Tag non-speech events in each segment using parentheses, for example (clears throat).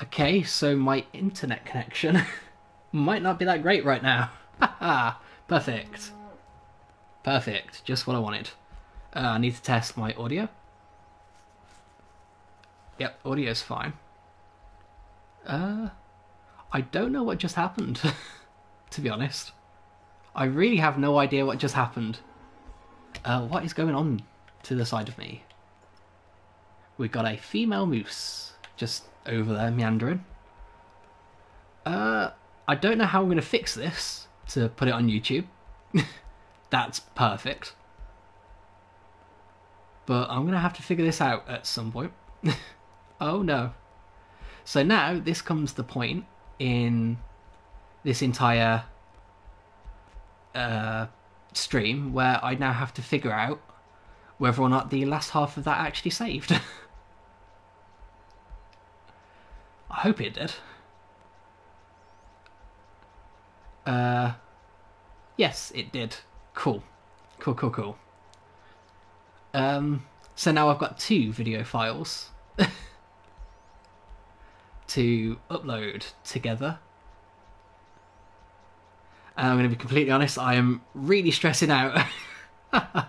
Okay, so my internet connection (laughs) might not be that great right now. Haha, (laughs) perfect. Perfect, just what I wanted. Uh, I need to test my audio. Yep, audio's fine. Uh, I don't know what just happened, (laughs) to be honest. I really have no idea what just happened. Uh, what is going on to the side of me? We've got a female moose just over there meandering. Uh, I don't know how I'm going to fix this to put it on YouTube. (laughs) That's perfect. But I'm going to have to figure this out at some point. (laughs) oh no. So now this comes the point in this entire uh, stream where I now have to figure out whether or not the last half of that actually saved. (laughs) I hope it did. Uh, yes, it did. Cool. Cool, cool, cool. Um, so now I've got two video files (laughs) to upload together. And I'm going to be completely honest, I am really stressing out. (laughs)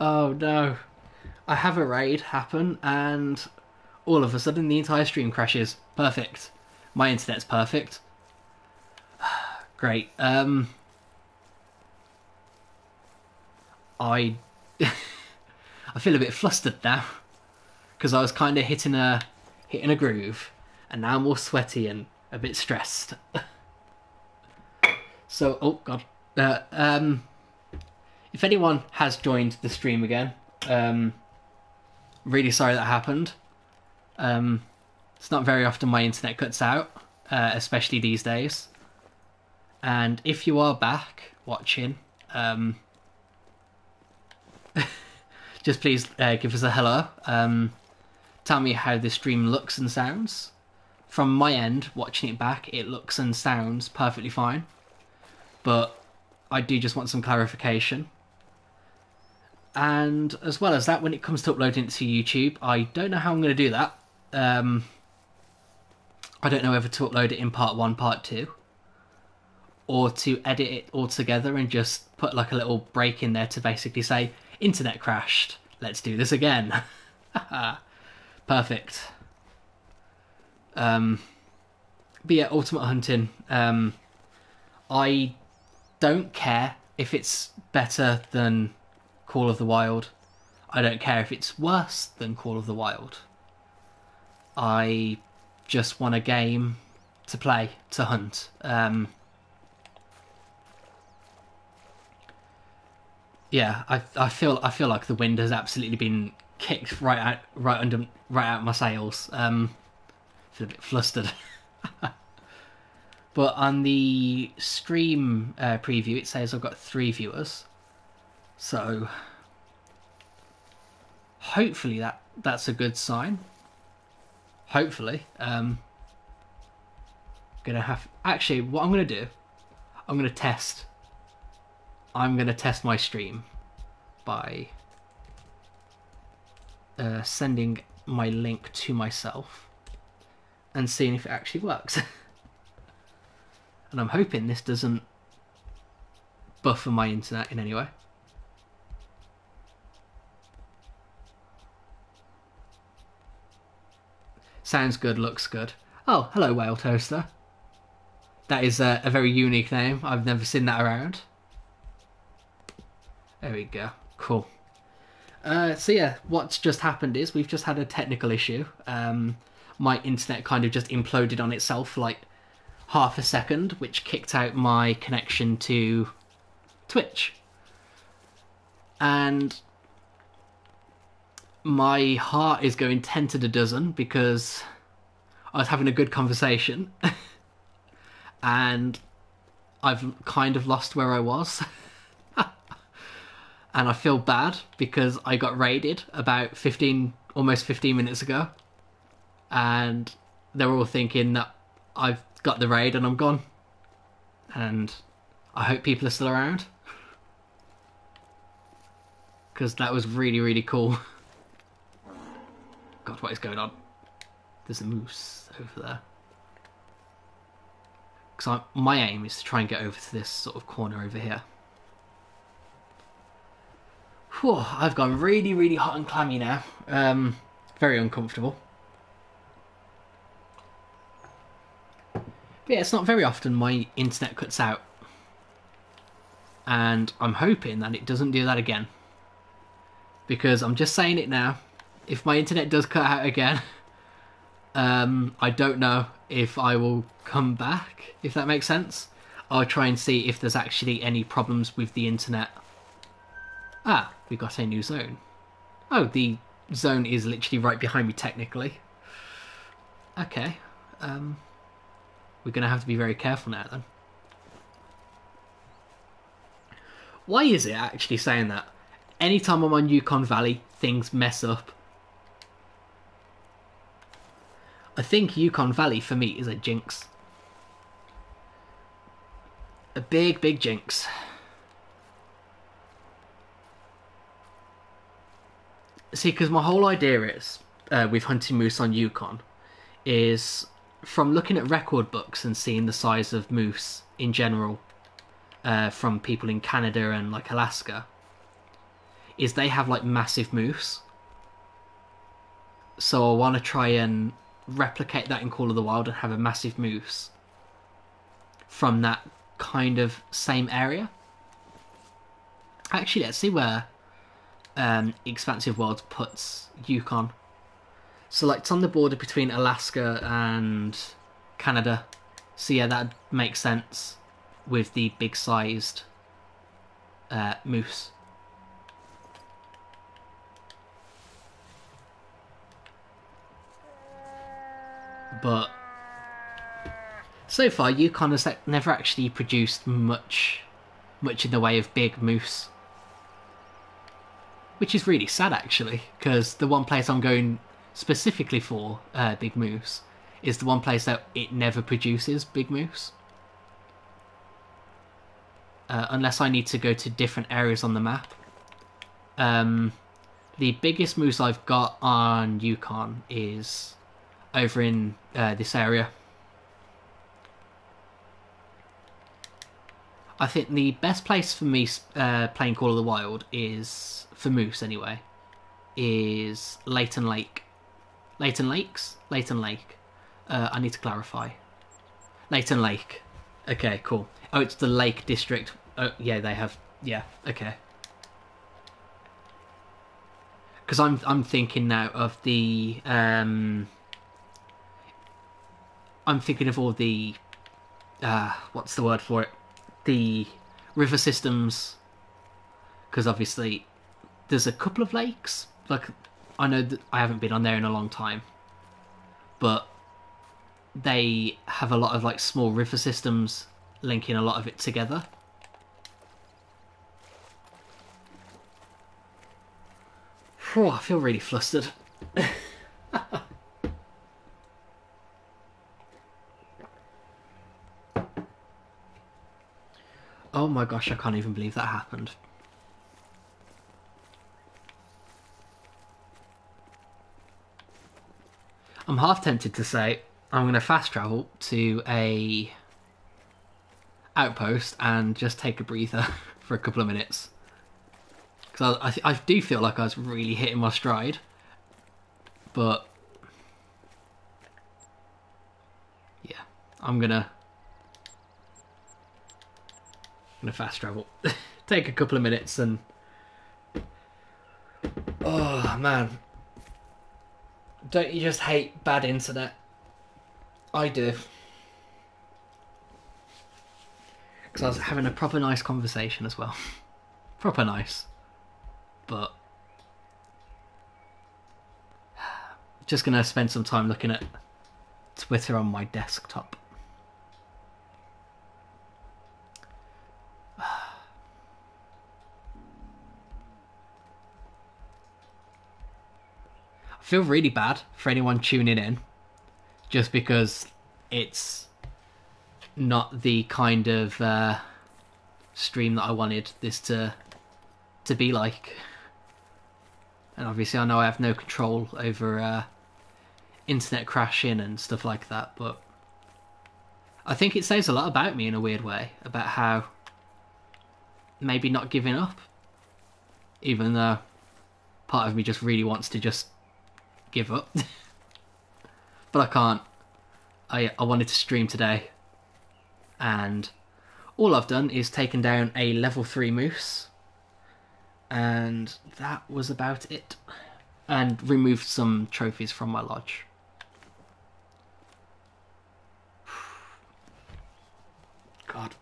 oh no. I have a raid happen and all of a sudden the entire stream crashes. Perfect. My internet's perfect. (sighs) Great. Um I (laughs) I feel a bit flustered now because I was kind of hitting a hitting a groove, and now I'm all sweaty and a bit stressed. (laughs) so, oh god, uh, um, if anyone has joined the stream again, um, really sorry that happened. Um, it's not very often my internet cuts out, uh, especially these days. And if you are back watching, um, (laughs) just please uh, give us a hello. Um, tell me how the stream looks and sounds. From my end, watching it back, it looks and sounds perfectly fine. But I do just want some clarification. And as well as that, when it comes to uploading it to YouTube, I don't know how I'm going to do that. Um, I don't know whether to upload it in part one, part two, or to edit it all together and just put like a little break in there to basically say, internet crashed. Let's do this again. (laughs) Perfect. Um, but yeah, Ultimate Hunting. Um, I don't care if it's better than Call of the Wild. I don't care if it's worse than Call of the Wild. I just want a game to play, to hunt. Um, yeah, I I feel I feel like the wind has absolutely been kicked right out right under right out my sails. Um, feel a bit flustered. (laughs) but on the stream uh, preview, it says I've got three viewers, so hopefully that that's a good sign. Hopefully, um, gonna have actually what I'm gonna do. I'm gonna test I'm to test my stream by uh, sending my link to myself and seeing if it actually works. (laughs) and I'm hoping this doesn't buffer my internet in any way. Sounds good, looks good. Oh, hello, Whale Toaster. That is a, a very unique name. I've never seen that around. There we go. Cool. Uh, so yeah, what's just happened is we've just had a technical issue. Um, my internet kind of just imploded on itself for like half a second, which kicked out my connection to Twitch. And my heart is going 10 to the dozen because I was having a good conversation (laughs) and I've kind of lost where I was. (laughs) and I feel bad because I got raided about 15, almost 15 minutes ago, and they're all thinking that I've got the raid and I'm gone, and I hope people are still around because that was really really cool. (laughs) God, what is going on? there's a moose over there. Because my aim is to try and get over to this sort of corner over here. Whew, I've gone really, really hot and clammy now. Um, very uncomfortable. But yeah, it's not very often my internet cuts out. And I'm hoping that it doesn't do that again. Because I'm just saying it now. If my internet does cut out again, um, I don't know if I will come back, if that makes sense. I'll try and see if there's actually any problems with the internet. Ah, we got a new zone. Oh, the zone is literally right behind me, technically. Okay. Um, we're going to have to be very careful now, then. Why is it actually saying that? Anytime I'm on Yukon Valley, things mess up. I think Yukon Valley for me is a jinx. A big, big jinx. See, because my whole idea is uh, with hunting moose on Yukon is from looking at record books and seeing the size of moose in general uh, from people in Canada and like Alaska is they have like massive moose. So I want to try and replicate that in Call of the Wild and have a massive moose from that kind of same area. Actually, let's see where um, Expansive Worlds puts Yukon. So, like, it's on the border between Alaska and Canada. So, yeah, that makes sense with the big sized uh, moose. But so far, Yukon has never actually produced much, much in the way of big moose, which is really sad actually. Because the one place I'm going specifically for uh, big moose is the one place that it never produces big moose uh, unless I need to go to different areas on the map. Um, the biggest moose I've got on Yukon is over in uh, this area. I think the best place for me uh, playing Call of the Wild is, for moose anyway, is Layton Lake. Layton Lakes? Layton Lake. Uh, I need to clarify. Layton Lake. Okay, cool. Oh, it's the Lake District. Oh, yeah, they have. Yeah, okay. Because I'm I'm thinking now of the um. I'm thinking of all the, uh, what's the word for it? The river systems. Because obviously, there's a couple of lakes. Like, I know that I haven't been on there in a long time, but they have a lot of like small river systems linking a lot of it together. Oh, I feel really flustered. (laughs) oh my gosh, I can't even believe that happened. I'm half tempted to say I'm going to fast travel to a outpost and just take a breather (laughs) for a couple of minutes. Because I, I, I do feel like I was really hitting my stride. But... Yeah, I'm gonna... I'm gonna fast travel. (laughs) take a couple of minutes and... Oh, man. Don't you just hate bad internet? I do. Because I was having a proper nice conversation as well. (laughs) proper nice. But. (sighs) Just gonna spend some time looking at Twitter on my desktop. Feel really bad for anyone tuning in just because it's not the kind of uh, stream that I wanted this to to be like. And obviously, I know I have no control over uh, internet crashing and stuff like that, but I think it says a lot about me in a weird way about how maybe not giving up, even though part of me just really wants to just give up, (laughs) but I can't. I I wanted to stream today, and all I've done is taken down a level three moose, and that was about it, and removed some trophies from my lodge. (sighs) God.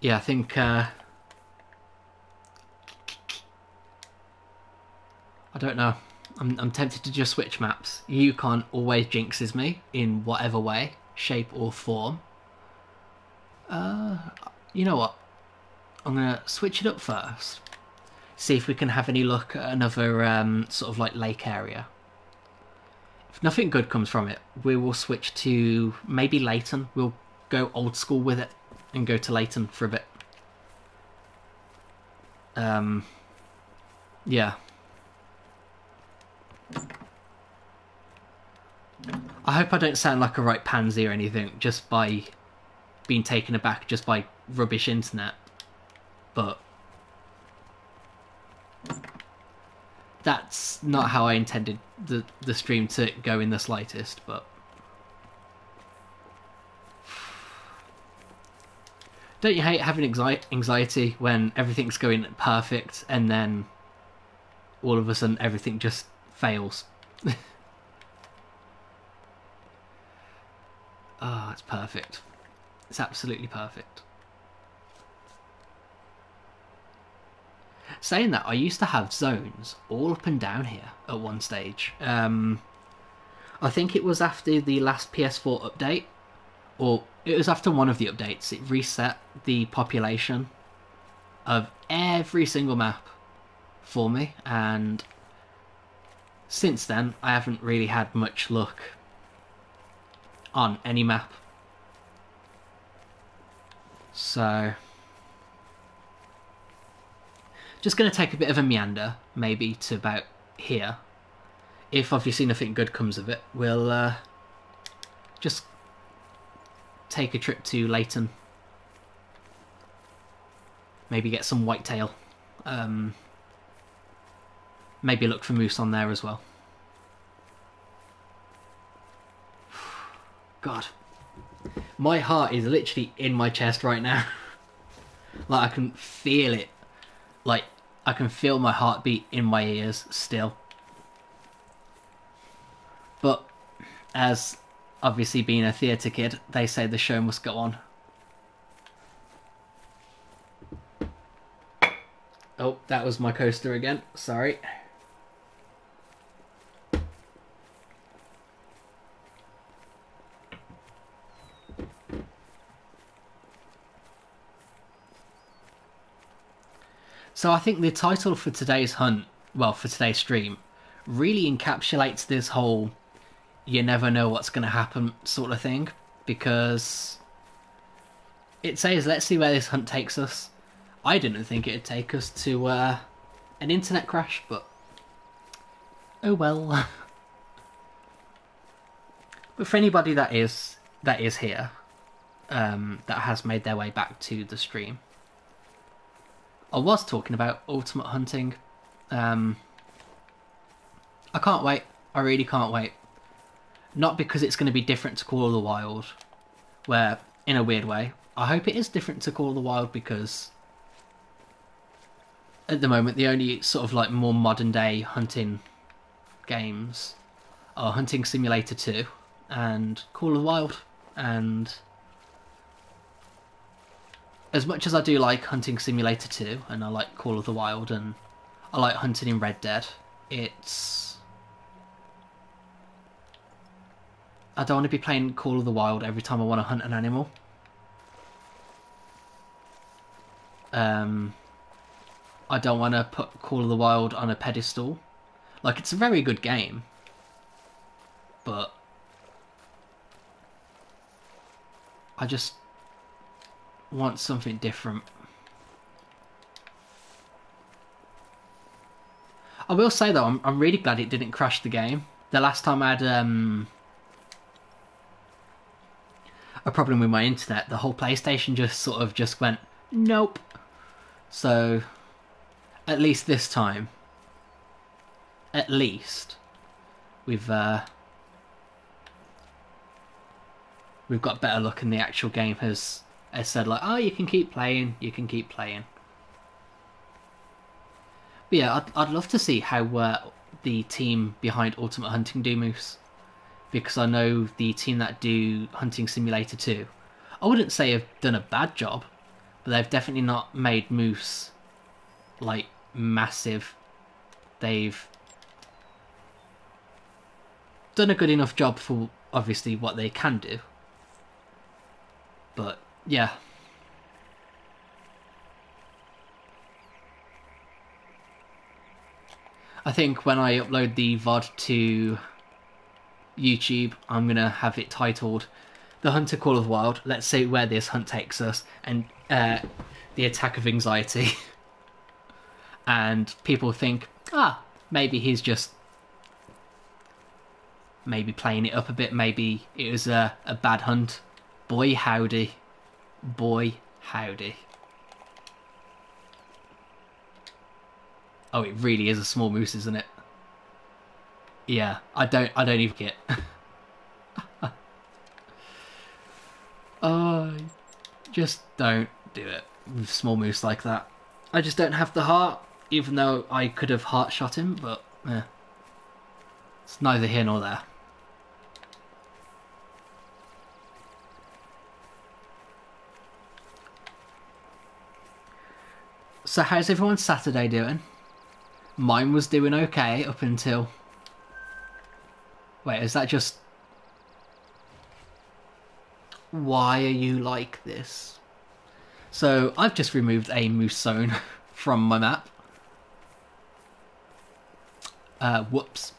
Yeah, I think uh, I don't know. I'm I'm tempted to just switch maps. Yukon always jinxes me in whatever way, shape or form. Uh, you know what? I'm gonna switch it up first. See if we can have any luck at another um, sort of like lake area. If nothing good comes from it, we will switch to maybe Layton. We'll go old school with it and go to Layton for a bit. Um, yeah. I hope I don't sound like a right pansy or anything just by being taken aback just by rubbish internet. But that's not how I intended the the stream to go in the slightest, but Don't you hate having anxiety when everything's going perfect and then all of a sudden everything just fails? oh, (laughs) it's perfect. It's absolutely perfect. Saying that, I used to have zones all up and down here at one stage. Um, I think it was after the last PS4 update, or it was after one of the updates. It reset the population of every single map for me, and since then, I haven't really had much luck on any map. So, just going to take a bit of a meander, maybe to about here. If obviously nothing good comes of it, we'll uh, just take a trip to Layton. Maybe get some whitetail. Um, maybe look for moose on there as well. (sighs) God. My heart is literally in my chest right now. (laughs) like I can feel it. Like I can feel my heartbeat in my ears still. But as obviously being a theatre kid, they say the show must go on. Oh, that was my coaster again. Sorry. So I think the title for today's hunt, well, for today's stream, really encapsulates this whole you never know what's going to happen sort of thing because it says let's see where this hunt takes us. I didn't think it'd take us to uh, an internet crash but oh well. (laughs) But for anybody that is that is here um, that has made their way back to the stream i was talking about ultimate hunting. Um, i can't wait. I really can't wait not because it's going to be different to Call of the Wild, where, in a weird way, I hope it is different to Call of the Wild because at the moment the only sort of like more modern day hunting games are Hunting Simulator 2 and Call of the Wild. And as much as I do like Hunting Simulator 2 and I like Call of the Wild and I like hunting in Red Dead, it's I don't want to be playing Call of the Wild every time I want to hunt an animal. Um, I don't want to put Call of the Wild on a pedestal. Like, it's a very good game. But I just want something different. I will say though, I'm, I'm really glad it didn't crash the game. The last time I had um, a problem with my internet, the whole PlayStation just sort of just went nope. So, at least this time, at least we've uh, we've got better luck, and the actual game has has said like, oh, you can keep playing, you can keep playing. But yeah, I'd, I'd love to see how uh, the team behind Ultimate Hunting do. Because I know the team that do Hunting Simulator 2, I wouldn't say have done a bad job, but they've definitely not made Moose like massive. They've done a good enough job for obviously what they can do. But yeah, I think when I upload the VOD to YouTube, I'm going to have it titled The Hunter Call of the Wild. Let's see where this hunt takes us and uh, the attack of anxiety. (laughs) and people think, ah, maybe he's just maybe playing it up a bit. Maybe it was a, a bad hunt. Boy, howdy. Boy, howdy. Oh, it really is a small moose, isn't it? Yeah, I don't, I don't even get. oh, (laughs) just don't do it with small moose like that. I just don't have the heart, even though I could have heart shot him, but yeah. It's neither here nor there. So how's everyone's Saturday doing? Mine was doing okay up until... Wait, is that just... Why are you like this? So, I've just removed a moose zone (laughs) from my map. Uh, whoops.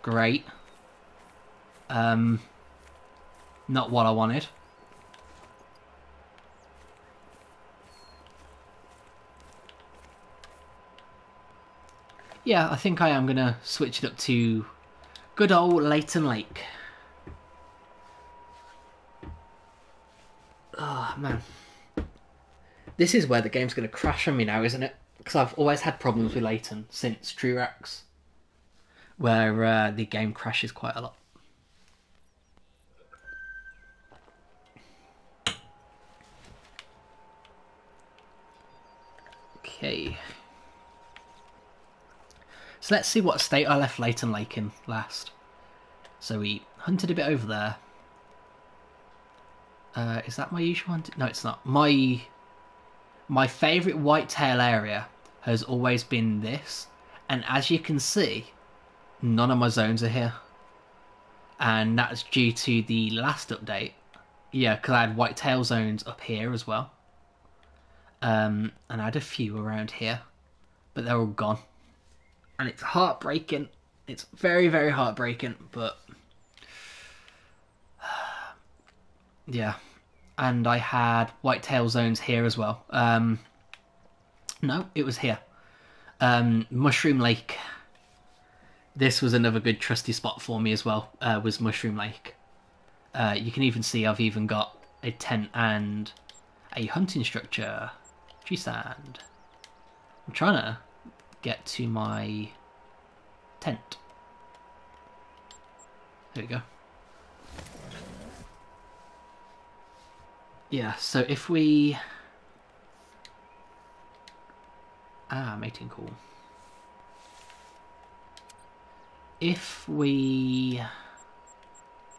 Great. Um, not what I wanted. Yeah, I think I am going to switch it up to good old Layton Lake. Oh, man. This is where the game's going to crash on me now, isn't it? Because I've always had problems with Layton since Truex, where uh, the game crashes quite a lot. Okay. So let's see what state I left Layton Lake in last. So we hunted a bit over there. Uh, is that my usual hunt? No, it's not. My my favourite whitetail area has always been this. And as you can see, none of my zones are here. And that's due to the last update. Yeah, because I had whitetail zones up here as well. Um, and I had a few around here. But they're all gone and it's heartbreaking. It's very, very heartbreaking, but (sighs) yeah. And I had whitetail zones here as well. Um, no, it was here. Um, Mushroom Lake. This was another good trusty spot for me as well. Uh, was Mushroom Lake. Uh, you can even see I've even got a tent and a hunting structure. Tree stand. I'm trying to get to my tent. There we go. Yeah, so if we... Ah, mating call. If we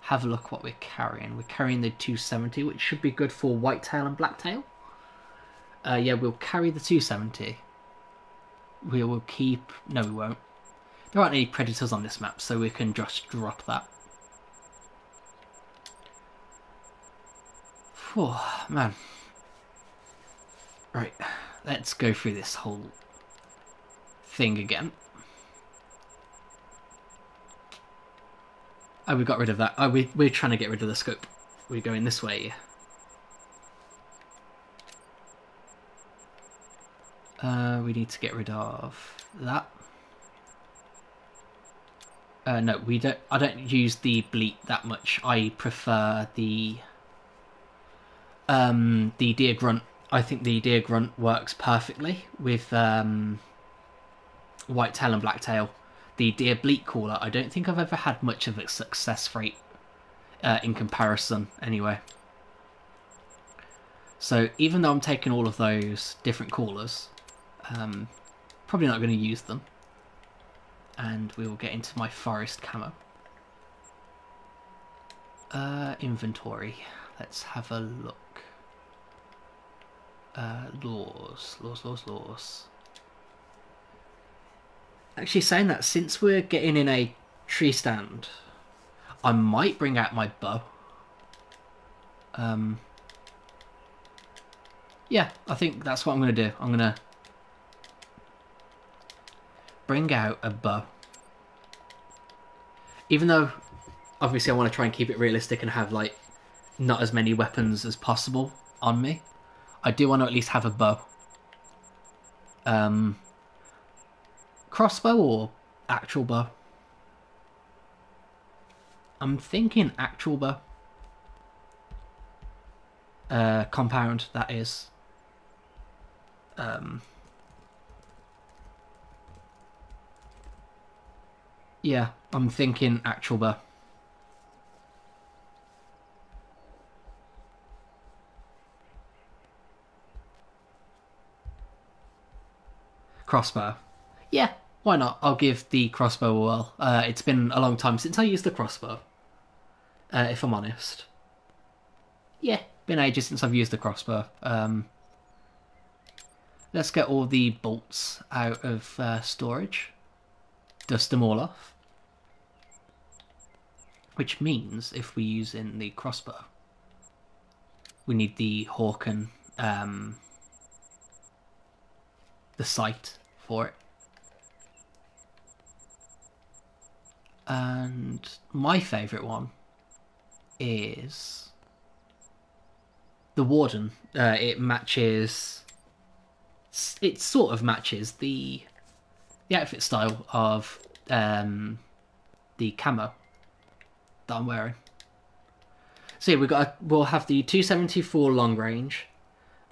have a look what we're carrying, we're carrying the 270, which should be good for whitetail and blacktail. Uh, yeah, we'll carry the 270 we will keep... No, we won't. There aren't any predators on this map, so we can just drop that. Oh, man. Right, let's go through this whole thing again. Oh, we got rid of that. Oh, we, we're trying to get rid of the scope. we're going this way. Uh, we need to get rid of that. Uh, no, we don't. I don't use the bleat that much. I prefer the um, the deer grunt. I think the deer grunt works perfectly with um, whitetail and black tail. The deer bleat caller. I don't think I've ever had much of a success rate uh, in comparison. Anyway, so even though I'm taking all of those different callers, um, probably not going to use them and we will get into my forest camo. Uh, inventory. Let's have a look. Uh, laws, laws, laws, laws. Actually, saying that, since we're getting in a tree stand, I might bring out my bow. Um, yeah, I think that's what I'm going to do. I'm going to bring out a bow. Even though, obviously, I want to try and keep it realistic and have like not as many weapons as possible on me, I do want to at least have a bow. Um, crossbow or actual bow? I'm thinking actual bow. Uh, compound, that is. Um, Yeah, I'm thinking actual bow. Crossbow. Yeah, why not? I'll give the crossbow a whirl. Uh, it's been a long time since I used the crossbow. Uh, if I'm honest. Yeah, been ages since I've used the crossbow. Um, let's get all the bolts out of uh, storage dust them all off. Which means if we use in the crossbow, we need the hawk and um, the sight for it. And my favourite one is the Warden. Uh, it matches. It sort of matches the the outfit style of um, the camo that I'm wearing. So yeah, we got a, we'll have the 274 long range,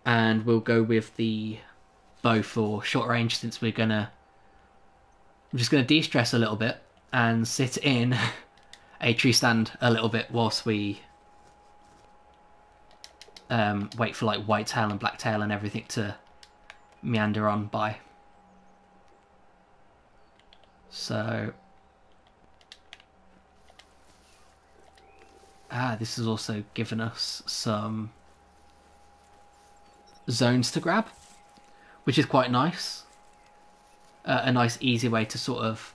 and we'll go with the bow for short range since we're gonna. I'm just gonna de-stress a little bit and sit in (laughs) a tree stand a little bit whilst we um, wait for like whitetail and blacktail and everything to meander on by. So, ah, this has also given us some zones to grab, which is quite nice. Uh, a nice, easy way to sort of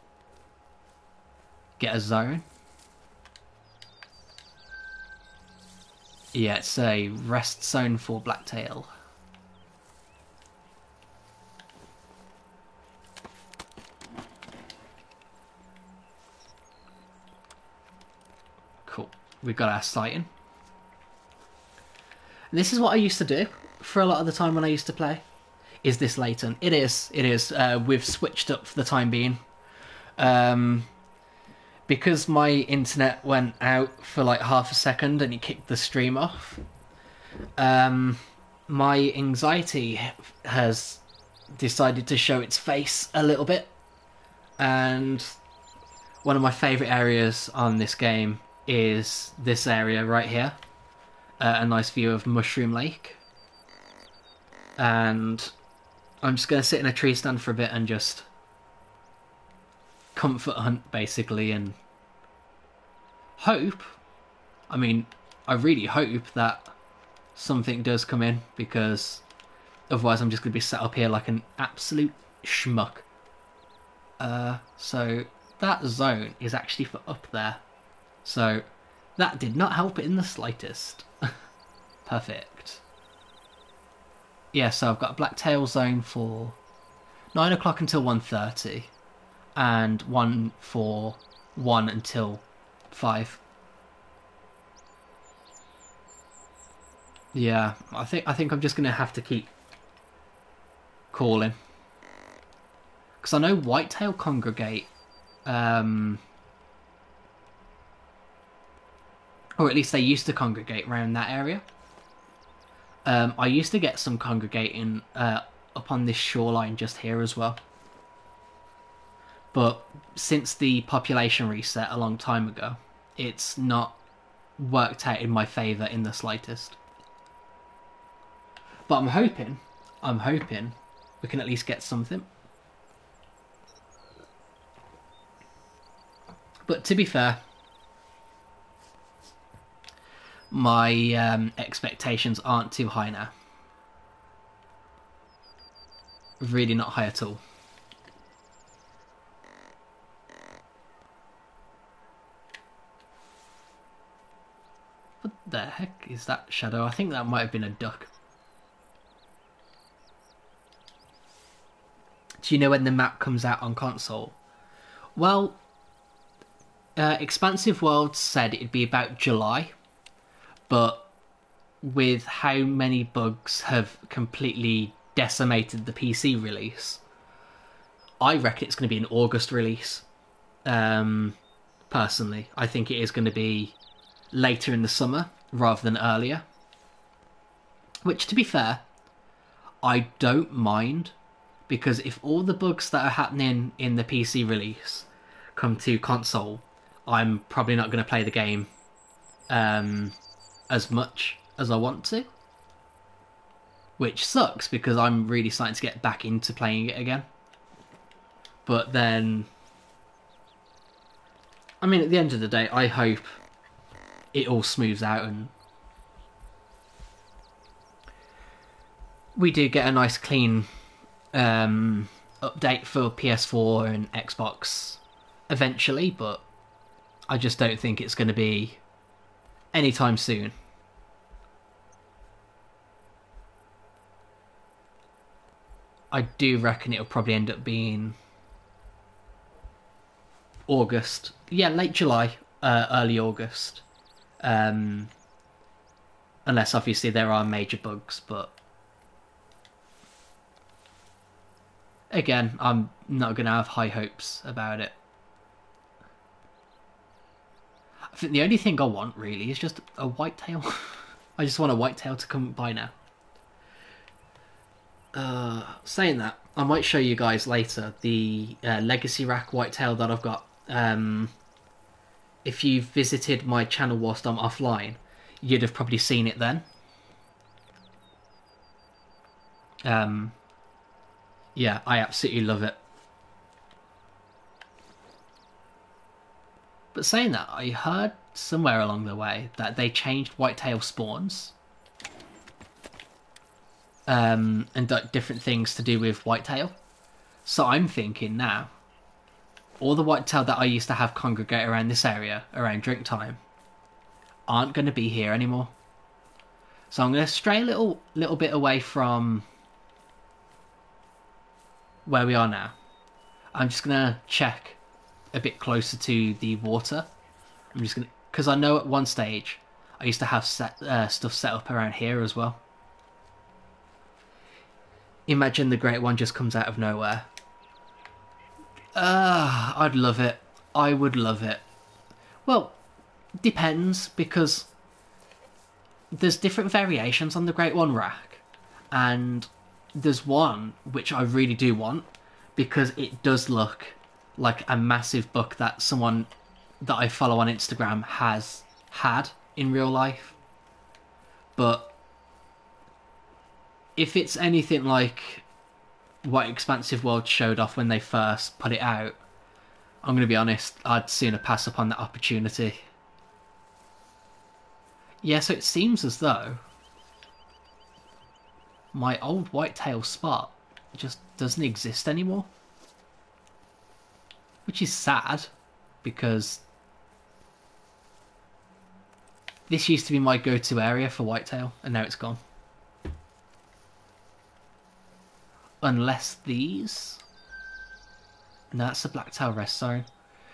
get a zone. Yeah, it's a rest zone for Blacktail. We've got our sighting. And This is what I used to do for a lot of the time when I used to play. Is this Layton? It is. It is. Uh, we've switched up for the time being. Um, because my internet went out for like half a second and it kicked the stream off. Um, my anxiety has decided to show its face a little bit, and one of my favourite areas on this game is this area right here. Uh, a nice view of Mushroom Lake. And I'm just going to sit in a tree stand for a bit and just comfort hunt, basically, and hope. I mean, I really hope that something does come in because otherwise I'm just going to be sat up here like an absolute schmuck. Uh, so that zone is actually for up there. So that did not help it in the slightest. (laughs) Perfect. Yeah, so I've got a blacktail zone for 9 o'clock until 1.30 and one for 1 until 5. Yeah, I think I think I'm just gonna have to keep calling because I know whitetail congregate, um, or at least they used to congregate around that area. Um, I used to get some congregating uh, up on this shoreline just here as well. But since the population reset a long time ago, it's not worked out in my favour in the slightest. But I'm hoping, I'm hoping we can at least get something. But to be fair, my um, expectations aren't too high now. Really not high at all. What the heck is that shadow? I think that might have been a duck. Do you know when the map comes out on console? Well, uh, Expansive Worlds said it'd be about July, but with how many bugs have completely decimated the PC release, I reckon it's going to be an August release. Um, personally, I think it is going to be later in the summer rather than earlier. Which, to be fair, I don't mind because if all the bugs that are happening in the PC release come to console, I'm probably not going to play the game um, as much as I want to. Which sucks because I'm really starting to get back into playing it again. But then. I mean, at the end of the day, I hope it all smooths out and we do get a nice clean um, update for PS4 and Xbox eventually, but I just don't think it's going to be anytime soon. I do reckon it'll probably end up being August. Yeah, late July, uh, early August. Um, unless obviously there are major bugs, but again, I'm not going to have high hopes about it. I think the only thing I want really is just a whitetail. (laughs) I just want a whitetail to come by now. Uh, saying that, I might show you guys later the uh, legacy rack whitetail that I've got. Um, if you visited my channel whilst I'm offline, you'd have probably seen it then. Um, yeah, I absolutely love it. But saying that, I heard somewhere along the way that they changed whitetail spawns. Um, and different things to do with whitetail. So I'm thinking now, all the whitetail that I used to have congregate around this area around drink time aren't going to be here anymore. So I'm going to stray a little little bit away from where we are now. I'm just going to check a bit closer to the water. I'm just going to because I know at one stage I used to have set, uh, stuff set up around here as well. Imagine the Great One just comes out of nowhere uh, I'd love it. I would love it. Well, depends because there's different variations on the Great One rack, and there's one which I really do want because it does look like a massive book that someone that I follow on Instagram has had in real life. But if it's anything like what Expansive World showed off when they first put it out, I'm going to be honest, I'd sooner pass upon that opportunity. Yeah, so it seems as though my old whitetail spot just doesn't exist anymore. Which is sad, because this used to be my go-to area for whitetail, and now it's gone. Unless these... No, that's the blacktail rest zone.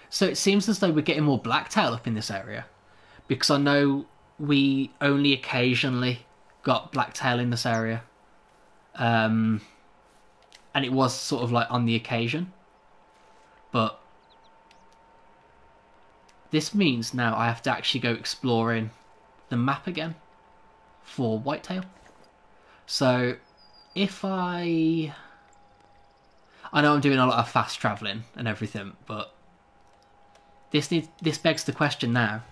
So it seems as though we're getting more blacktail up in this area. Because I know we only occasionally got blacktail in this area. Um, and it was sort of like on the occasion. But this means now I have to actually go exploring the map again for whitetail. So if I I know I'm doing a lot of fast traveling and everything, but this needs this begs the question now.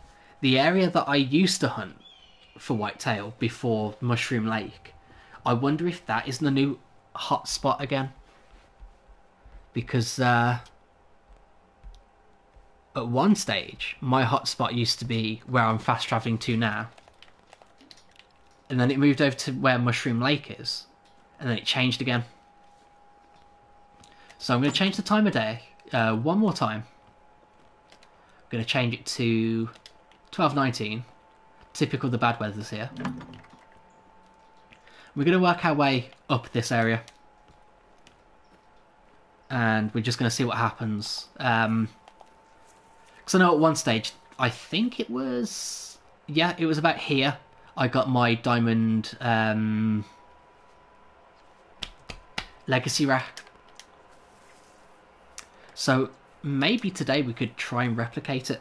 The area that I used to hunt for whitetail before Mushroom Lake, I wonder if that is the new hot spot again. Because uh, at one stage, my hotspot used to be where I'm fast traveling to now. And then it moved over to where Mushroom Lake is. And then it changed again. So I'm going to change the time of day uh, one more time. I'm going to change it to 12.19. Typical the bad weather's here. We're going to work our way up this area. And we're just going to see what happens. Um, because I know at one stage, I think it was, yeah, it was about here. I got my diamond um, legacy rack. So maybe today we could try and replicate it.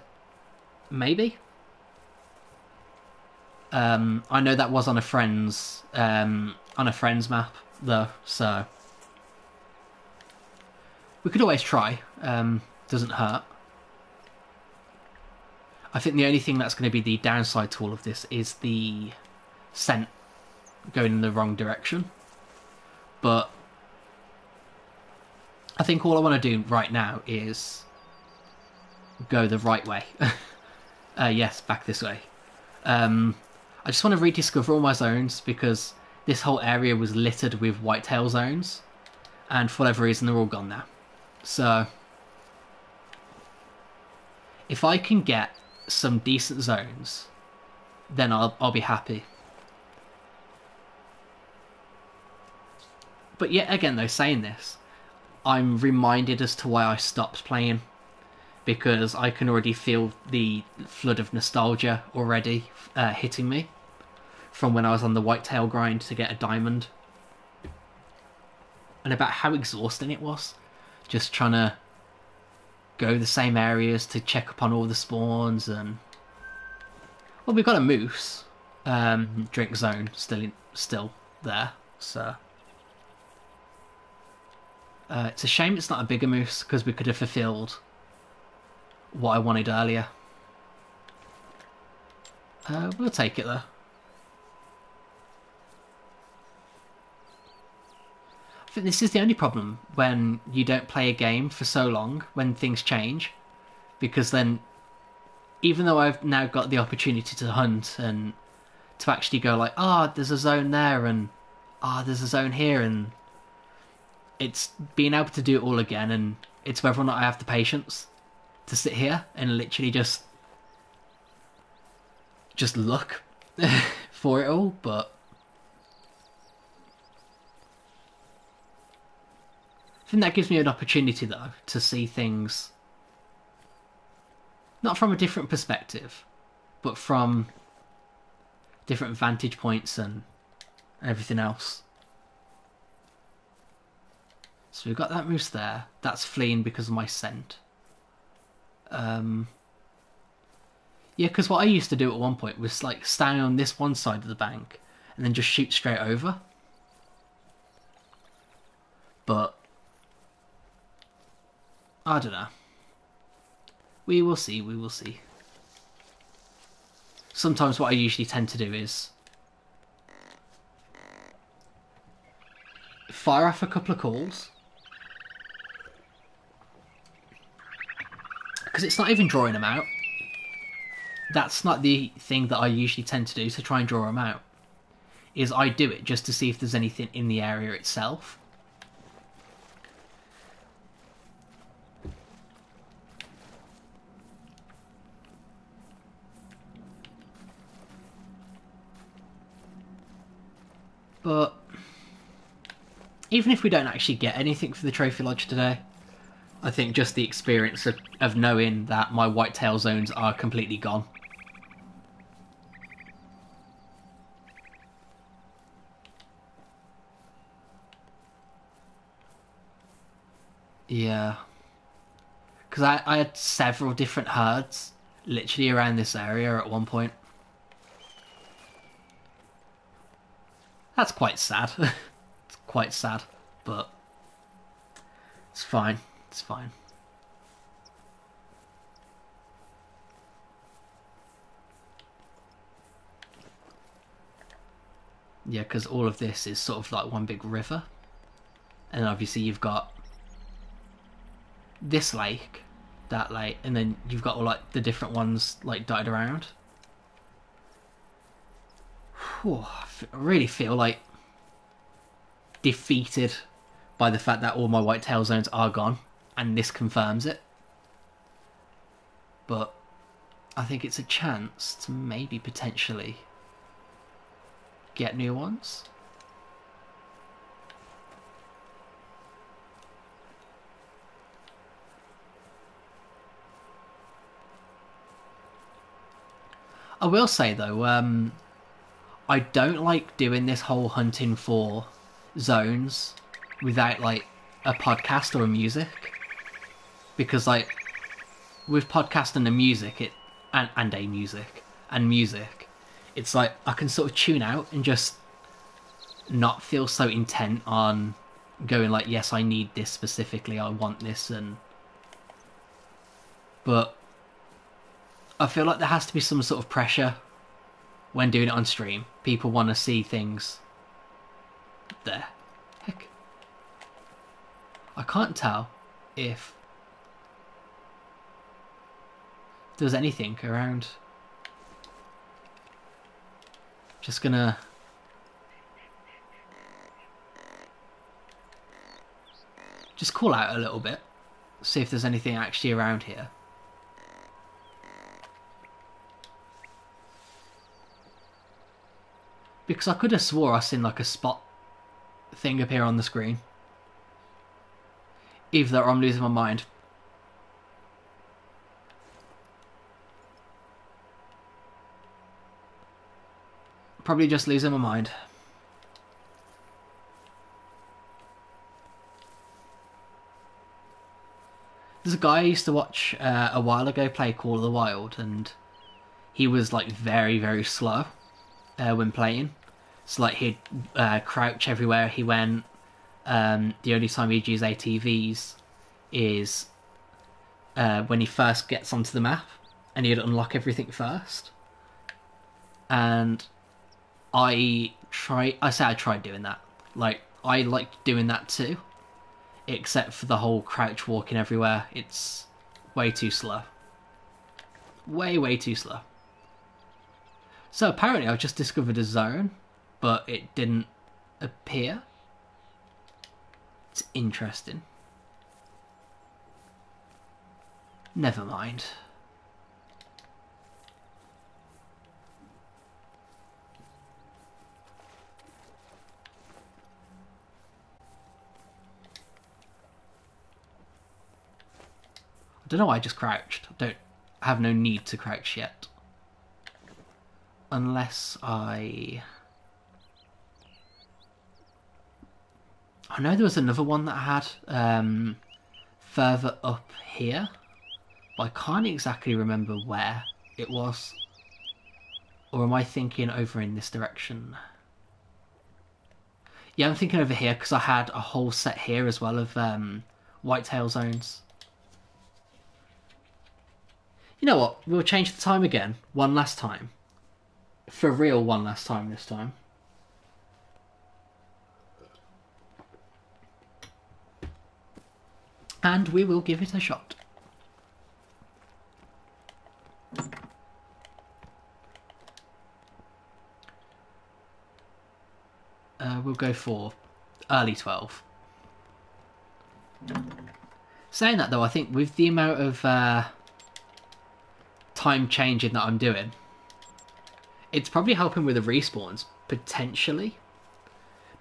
Maybe. Um, I know that was on a friend's um, on a friend's map though, so we could always try. Um, doesn't hurt. I think the only thing that's going to be the downside to all of this is the scent going in the wrong direction. But I think all I want to do right now is go the right way. (laughs) uh, yes, back this way. Um, I just want to rediscover all my zones because this whole area was littered with whitetail zones, and for whatever reason, they're all gone now. So, if I can get some decent zones, then I'll I'll be happy. But yet again, though, saying this, I'm reminded as to why I stopped playing because I can already feel the flood of nostalgia already uh, hitting me from when I was on the whitetail grind to get a diamond. And about how exhausting it was just trying to go the same areas to check upon all the spawns and well we've got a moose um, drink zone still in, still there so uh, it's a shame it's not a bigger moose because we could have fulfilled what I wanted earlier. Uh, we'll take it though. I think this is the only problem when you don't play a game for so long, when things change. Because then, even though I've now got the opportunity to hunt and to actually go like, ah, oh, there's a zone there and ah, oh, there's a zone here and it's being able to do it all again, and it's whether or not I have the patience to sit here and literally just just look (laughs) for it all. But I think that gives me an opportunity, though, to see things not from a different perspective, but from different vantage points and everything else. So we've got that moose there. That's fleeing because of my scent. Um, yeah, because what I used to do at one point was like stand on this one side of the bank and then just shoot straight over. But I don't know. We will see, we will see. Sometimes what I usually tend to do is fire off a couple of calls because it's not even drawing them out. That's not the thing that I usually tend to do to try and draw them out. Is I do it just to see if there's anything in the area itself. But even if we don't actually get anything for the trophy lodge today, I think just the experience of, of knowing that my whitetail zones are completely gone. Yeah. Because I, I had several different herds literally around this area at one point. That's quite sad. (laughs) it's quite sad, but it's fine. It's fine. Yeah, because all of this is sort of like one big river. And obviously you've got this lake, that lake, and then you've got all like the different ones like dotted around. Whew, I really feel like defeated by the fact that all my white tail zones are gone, and this confirms it. But I think it's a chance to maybe potentially get new ones. I will say though, um, I don't like doing this whole hunting for zones without like a podcast or a music because like with podcast and the music it and, and a music and music it's like I can sort of tune out and just not feel so intent on going like yes I need this specifically I want this and but I feel like there has to be some sort of pressure when doing it on stream. People want to see things there. Heck I can't tell if there's anything around just gonna just call out a little bit, see if there's anything actually around here. Because I could have swore I seen like a spot thing appear on the screen. Either that or I'm losing my mind. Probably just losing my mind. There's a guy I used to watch uh, a while ago play Call of the Wild, and he was like very, very slow uh, when playing. So like he'd uh, crouch everywhere he went. Um, the only time he'd use ATVs is uh, when he first gets onto the map, and he'd unlock everything first. And I try. I say I tried doing that. Like I like doing that too, except for the whole crouch walking everywhere. It's way too slow. Way way too slow. So apparently I've just discovered a zone, but it didn't appear. It's interesting. Never mind. Don't know why I just crouched. I don't have no need to crouch yet. Unless I... I know there was another one that I had um, further up here, but I can't exactly remember where it was. Or am I thinking over in this direction? Yeah, I'm thinking over here because I had a whole set here as well of um, whitetail zones. You know what? We'll change the time again, one last time. For real, one last time this time. And we will give it a shot. Uh, we'll go for early 12. Saying that though, I think with the amount of uh, time changing that I'm doing, it's probably helping with the respawns, potentially.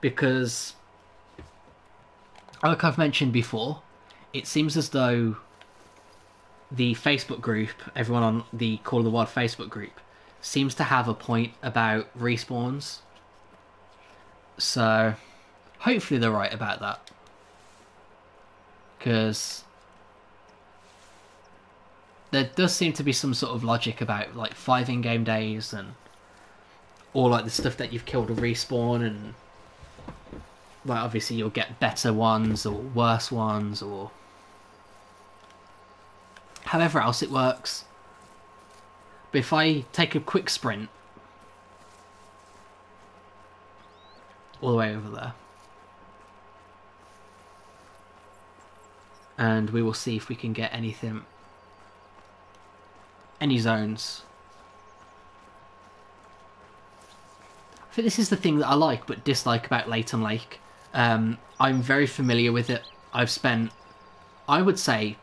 Because, like I've mentioned before, it seems as though the Facebook group, everyone on the Call of the Wild Facebook group, seems to have a point about respawns. So, hopefully they're right about that. because there does seem to be some sort of logic about like five in-game days and all like the stuff that you've killed will respawn and like obviously you'll get better ones or worse ones or however else it works. But if I take a quick sprint all the way over there and we will see if we can get anything any zones I think this is the thing that I like but dislike about Layton Lake. Um, I'm very familiar with it. I've spent, I would say,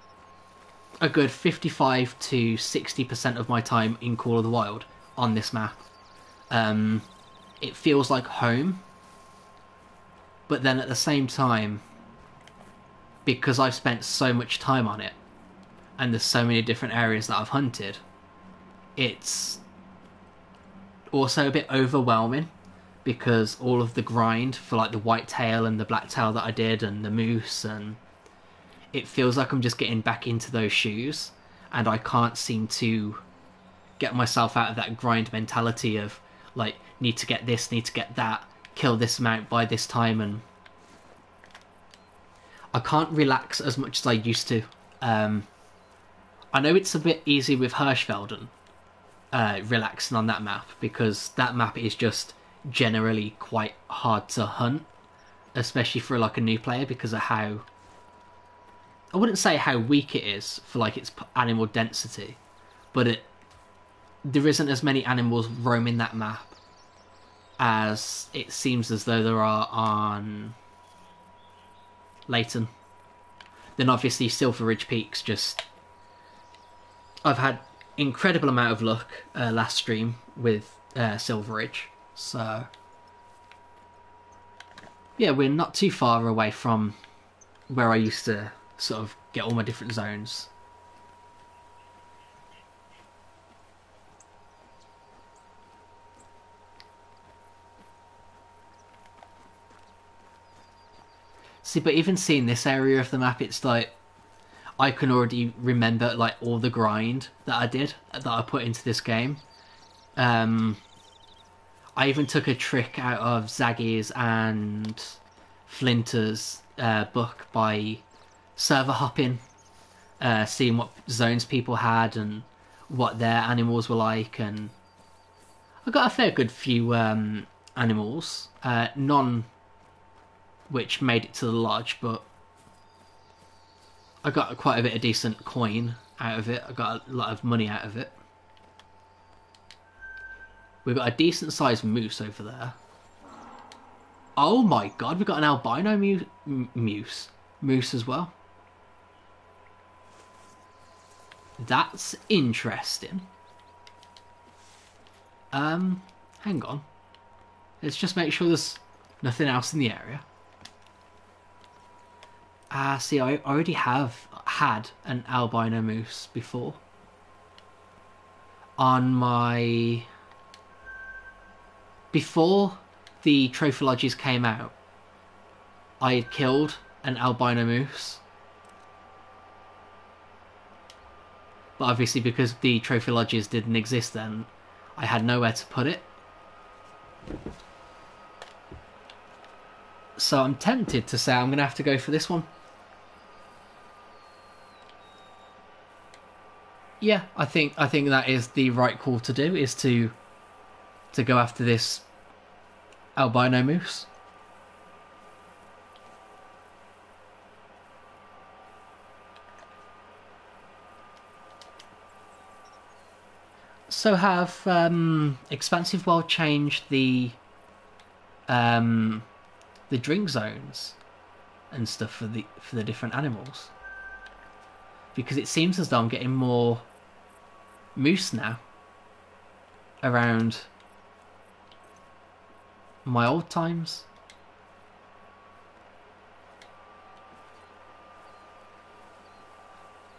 a good 55 to 60% of my time in Call of the Wild on this map. Um, it feels like home, but then at the same time, because I've spent so much time on it, and there's so many different areas that I've hunted, it's also a bit overwhelming because all of the grind for like the white tail and the black tail that I did and the moose and it feels like I'm just getting back into those shoes and I can't seem to get myself out of that grind mentality of like need to get this, need to get that, kill this amount by this time and I can't relax as much as I used to. Um, I know it's a bit easy with Hirschfelden uh, relaxing on that map because that map is just generally quite hard to hunt, especially for like a new player because of how I wouldn't say how weak it is for like its animal density, but it there isn't as many animals roaming that map as it seems as though there are on Layton. Then obviously Silver Ridge Peaks just I've had incredible amount of luck uh, last stream with uh, So, yeah, we're not too far away from where I used to sort of get all my different zones. See, but even seeing this area of the map, it's like I can already remember like all the grind that I did that I put into this game. Um, I even took a trick out of Zaggy's and Flinter's uh, book by server hopping, uh, seeing what zones people had and what their animals were like, and I got a fair good few um, animals, uh, none which made it to the lodge, but I got quite a bit of decent coin out of it. I got a lot of money out of it. We've got a decent sized moose over there. Oh my god, we've got an albino moose. Moose as well. That's interesting. Um, hang on. Let's just make sure there's nothing else in the area. Ah, uh, see, I already have had an albino moose before. On my before the trophy lodges came out, I had killed an albino moose. But obviously, because the trophy lodges didn't exist then, I had nowhere to put it. So I'm tempted to say I'm going to have to go for this one. Yeah, I think I think that is the right call to do is to to go after this albino moose. So have um, Expansive World changed the um, the drink zones and stuff for the for the different animals? Because it seems as though I'm getting more moose now around my old times.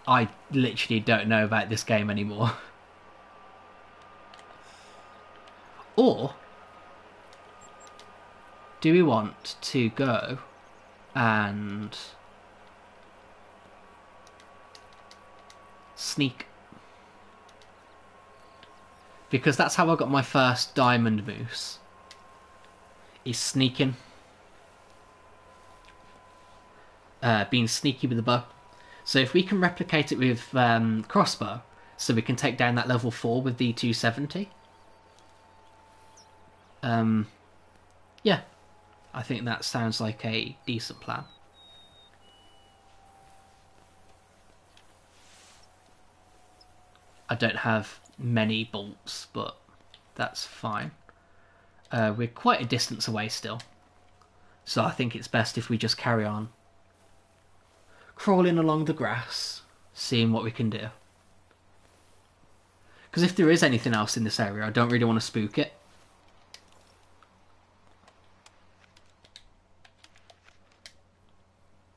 I literally don't know about this game anymore. (laughs) or do we want to go and sneak. Because that's how I got my first diamond moose. Is sneaking. Uh, being sneaky with the bow. So if we can replicate it with um, crossbow, so we can take down that level 4 with the 270. Um, yeah, I think that sounds like a decent plan. I don't have many bolts, but that's fine. Uh, we're quite a distance away still, so I think it's best if we just carry on crawling along the grass, seeing what we can do. Because if there is anything else in this area, I don't really want to spook it.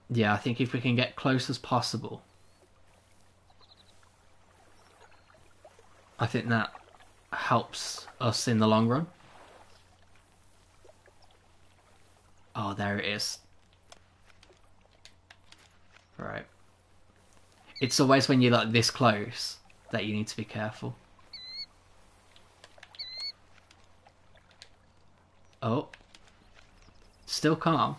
Yeah, I think if we can get close as possible. I think that helps us in the long run. Oh, there it is. Right. It's always when you're like this close that you need to be careful. Oh. Still calm.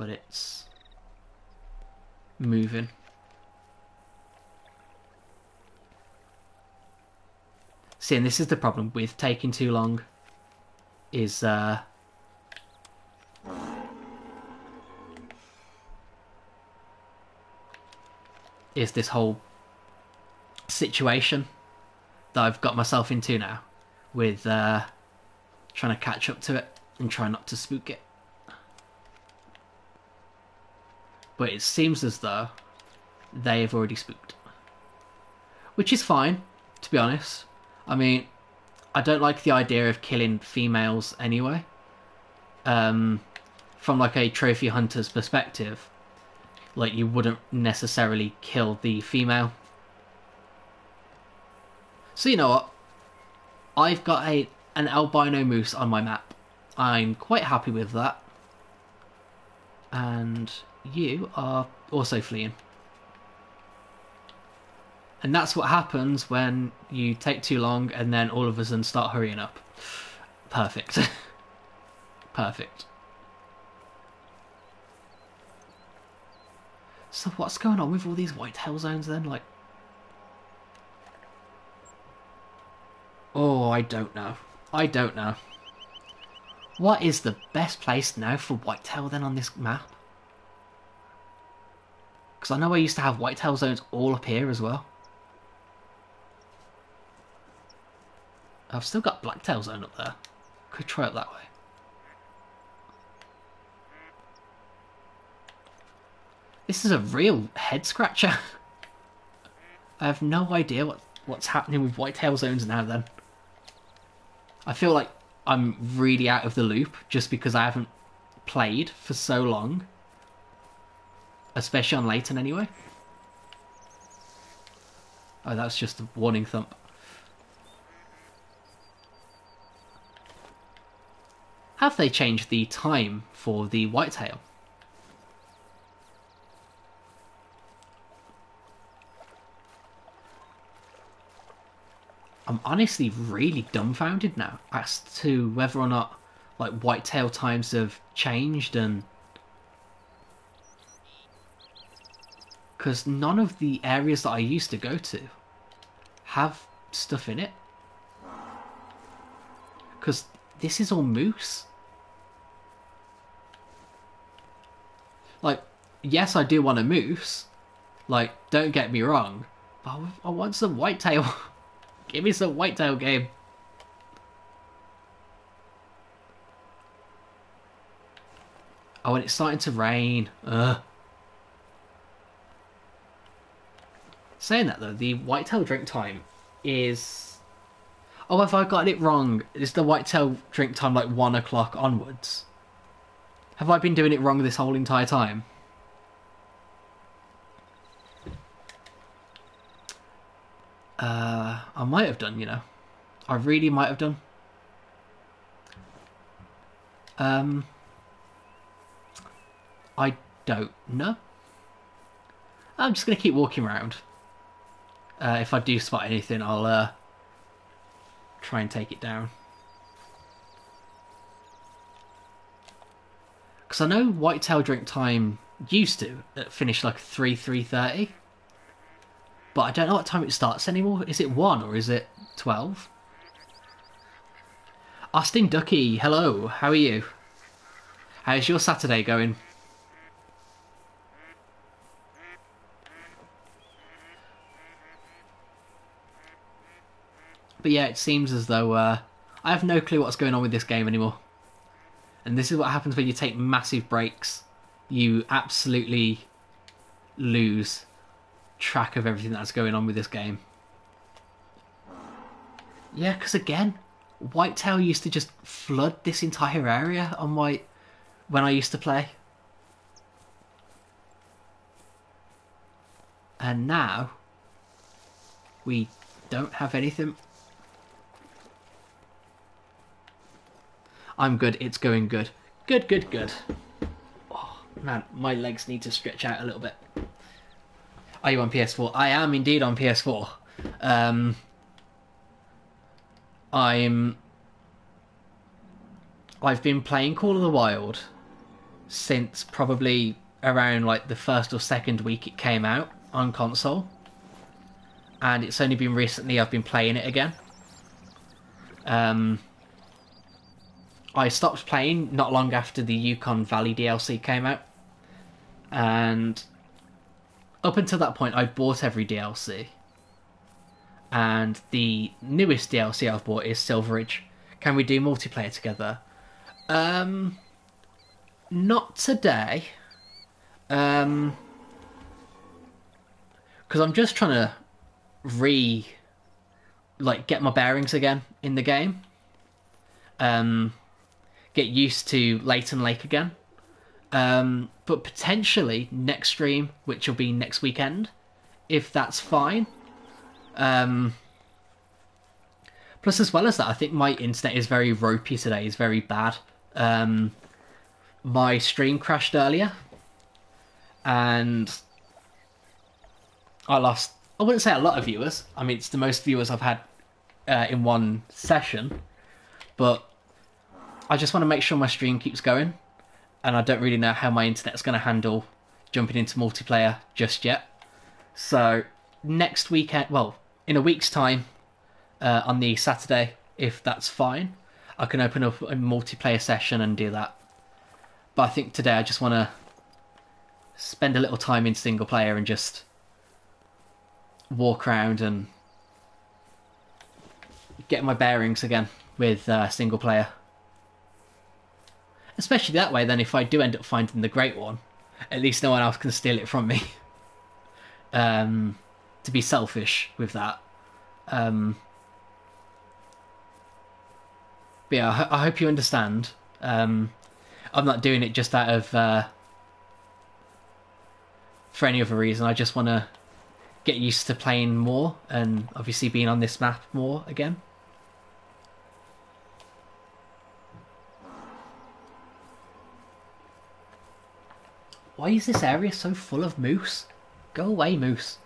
But it's moving. See, and this is the problem with taking too long. Is uh, is this whole situation that I've got myself into now, with uh, trying to catch up to it and try not to spook it. But it seems as though they have already spooked, which is fine, to be honest. I mean, I don't like the idea of killing females anyway. Um, from like a trophy hunter's perspective, like you wouldn't necessarily kill the female. So you know what? I've got a an albino moose on my map. I'm quite happy with that. And you are also fleeing. And that's what happens when you take too long and then all of a sudden start hurrying up. Perfect. (laughs) Perfect. So what's going on with all these whitetail zones then? Like, oh, I don't know. I don't know. What is the best place now for whitetail then on this map? Because I know I used to have whitetail zones all up here as well. I've still got blacktail zone up there. Could try it that way. This is a real head scratcher. (laughs) I have no idea what what's happening with whitetail zones now then. I feel like I'm really out of the loop just because I haven't played for so long. Especially on Layton anyway. Oh, that's just a warning thump. Have they changed the time for the whitetail? I'm honestly really dumbfounded now as to whether or not like whitetail times have changed and because none of the areas that I used to go to have stuff in it because this is all moose Like, yes, I do want a moose. Like, don't get me wrong. But I want some whitetail. (laughs) Give me some whitetail game. Oh, and it's starting to rain. Ugh. Saying that though, the whitetail drink time is. Oh, have I got it wrong? Is the whitetail drink time like one o'clock onwards? Have I been doing it wrong this whole entire time? Uh, I might have done, you know. I really might have done. Um, I don't know. I'm just going to keep walking around. Uh, if I do spot anything, I'll uh, try and take it down. Because I know whitetail drink time used to finish like 3, 3.30. But I don't know what time it starts anymore. Is it 1 or is it 12? Austin Ducky, hello, how are you? How's your Saturday going? But yeah, it seems as though uh, I have no clue what's going on with this game anymore. And this is what happens when you take massive breaks. You absolutely lose track of everything that's going on with this game. Yeah, because again, Whitetail used to just flood this entire area on White when I used to play. And now we don't have anything. I'm good, it's going good. Good, good, good. Oh, man, my legs need to stretch out a little bit. Are you on PS4? I am indeed on PS4. Um, I'm. I've been playing Call of the Wild since probably around like the first or second week it came out on console, and it's only been recently I've been playing it again. Um, I stopped playing not long after the Yukon Valley DLC came out, and up until that point, I'd bought every DLC. And the newest DLC I've bought is Silver Ridge. Can we do multiplayer together? Um, not today. Um, because I'm just trying to re, like, get my bearings again in the game. Um, get used to Layton Lake again. Um, but potentially next stream, which will be next weekend, if that's fine. Um, plus, as well as that, I think my internet is very ropey today. is very bad. Um, my stream crashed earlier, and I lost. I wouldn't say a lot of viewers. I mean, it's the most viewers I've had uh, in one session, but I just want to make sure my stream keeps going and I don't really know how my internet's going to handle jumping into multiplayer just yet. So next weekend, well, in a week's time, uh, on the Saturday, if that's fine, I can open up a multiplayer session and do that. But I think today I just want to spend a little time in single player and just walk around and get my bearings again with uh, single player. Especially that way, then if I do end up finding the great one, at least no one else can steal it from me. (laughs) um, to be selfish with that. Um, but yeah, I, I hope you understand. Um, I'm not doing it just out of uh, for any other reason. I just want to get used to playing more and obviously being on this map more again. Why is this area so full of moose? Go away, moose.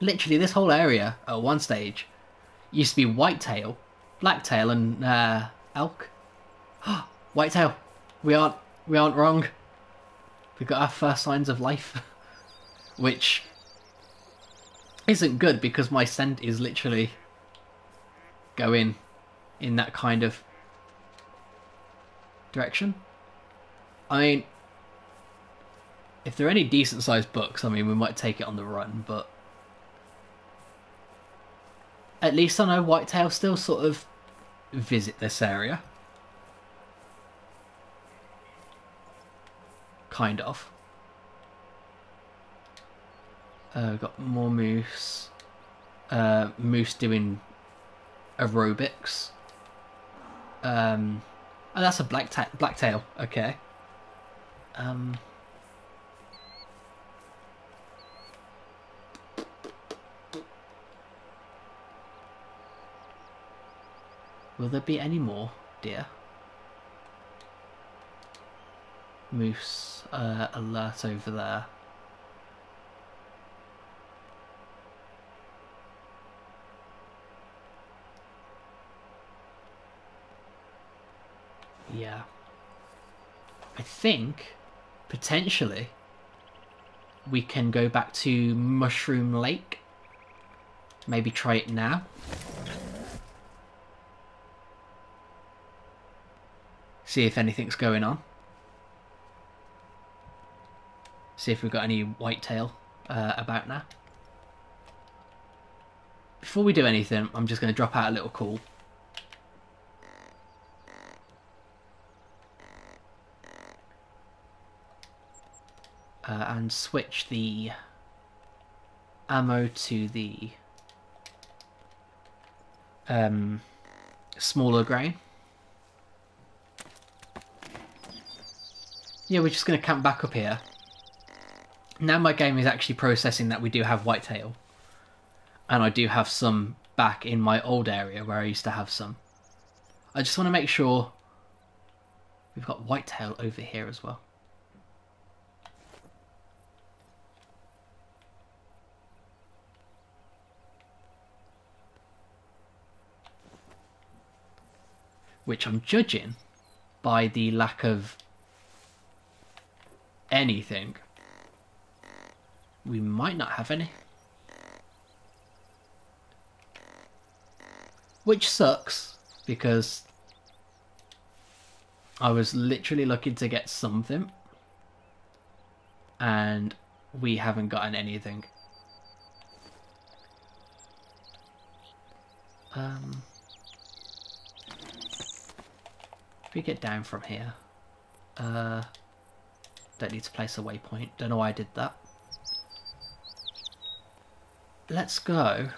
Literally, this whole area, at one stage, used to be whitetail, blacktail, and uh, elk. (gasps) whitetail. We aren't we aren't wrong. We got our first signs of life, (laughs) which isn't good because my scent is literally going in that kind of direction. I mean, if there are any decent sized books, I mean, we might take it on the run, but at least I know Whitetail still sort of visit this area. Kind of. Uh, got more moose. Uh, moose doing aerobics. Um, and that's a black ta-. Okay. Um, Will there be any more, deer? moose uh, alert over there. Yeah. I think potentially we can go back to Mushroom Lake. Maybe try it now. See if anything's going on. See if we've got any whitetail uh, about now. Before we do anything, I'm just going to drop out a little call. Uh, and switch the ammo to the um, smaller grain. Yeah, we're just going to camp back up here. Now my game is actually processing that we do have whitetail. And I do have some back in my old area where I used to have some. I just want to make sure we've got whitetail over here as well. Which I'm judging by the lack of anything. We might not have any. Which sucks, because I was literally looking to get something, and we haven't gotten anything. Um, if we get down from here, uh, don't need to place a waypoint. Don't know why I did that. Let's go.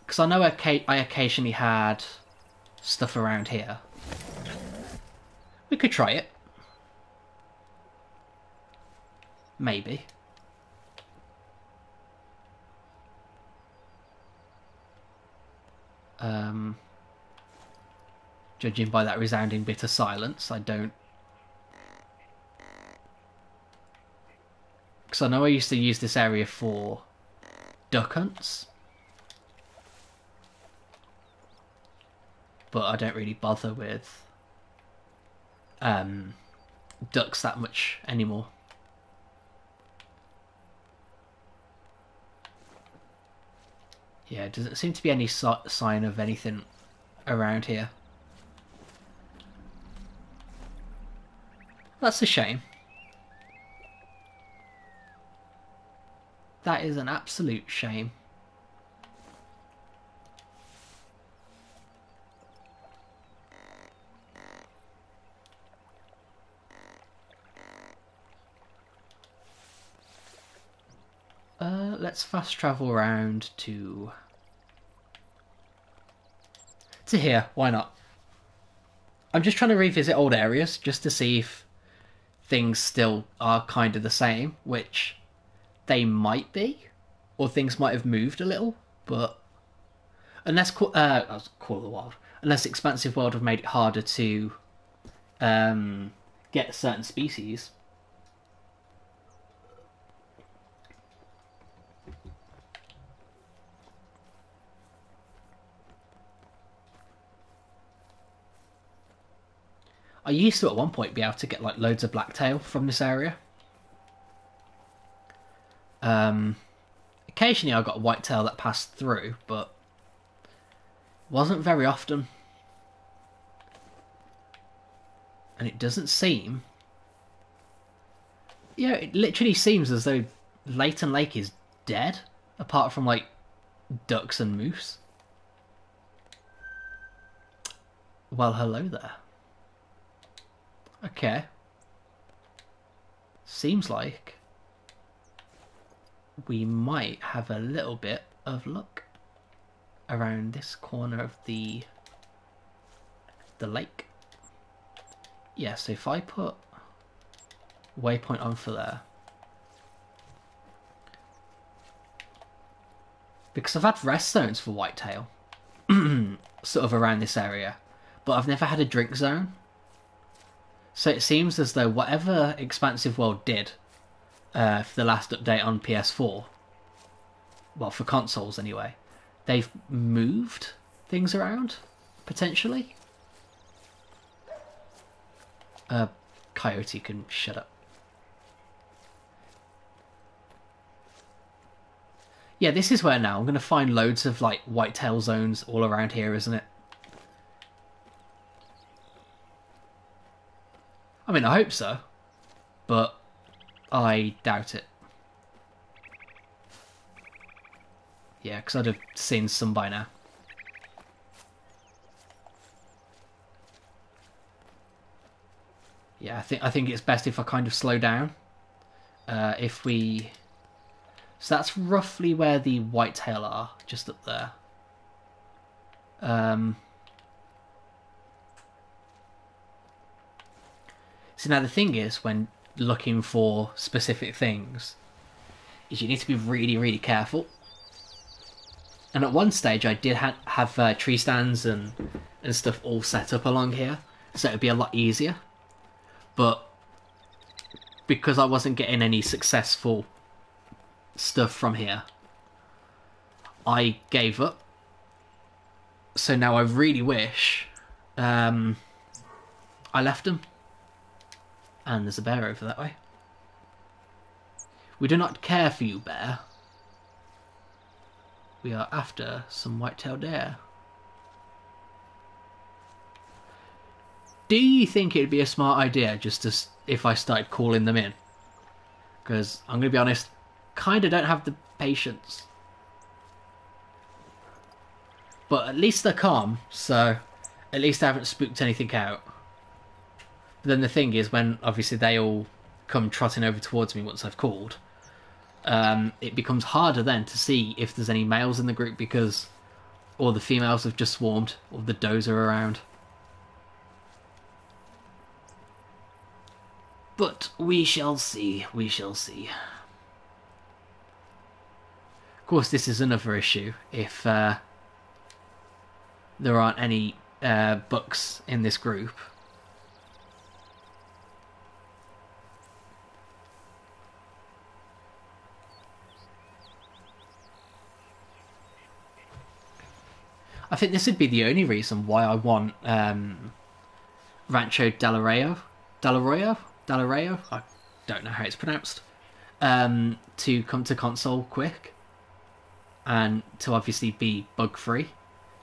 Because I know I occasionally had stuff around here. We could try it. Maybe. Um, judging by that resounding bit of silence, I don't Because I know I used to use this area for duck hunts. But I don't really bother with um, ducks that much anymore. Yeah, doesn't seem to be any so sign of anything around here. That's a shame. That is an absolute shame. Uh, let's fast travel around to... To here, why not? I'm just trying to revisit old areas just to see if things still are kind of the same, which they might be, or things might have moved a little, but unless uh, Call of the Wild, unless Expansive World have made it harder to um, get certain species. I used to at one point be able to get like loads of blacktail from this area. Um, occasionally I got a whitetail that passed through, but wasn't very often. And it doesn't seem. Yeah, it literally seems as though Layton Lake is dead, apart from like ducks and moose. Well, hello there. Okay. Seems like we might have a little bit of luck around this corner of the the lake. Yeah, so if I put waypoint on for there, because I've had rest zones for whitetail, (clears throat) sort of around this area, but I've never had a drink zone. So it seems as though whatever Expansive World did uh, for the last update on PS4, well, for consoles anyway, they've moved things around, potentially. Uh, Coyote can shut up. Yeah, this is where now I'm going to find loads of like whitetail zones all around here, isn't it? I mean, I hope so, but I doubt it. Yeah, because I'd have seen some by now. Yeah, I think I think it's best if I kind of slow down. Uh, if we, so that's roughly where the whitetail are, just up there. Um. So now the thing is, when looking for specific things, is you need to be really, really careful. And at one stage, I did ha- have uh, tree stands and and stuff all set up along here, so it'd be a lot easier. But because I wasn't getting any successful stuff from here, I gave up. So now I really wish um, I left them. And there's a bear over that way. We do not care for you, bear. We are after some white-tailed deer. Do you think it'd be a smart idea just to if I started calling them in? Because I'm gonna be honest, kind of don't have the patience. But at least they're calm, so at least I haven't spooked anything out. But then the thing is, when obviously they all come trotting over towards me once I've called, um, it becomes harder then to see if there's any males in the group because all the females have just swarmed, or the does are around. But we shall see, we shall see. Of course, this is another issue if uh, there aren't any uh, bucks in this group. I think this would be the only reason why I want um, Rancho Del Arroyo, Del Arroyo, Del Arroyo. I don't know how it's pronounced. Um, to come to console quick, and to obviously be bug free,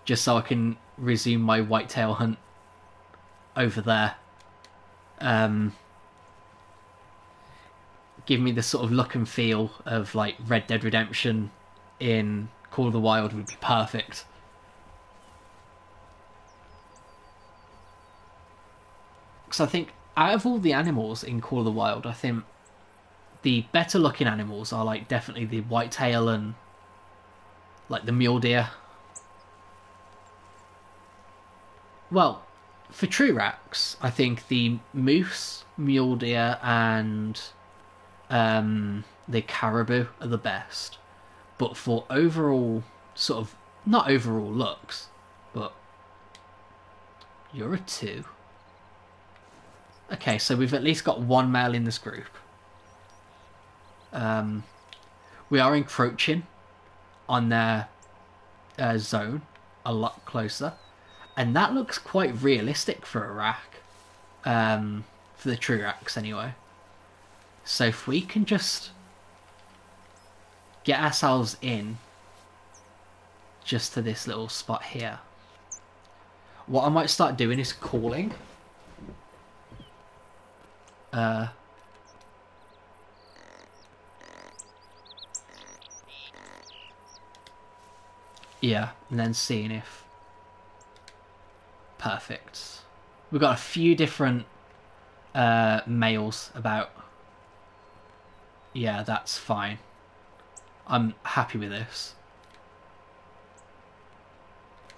just so I can resume my whitetail hunt over there. Um, give me the sort of look and feel of like Red Dead Redemption in Call of the Wild would be perfect. Because I think out of all the animals in Call of the Wild, I think the better looking animals are like definitely the whitetail and like the mule deer. Well, for true racks, I think the moose, mule deer, and um, the caribou are the best. But for overall, sort of, not overall looks, but you're a two. Okay, so we've at least got one male in this group. Um, we are encroaching on their uh, zone a lot closer, and that looks quite realistic for a rack. Um, for the true racks, anyway. So if we can just get ourselves in just to this little spot here. What I might start doing is calling uh, yeah, and then seeing if perfect. We've got a few different uh, males about. Yeah, that's fine. I'm happy with this.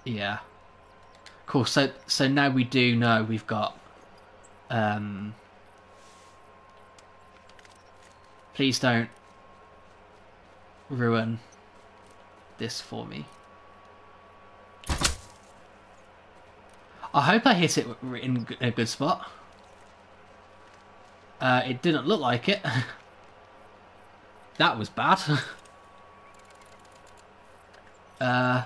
Yeah. Cool. So so now we do know we've got um Please don't ruin this for me. I hope I hit it in a good spot. Uh, it didn't look like it. (laughs) that was bad. (laughs) uh,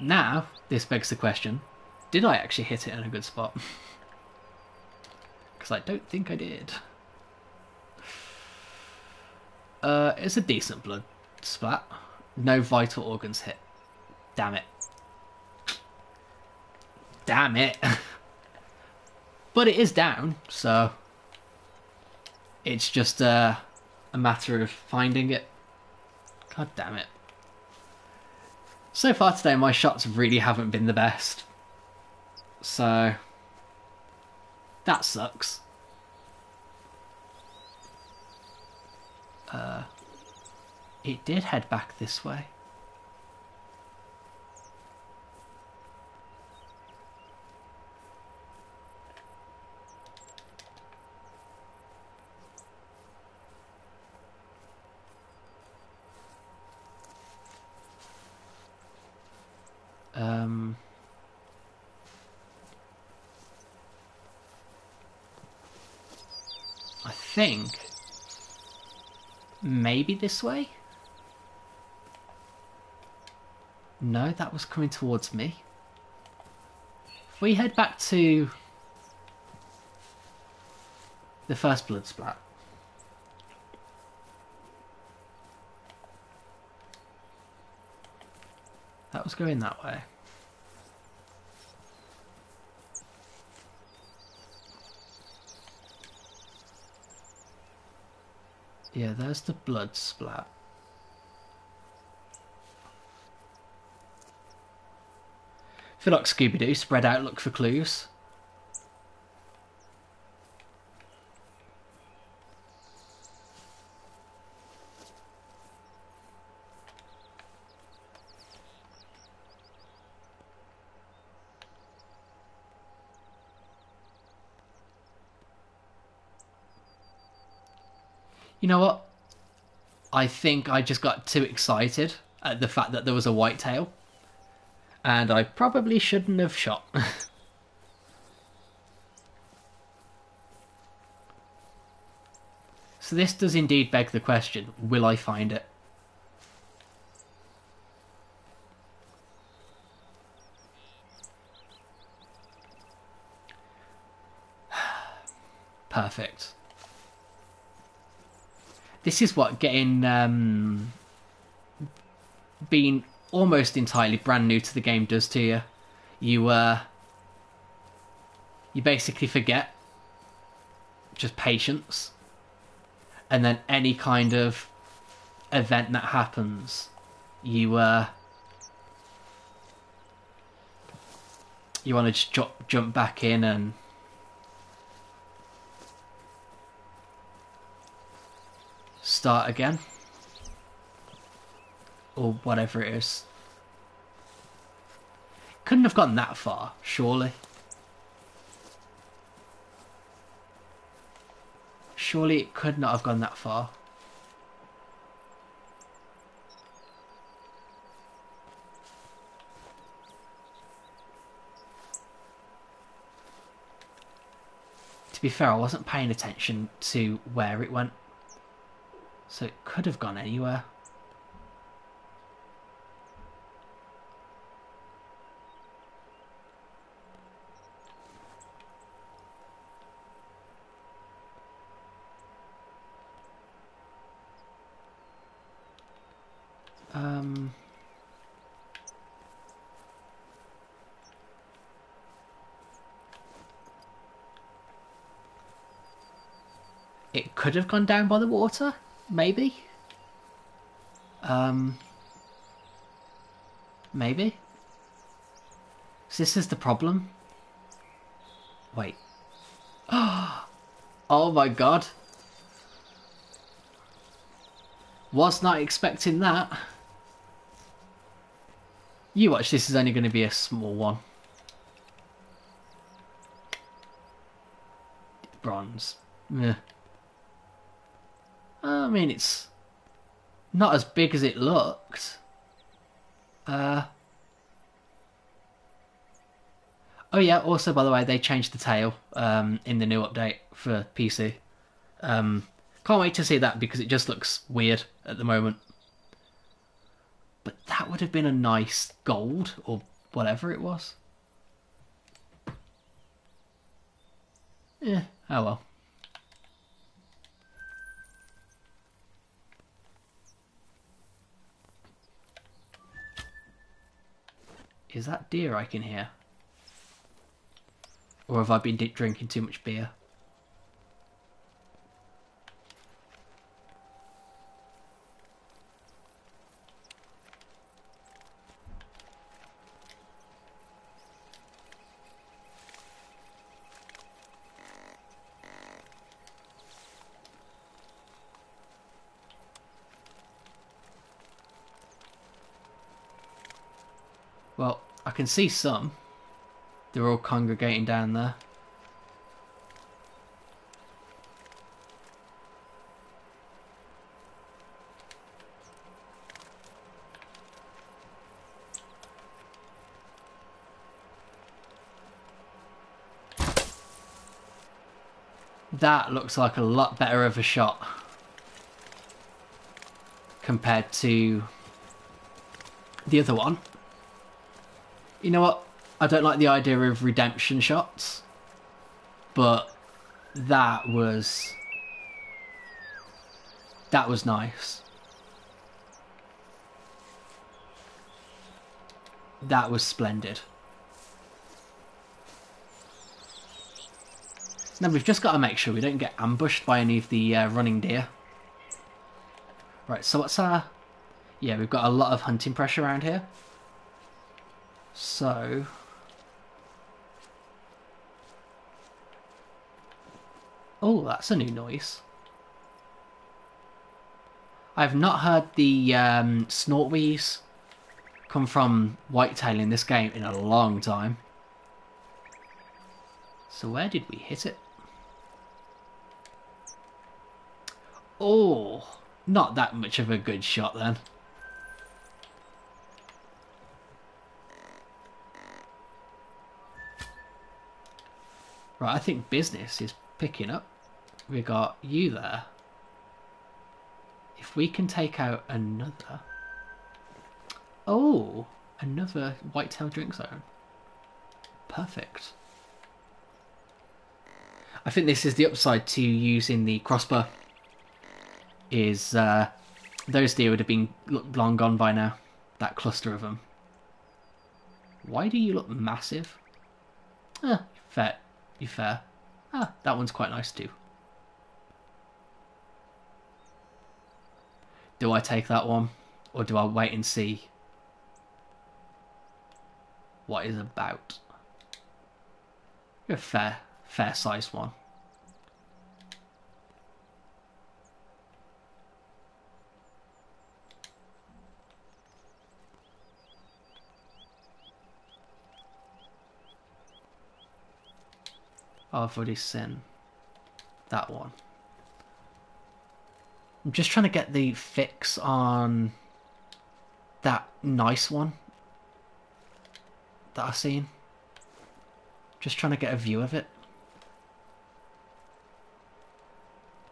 now, this begs the question did I actually hit it in a good spot? (laughs) Because I don't think I did. Uh, it's a decent blood splat. No vital organs hit. Damn it. Damn it. (laughs) but it is down, so it's just uh, a matter of finding it. God damn it. So far today, my shots really haven't been the best. So, that sucks. Uh, it did head back this way. Um, I think maybe this way? No, that was coming towards me. If we head back to the first blood splat. That was going that way. Yeah, there's the blood splat. feel like Scooby-Doo, spread out, look for clues. You know what? I think I just got too excited at the fact that there was a whitetail. And I probably shouldn't have shot. (laughs) so this does indeed beg the question, will I find it? (sighs) Perfect. This is what getting um, being almost entirely brand new to the game does to you. You uh, you basically forget just patience, and then any kind of event that happens, you uh, you want to just jump jump back in and start again. Or whatever it is. Couldn't have gone that far, surely. Surely it could not have gone that far. To be fair, I wasn't paying attention to where it went. So it could have gone anywhere. Um... It could have gone down by the water maybe. Um, maybe. This is the problem. Wait. (gasps) Oh my god. Was not expecting that. You watch, this is only going to be a small one. Bronze. Yeah. I mean, it's not as big as it looked. Uh, Oh yeah. Also, by the way, they changed the tail um, in the new update for PC. Um, can't wait to see that because it just looks weird at the moment. But that would have been a nice gold or whatever it was. Yeah. Oh well. Is that deer I can hear? Or have I been drinking too much beer? Well, I can see some. They're all congregating down there. That looks like a lot better of a shot compared to the other one. You know what? I don't like the idea of redemption shots, but that was that was nice. That was splendid. Now we've just got to make sure we don't get ambushed by any of the uh, running deer. Right, so what's our... Yeah, we've got a lot of hunting pressure around here. So... Oh, that's a new noise. I've not heard the um, snort come from Whitetail in this game in a long time. So where did we hit it? Oh, not that much of a good shot then. Right, I think business is picking up. We got you there. If we can take out another... Oh, another whitetail drink zone. Perfect. I think this is the upside to using the crossbow. Is uh, those deer would have been long gone by now. That cluster of them. Why do you look massive? Ah, fair. You fair. Ah, that one's quite nice too. Do I take that one? Or do I wait and see what is about? A fair, fair sized one. I've already seen that one. I'm just trying to get the fix on that nice one that I've seen. Just trying to get a view of it.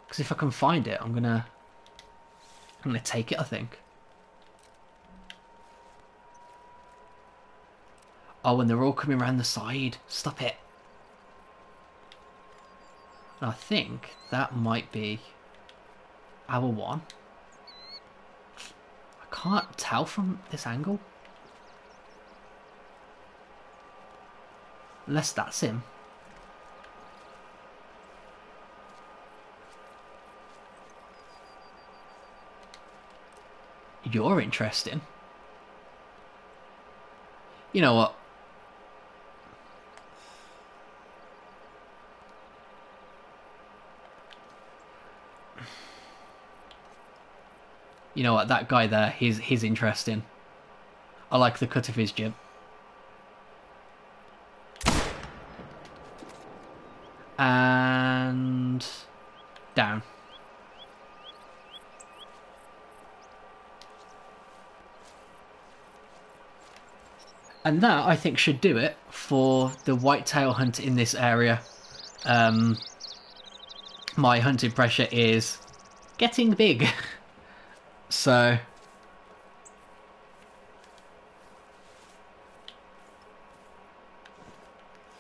Because if I can find it, I'm gonna... I'm gonna take it, I think. Oh, and they're all coming around the side. Stop it. I think that might be our one. I can't tell from this angle. Unless that's him. You're interesting. You know what? You know what, that guy there, he's he's interesting. I like the cut of his jib. And down. And that, I think, should do it for the whitetail hunt in this area. Um, my hunting pressure is getting big. (laughs) so.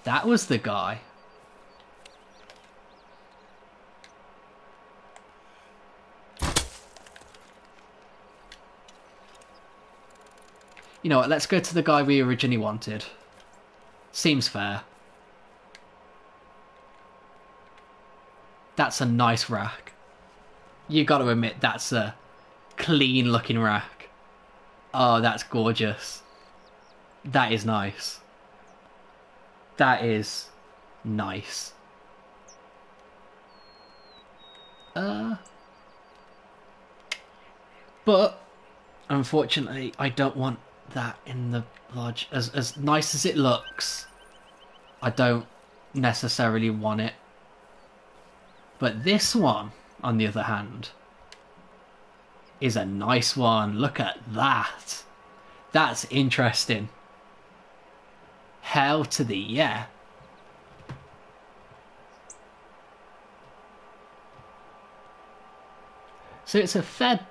That was the guy. You know what, let's go to the guy we originally wanted. Seems fair. That's a nice rack. You gotta admit, that's a clean looking rack. Oh, that's gorgeous. That is nice. That is nice. Uh, but unfortunately, I don't want that in the lodge. As as nice as it looks, I don't necessarily want it. But this one, on the other hand, is a nice one. Look at that. That's interesting. Hell to the yeah. So it's a fair,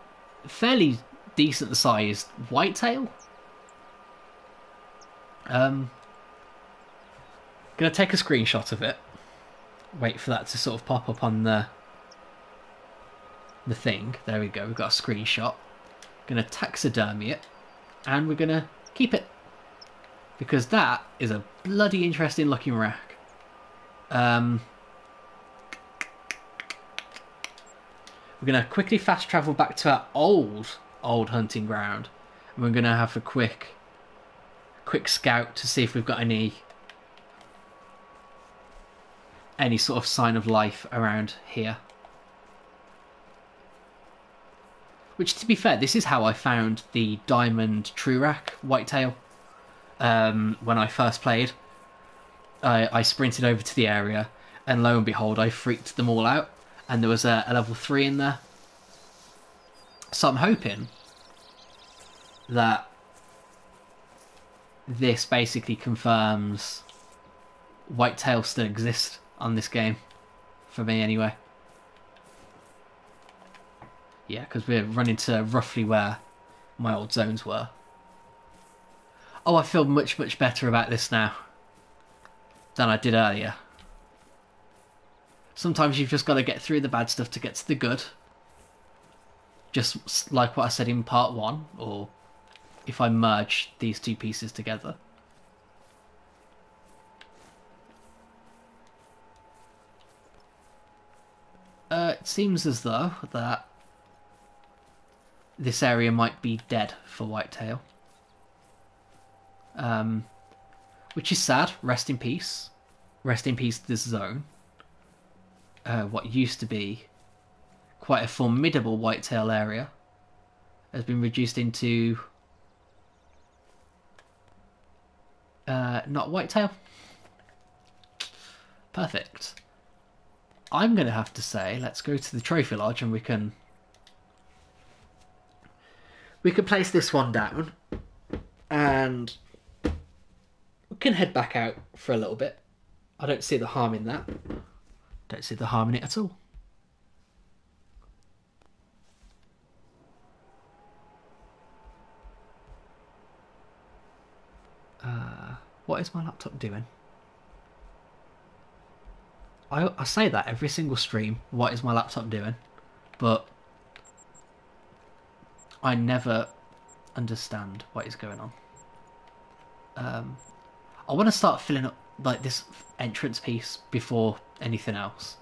fairly decent sized whitetail. Um, gonna take a screenshot of it. Wait for that to sort of pop up on the the thing. There we go. We've got a screenshot. Gonna taxidermy it, and we're gonna keep it because that is a bloody interesting looking rack. Um, we're gonna quickly fast travel back to our old old hunting ground, and we're gonna have a quick quick scout to see if we've got any any sort of sign of life around here. Which, to be fair, this is how I found the diamond true rack whitetail um, when I first played. I, I sprinted over to the area, and lo and behold, I freaked them all out, and there was a, a level three in there. So I'm hoping that this basically confirms whitetail still exists on this game, for me anyway. Yeah, because we're running to roughly where my old zones were. Oh, I feel much, much better about this now than I did earlier. Sometimes you've just got to get through the bad stuff to get to the good. Just like what I said in part one, or if I merge these two pieces together. Uh, it seems as though that this area might be dead for whitetail. Um, which is sad. Rest in peace. Rest in peace this zone. Uh, what used to be quite a formidable whitetail area has been reduced into uh, not whitetail. Perfect. I'm going to have to say, let's go to the trophy lodge and we can we can place this one down and we can head back out for a little bit. I don't see the harm in that. Don't see the harm in it at all. Uh, what is my laptop doing? I, I say that every single stream. What is my laptop doing? But I never understand what is going on. Um, I want to start filling up like this entrance piece before anything else.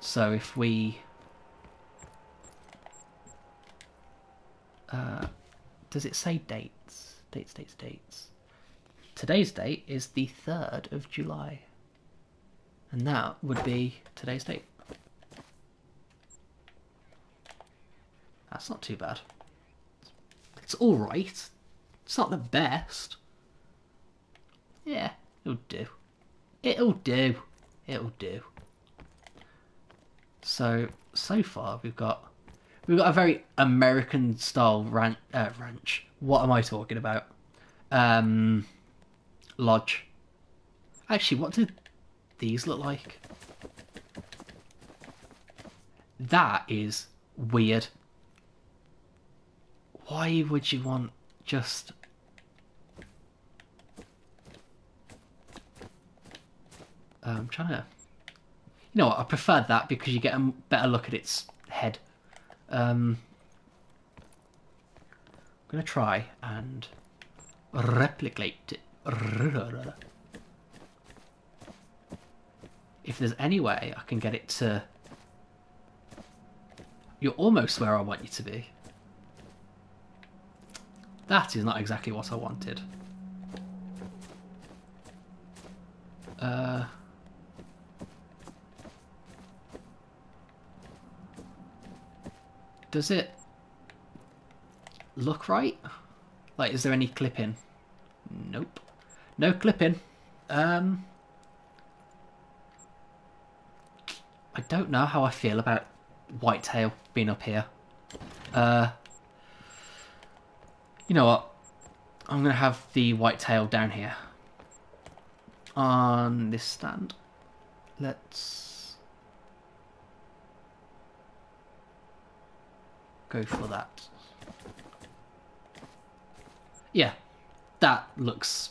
So if we, uh, does it say dates? Dates, dates, dates. Today's date is the third of July, and that would be today's date. That's not too bad. It's alright. It's not the best. Yeah, it'll do. It'll do. It'll do. So so far we've got we've got a very American style ran- uh, ranch. What am I talking about? Um, lodge. Actually, what do these look like? That is weird. Why would you want just... Uh, I'm trying to... You know what, I prefer that because you get a better look at its head. Um, I'm going to try and replicate it. If there's any way I can get it to... You're almost where I want you to be. That is not exactly what I wanted. Uh... Does it look right? Like, is there any clipping? Nope. No clipping. Um, I don't know how I feel about Whitetail being up here. Uh, you know what? I'm going to have the white tail down here. On this stand. Let's go for that. Yeah, that looks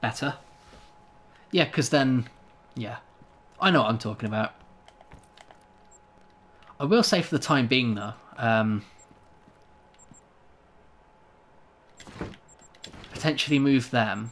better. Yeah, because then, yeah, I know what I'm talking about. I will say for the time being, though, um, potentially move them.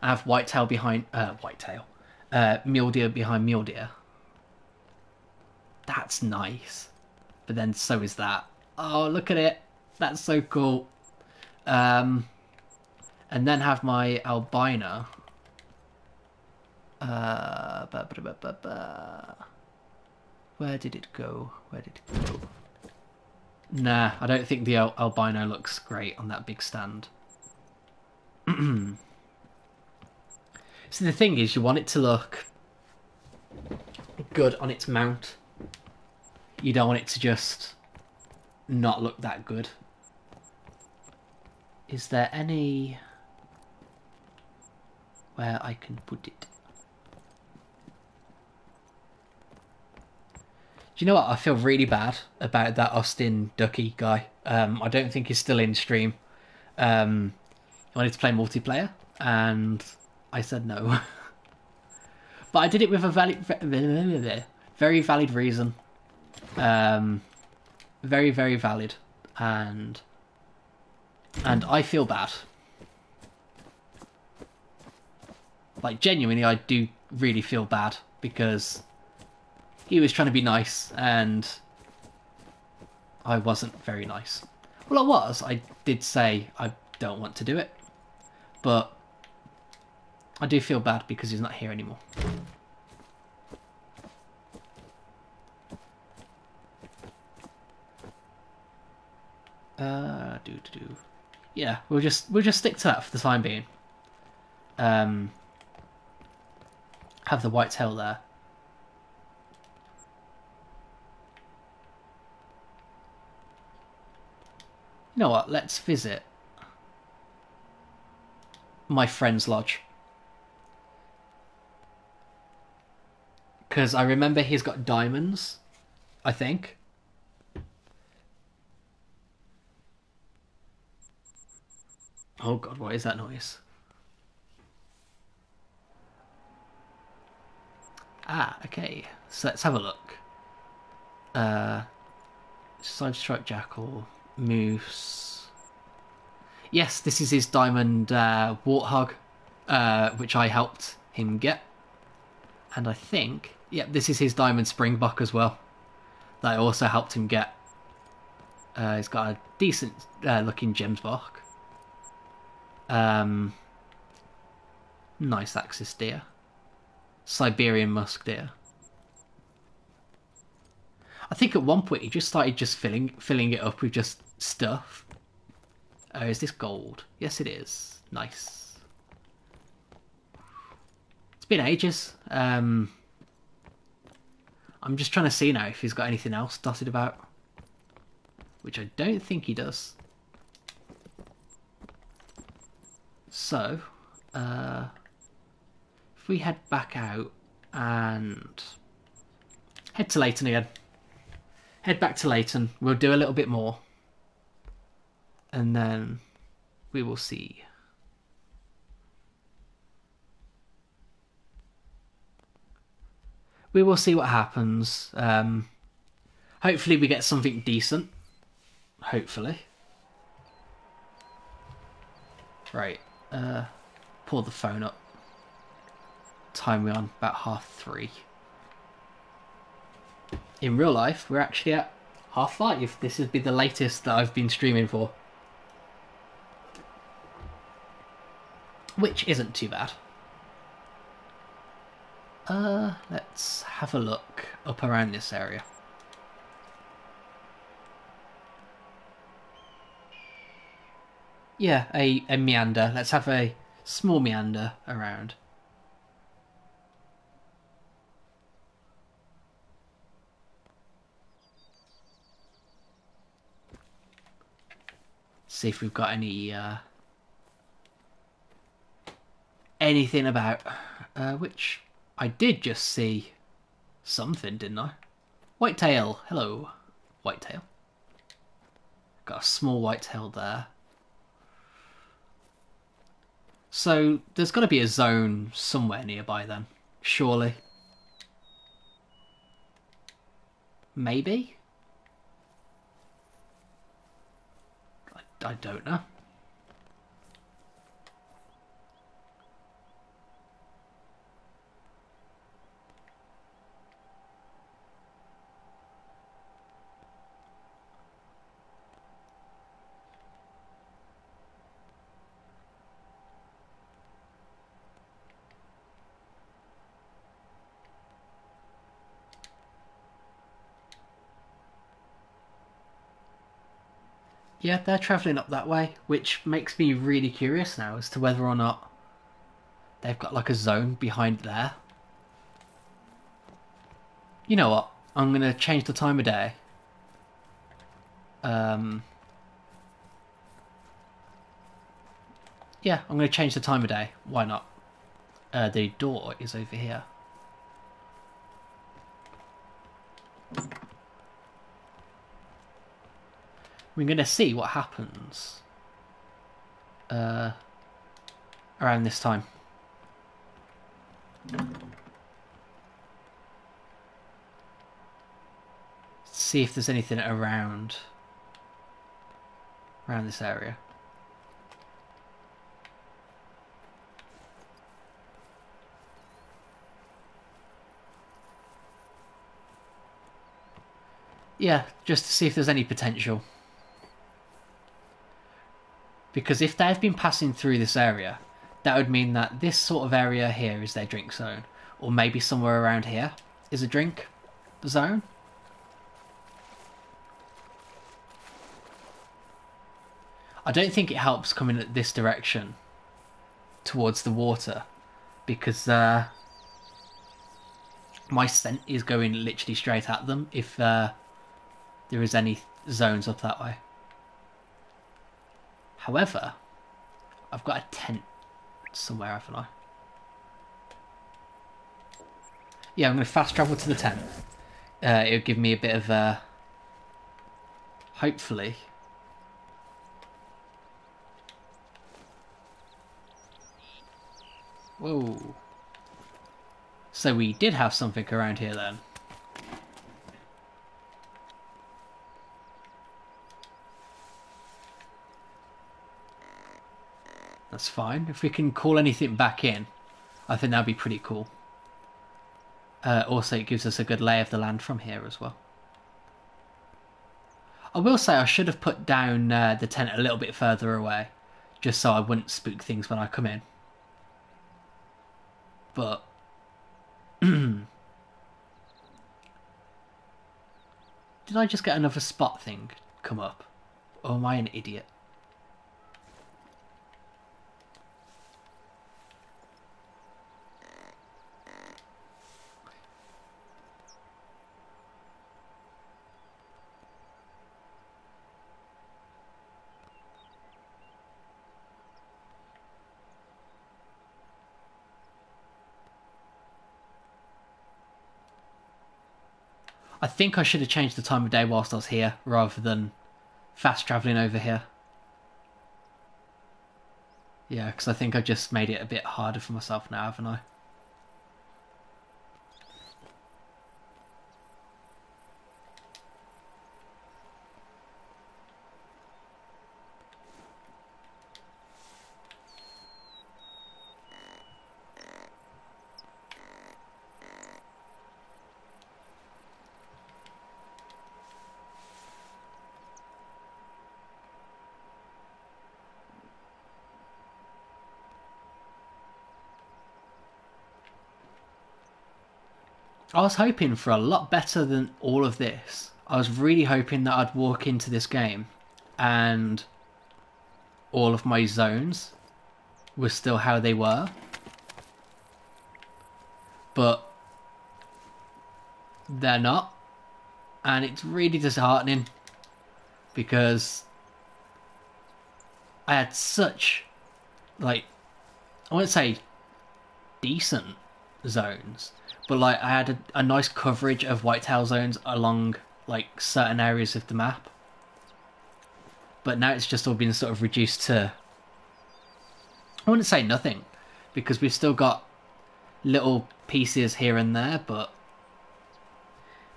I have whitetail behind uh whitetail. Uh mule deer behind mule deer. That's nice. But then so is that. Oh look at it. That's so cool. Um and then have my albino. Uh ba, ba, ba, Where did it go? Where did it go? Nah, I don't think the al albino looks great on that big stand. (clears throat) So the thing is, you want it to look good on its mount. You don't want it to just not look that good. Is there any where I can put it? Do you know what? I feel really bad about that Austin Ducky guy. Um, I don't think he's still in stream. Um, he wanted to play multiplayer, and I said no. (laughs) but I did it with a valid, very valid reason. Um, very, very valid, and and I feel bad. Like genuinely, I do really feel bad because he was trying to be nice and I wasn't very nice. Well, I was. I did say I don't want to do it, but I do feel bad because he's not here anymore. Uh, do do do. Yeah, we'll just we'll just stick to that for the time being. Um, have the white tail there. You know what? Let's visit my friend's lodge. because I remember he's got diamonds. I think. Oh god, what is that noise? Ah, okay. So let's have a look. Uh, Side-Striped Jackal, Moose. Yes, this is his diamond uh, warthog, uh, which I helped him get. And I think Yep, this is his diamond springbok as well. That I also helped him get. Uh, he's got a decent uh, looking gemsbok. Um, nice axis deer. Siberian musk deer. I think at one point he just started just filling filling it up with just stuff. Oh, is this gold? Yes, it is. Nice. It's been ages. Um, I'm just trying to see now if he's got anything else dotted about. Which I don't think he does. So, uh, we head back out and head to Layton again. Head back to Layton. We'll do a little bit more. And then we will see. We will see what happens. Um, hopefully, we get something decent. Hopefully. Right. Uh, pull the phone up. Time we on about half three. In real life, we're actually at half five. This would be the latest that I've been streaming for. Which isn't too bad. Uh, let's have a look up around this area. Yeah, a, a meander. Let's have a small meander around. See if we've got any uh, anything about uh, which I did just see something, didn't I? Whitetail, hello, whitetail. Got a small whitetail there. So there's got to be a zone somewhere nearby then, surely. Maybe? I, don't know. Yeah, they're travelling up that way, which makes me really curious now as to whether or not they've got like a zone behind there. You know what? I'm going to change the time of day. Um, yeah, I'm going to change the time of day. Why not? Uh, the door is over here. We're going to see what happens uh, around this time. See if there's anything around around this area. Yeah, just to see if there's any potential. Because if they've been passing through this area, that would mean that this sort of area here is their drink zone. Or maybe somewhere around here is a drink zone. I don't think it helps coming at this direction towards the water because uh, my scent is going literally straight at them if uh, there is any zones up that way. However, I've got a tent somewhere, haven't I? Yeah, I'm going to fast travel to the tent. Uh, it'll give me a bit of, uh, hopefully, Whoa. So we did have something around here then. That's fine. If we can call anything back in, I think that'd be pretty cool. Uh, also, it gives us a good lay of the land from here as well. I will say I should have put down uh, the tent a little bit further away, just so I wouldn't spook things when I come in. But (clears throat) did I just get another spot thing come up? Or am I an idiot? I think I should have changed the time of day whilst I was here rather than fast travelling over here. Yeah, because I think I've just made it a bit harder for myself now, haven't I? I was hoping for a lot better than all of this. I was really hoping that I'd walk into this game and all of my zones were still how they were. But they're not. And it's really disheartening because I had such, like, I wouldn't say decent zones, but like I had a, a nice coverage of whitetail zones along like certain areas of the map. But now it's just all been sort of reduced to I wouldn't say nothing, because we've still got little pieces here and there, but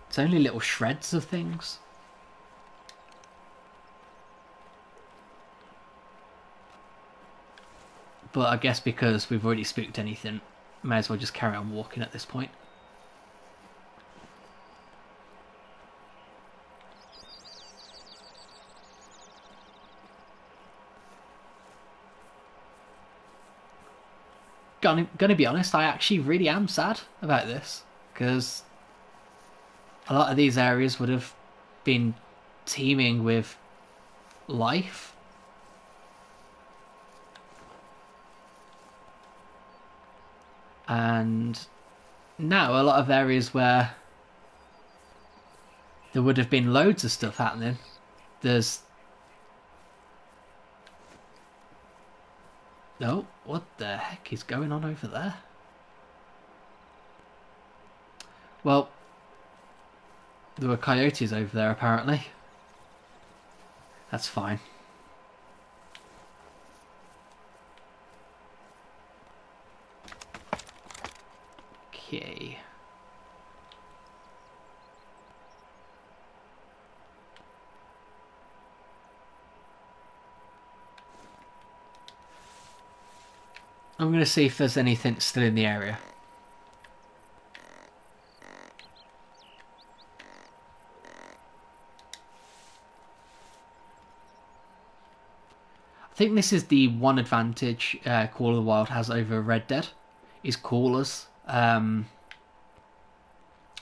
it's only little shreds of things. But I guess because we've already spooked anything, may as well just carry on walking at this point. Gonna, gonna be honest, I actually really am sad about this because a lot of these areas would have been teeming with life. And now a lot of areas where there would have been loads of stuff happening, there's No, what the heck is going on over there? Well, there were coyotes over there apparently. That's fine. Okay. I'm going to see if there's anything still in the area. I think this is the one advantage uh, Call of the Wild has over Red Dead, is callers. Um,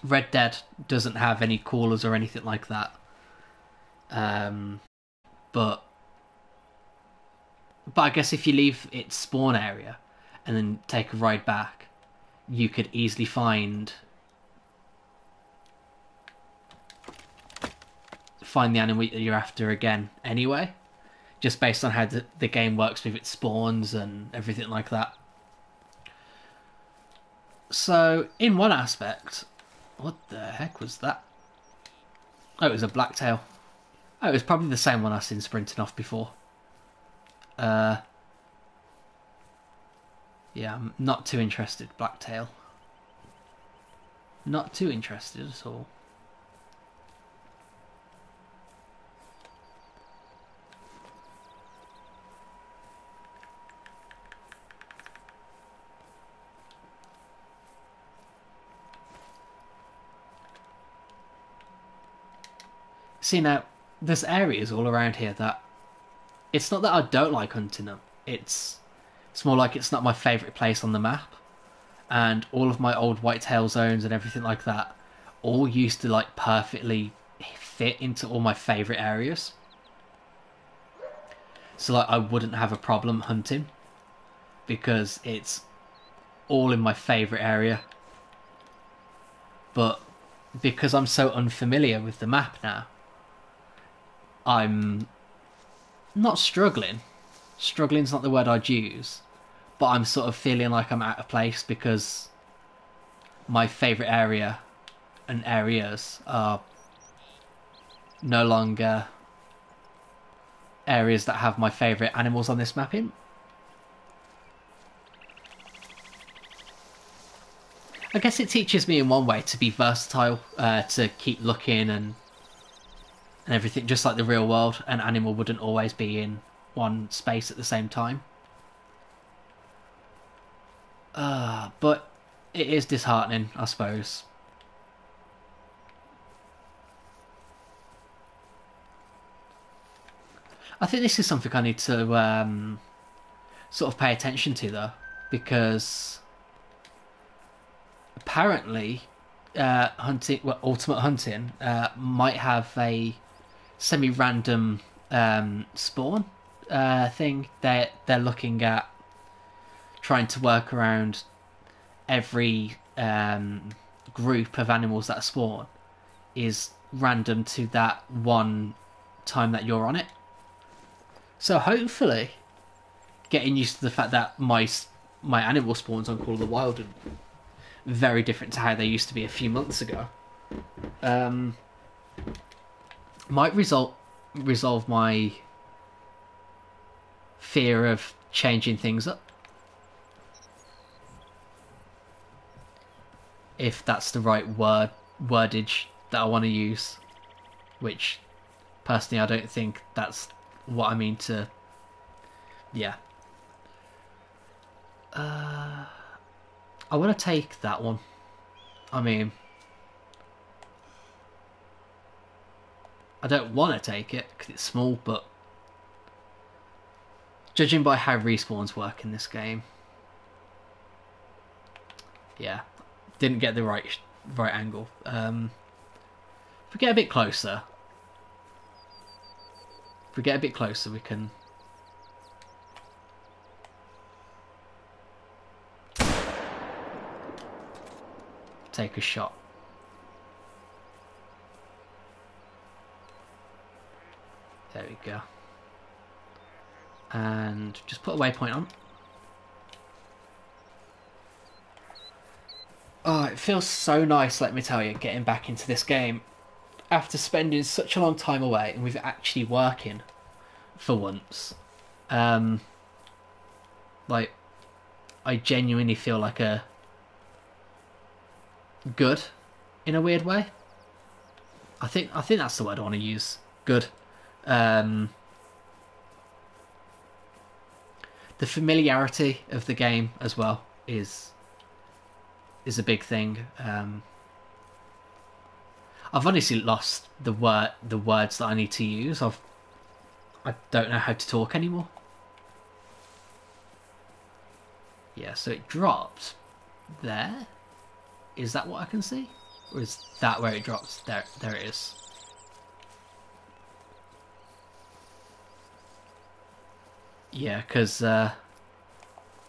Red Dead doesn't have any callers or anything like that. Um, but but I guess if you leave its spawn area, and then take a ride back, you could easily find find the animal that you're after again anyway, just based on how the, the game works with its spawns and everything like that. So, in one aspect, what the heck was that? Oh, it was a blacktail. Oh, it was probably the same one I've seen sprinting off before. Uh, yeah, I'm not too interested, Blacktail. Not too interested at all. See now, there's areas all around here that it's not that I don't like hunting them. It's it's more like it's not my favourite place on the map. And all of my old whitetail zones and everything like that all used to like perfectly fit into all my favourite areas. So like I wouldn't have a problem hunting because it's all in my favourite area. But because I'm so unfamiliar with the map now, I'm not struggling. Struggling's not the word I'd use, but I'm sort of feeling like I'm out of place because my favourite area and areas are no longer areas that have my favourite animals on this map in. I guess it teaches me in one way to be versatile, uh, to keep looking and and everything, just like the real world. An animal wouldn't always be in one space at the same time. Uh, but it is disheartening, I suppose. I think this is something I need to um, sort of pay attention to, though, because apparently, uh, hunting, well, ultimate hunting, uh, might have a semi-random um, spawn uh, thing. they're, they're looking at trying to work around every um, group of animals that spawn is random to that one time that you're on it. So hopefully, getting used to the fact that my my animal spawns on Call of the Wild are very different to how they used to be a few months ago, um, might result resolve my fear of changing things up. If that's the right word wordage that I want to use, which personally I don't think that's what I mean to. Yeah. Uh, I want to take that one. I mean, I don't want to take it because it's small, but judging by how respawns work in this game, yeah, didn't get the right right angle. Um, if we get a bit closer, if we get a bit closer, we can... Take a shot. There we go. And just put a waypoint on. Oh, it feels so nice, let me tell you, getting back into this game after spending such a long time away and with actually working for once, um, like I genuinely feel like a good in a weird way. I think I think that's the word I want to use. Good. Um, the familiarity of the game as well is is a big thing. Um, I've honestly lost the word the words that I need to use. I've I don't know how to talk anymore. Yeah, so it drops there. Is that what I can see? Or is that where it drops? There there it is. Yeah, because uh,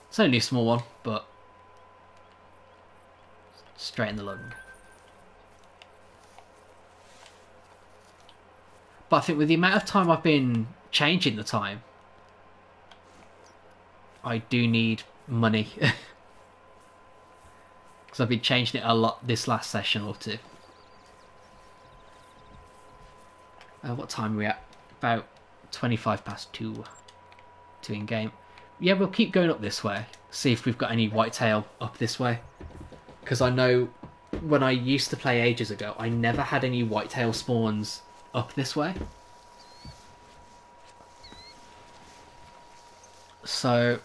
it's only a small one, but straight in the lung. But I think with the amount of time I've been changing the time, I do need money. (laughs) Because I've been changing it a lot this last session or two. Uh, what time are we at? About 25 past 2. 2 in game. Yeah, we'll keep going up this way. See if we've got any whitetail up this way. Because I know when I used to play ages ago, I never had any whitetail spawns up this way. So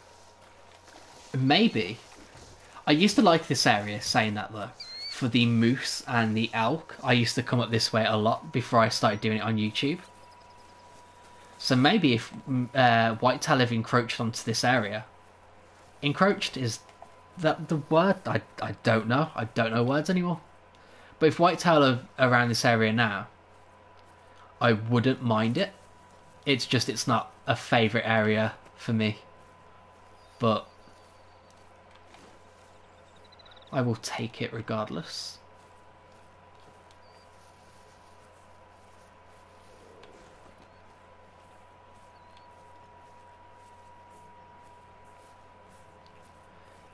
maybe I used to like this area. Saying that though, for the moose and the elk, I used to come up this way a lot before I started doing it on YouTube. So maybe if uh, whitetail have encroached onto this area, encroached is that the word? I I don't know. I don't know words anymore. But if whitetail are around this area now, I wouldn't mind it. It's just it's not a favourite area for me. But I will take it regardless.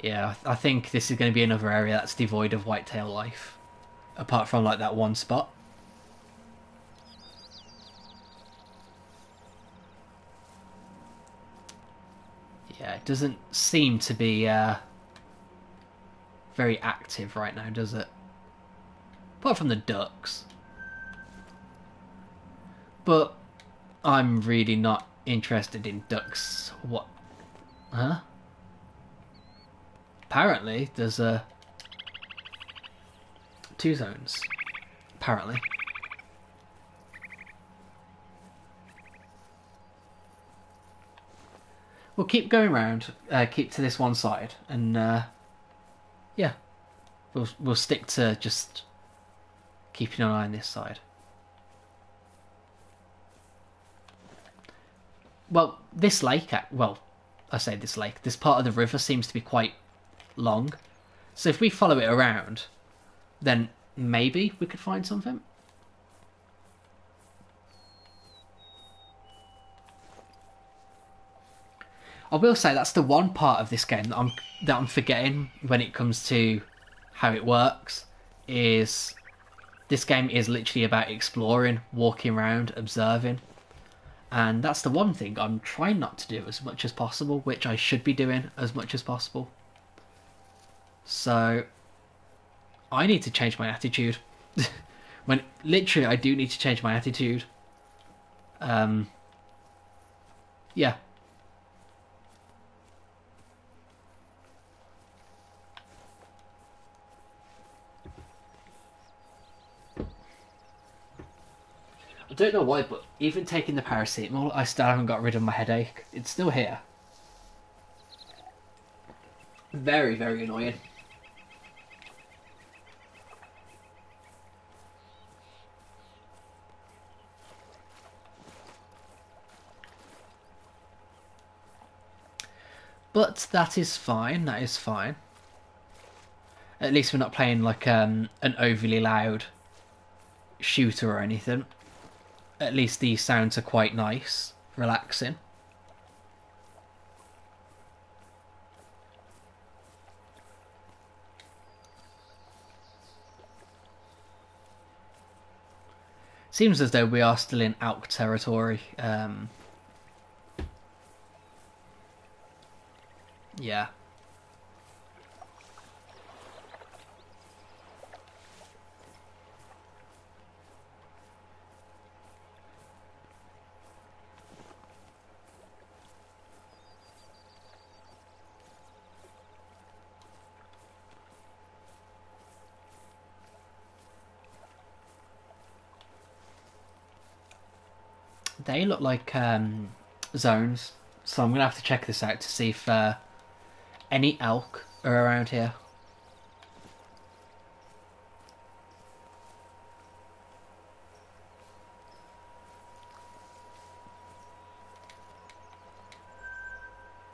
Yeah, I think this is going to be another area that's devoid of whitetail life. apart from like that one spot. Yeah, it doesn't seem to be uh, very active right now, does it? Apart from the ducks. But I'm really not interested in ducks. What? Huh? Apparently, there's a two zones. Apparently. We'll keep going around. Uh, keep to this one side, and uh, yeah, we'll we'll stick to just keeping an eye on this side. Well, this lake, well, I say this lake, this part of the river seems to be quite long. So if we follow it around, then maybe we could find something. I will say that's the one part of this game that I'm that I'm forgetting when it comes to how it works is this game is literally about exploring, walking around, observing. And that's the one thing I'm trying not to do as much as possible, which I should be doing as much as possible. So I need to change my attitude. (laughs) when literally I do need to change my attitude. Um yeah. I don't know why, but even taking the paracetamol, I still haven't got rid of my headache. It's still here. Very, very annoying. But that is fine, that is fine. At least we're not playing like um, an overly loud shooter or anything at least these sounds are quite nice, relaxing. Seems as though we are still in elk territory. Um, yeah. They look like um, zones, so I'm gonna have to check this out to see if uh, any elk are around here.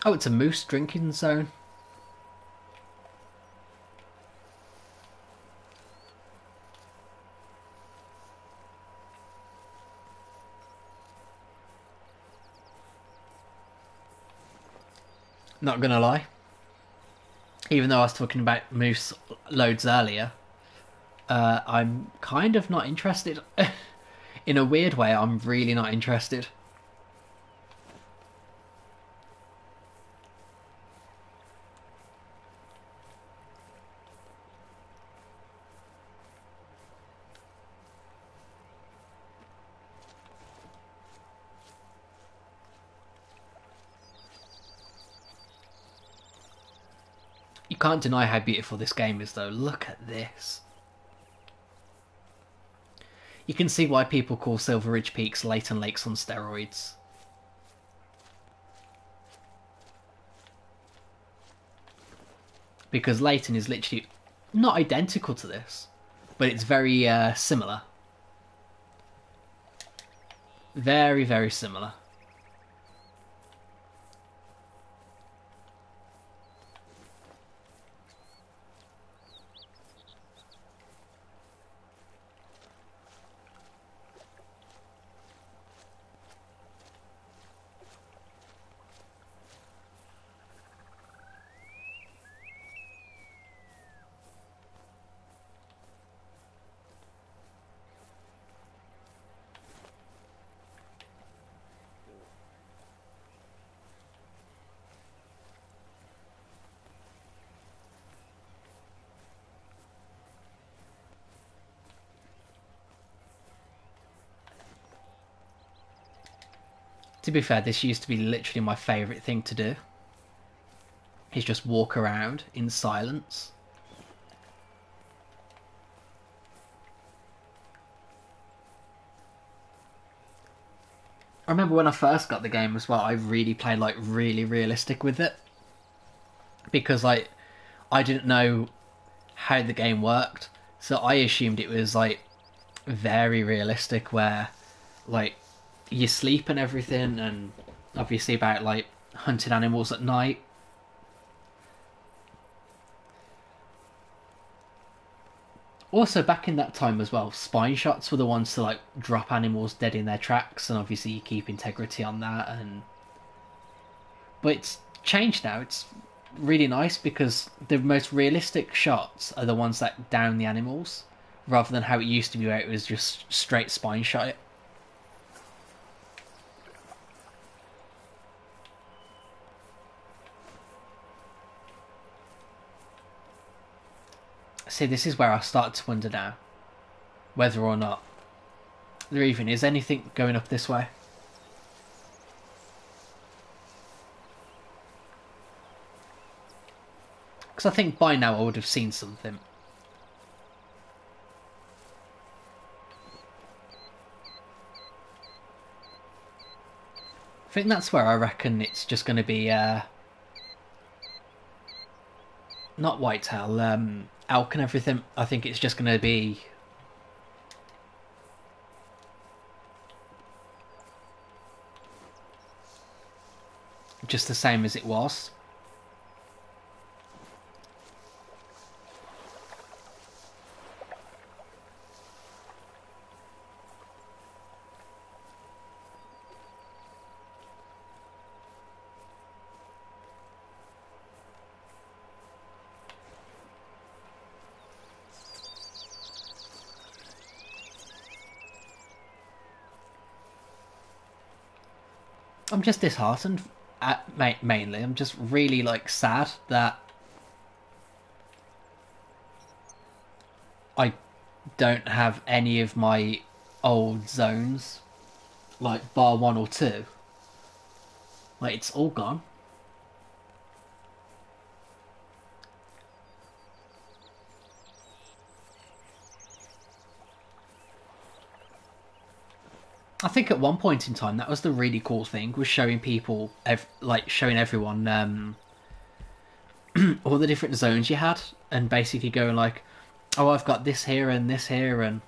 Oh, it's a moose drinking zone. Not gonna lie. Even though I was talking about moose loads earlier, uh, I'm kind of not interested. (laughs) In a weird way, I'm really not interested. You can't deny how beautiful this game is, though. Look at this. You can see why people call Silver Ridge Peaks Layton Lakes on steroids. Because Layton is literally not identical to this, but it's very uh, similar. Very, very similar. To be fair, this used to be literally my favourite thing to do. Is just walk around in silence. I remember when I first got the game as well, I really played like really realistic with it. Because like I didn't know how the game worked. So I assumed it was like very realistic where like you sleep and everything and obviously about like hunting animals at night. Also, back in that time as well, spine shots were the ones to like drop animals dead in their tracks, and obviously you keep integrity on that. And but it's changed now. It's really nice because the most realistic shots are the ones that down the animals, rather than how it used to be where it was just straight spine shot. See, this is where I start to wonder now whether or not there even is anything going up this way. Because I think by now I would have seen something. I think that's where I reckon it's just going to be, uh, not whitetail, um, elk and everything. I think it's just going to be just the same as it was. Just disheartened. Uh, At, mainly, I'm just really like sad that I don't have any of my old zones, like bar one or two. Like it's all gone. I think at one point in time that was the really cool thing was showing people ev- like showing everyone um, (clears throat) all the different zones you had and basically going like oh I've got this here and this here and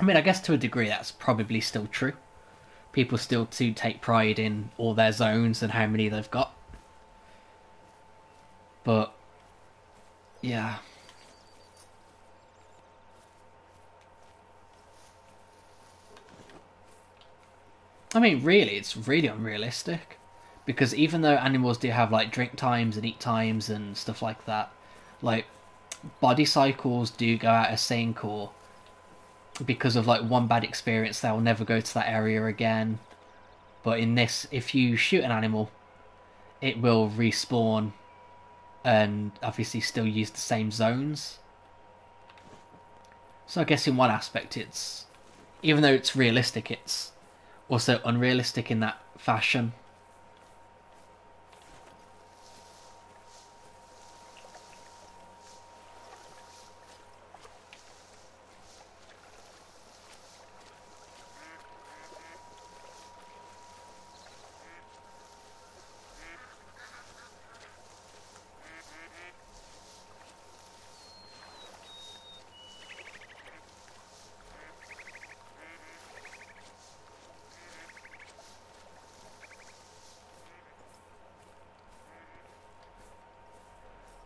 I mean I guess to a degree that's probably still true. People still do take pride in all their zones and how many they've got. But yeah I mean, really, it's really unrealistic. Because even though animals do have like drink times and eat times and stuff like that, like body cycles do go out of sync or because of like one bad experience they'll never go to that area again. But in this, if you shoot an animal, it will respawn and obviously still use the same zones. So I guess in one aspect it's even though it's realistic it's also unrealistic in that fashion.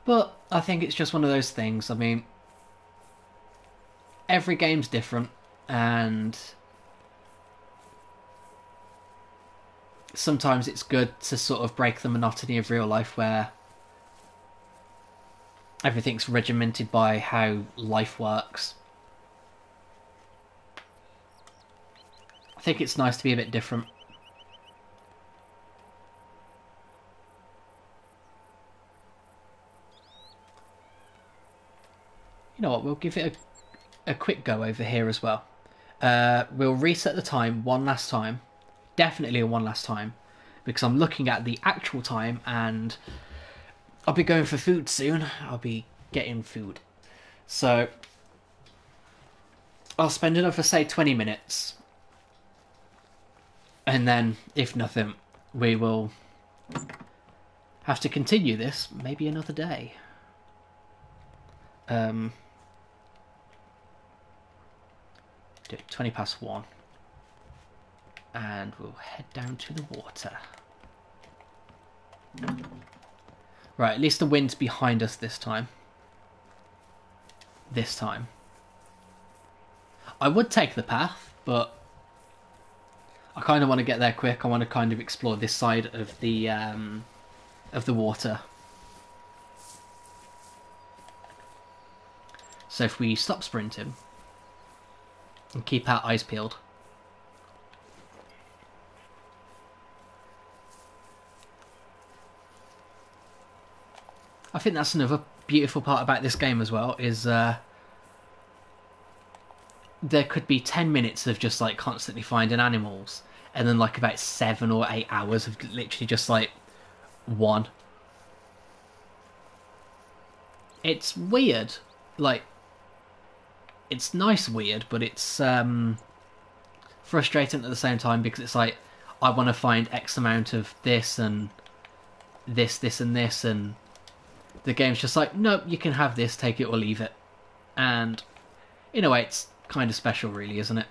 But I think it's just one of those things. I mean, every game's different, and sometimes it's good to sort of break the monotony of real life where everything's regimented by how life works. I think it's nice to be a bit different. You know what, we'll give it a, a quick go over here as well. Uh, we'll reset the time one last time definitely one last time because I'm looking at the actual time and I'll be going for food soon. I'll be getting food. So I'll spend another, say, 20 minutes. And then, if nothing, we will have to continue this maybe another day. Um, do it 20 past 1. And we'll head down to the water. Right, at least the wind's behind us this time. This time. I would take the path, but I kind of want to get there quick. I want to kind of explore this side of the um, of the water. So if we stop sprinting and keep our eyes peeled. I think that's another beautiful part about this game as well is uh, there could be 10 minutes of just like constantly finding animals and then like about 7 or 8 hours of literally just like one it's weird like it's nice weird but it's um frustrating at the same time because it's like i want to find x amount of this and this this and this and the game's just like nope you can have this take it or leave it and in a way it's kind of special, really, isn't it?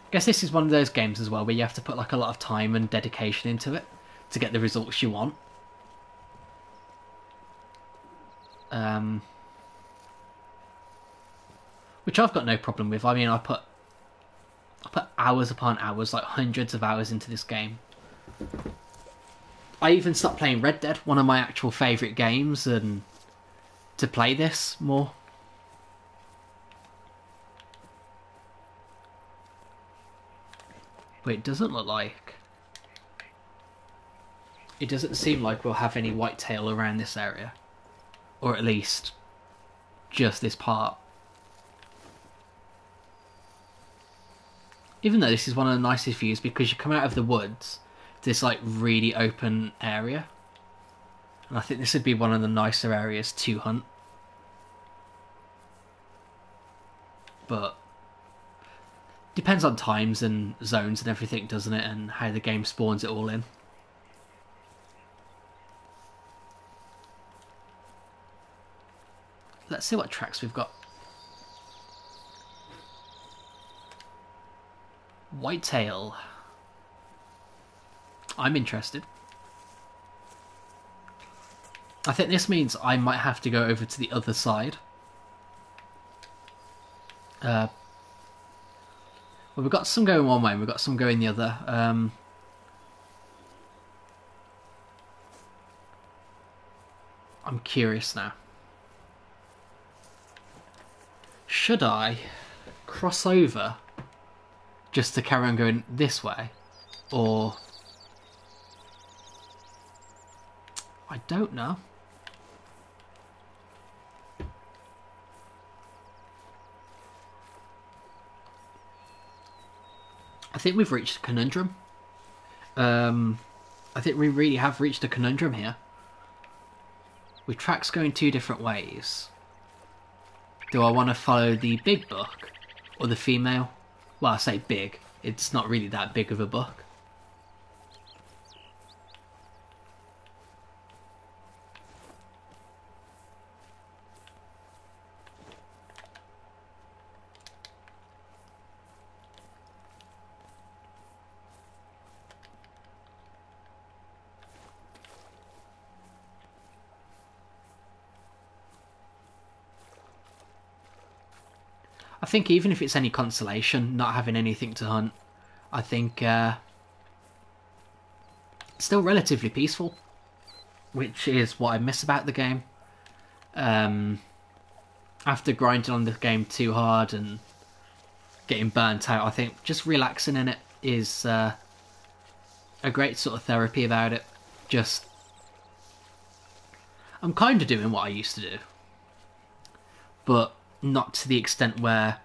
I guess this is one of those games as well where you have to put like a lot of time and dedication into it to get the results you want. Um, which I've got no problem with. I mean, I put I put hours upon hours, like hundreds of hours into this game. I even stopped playing Red Dead, one of my actual favourite games, and to play this more. But it doesn't look like... It doesn't seem like we'll have any whitetail around this area. Or at least, just this part. Even though this is one of the nicest views because you come out of the woods to this like really open area. And I think this would be one of the nicer areas to hunt. But depends on times and zones and everything, doesn't it? And how the game spawns it all in. Let's see what tracks we've got. Whitetail. I'm interested. I think this means I might have to go over to the other side. Uh, well, we've got some going one way and we've got some going the other. Um, I'm curious now. Should I cross over just to carry on going this way? Or... I don't know. I think we've reached a conundrum. Um, I think we really have reached a conundrum here. With tracks going two different ways. Do I want to follow the big buck or the female? Well, I say big. It's not really that big of a buck. Think even if it's any consolation, not having anything to hunt, I think uh, still relatively peaceful, which is what I miss about the game. Um, after grinding on the game too hard and getting burnt out, I think just relaxing in it is uh, a great sort of therapy about it. Just, I'm kind of doing what I used to do, but not to the extent where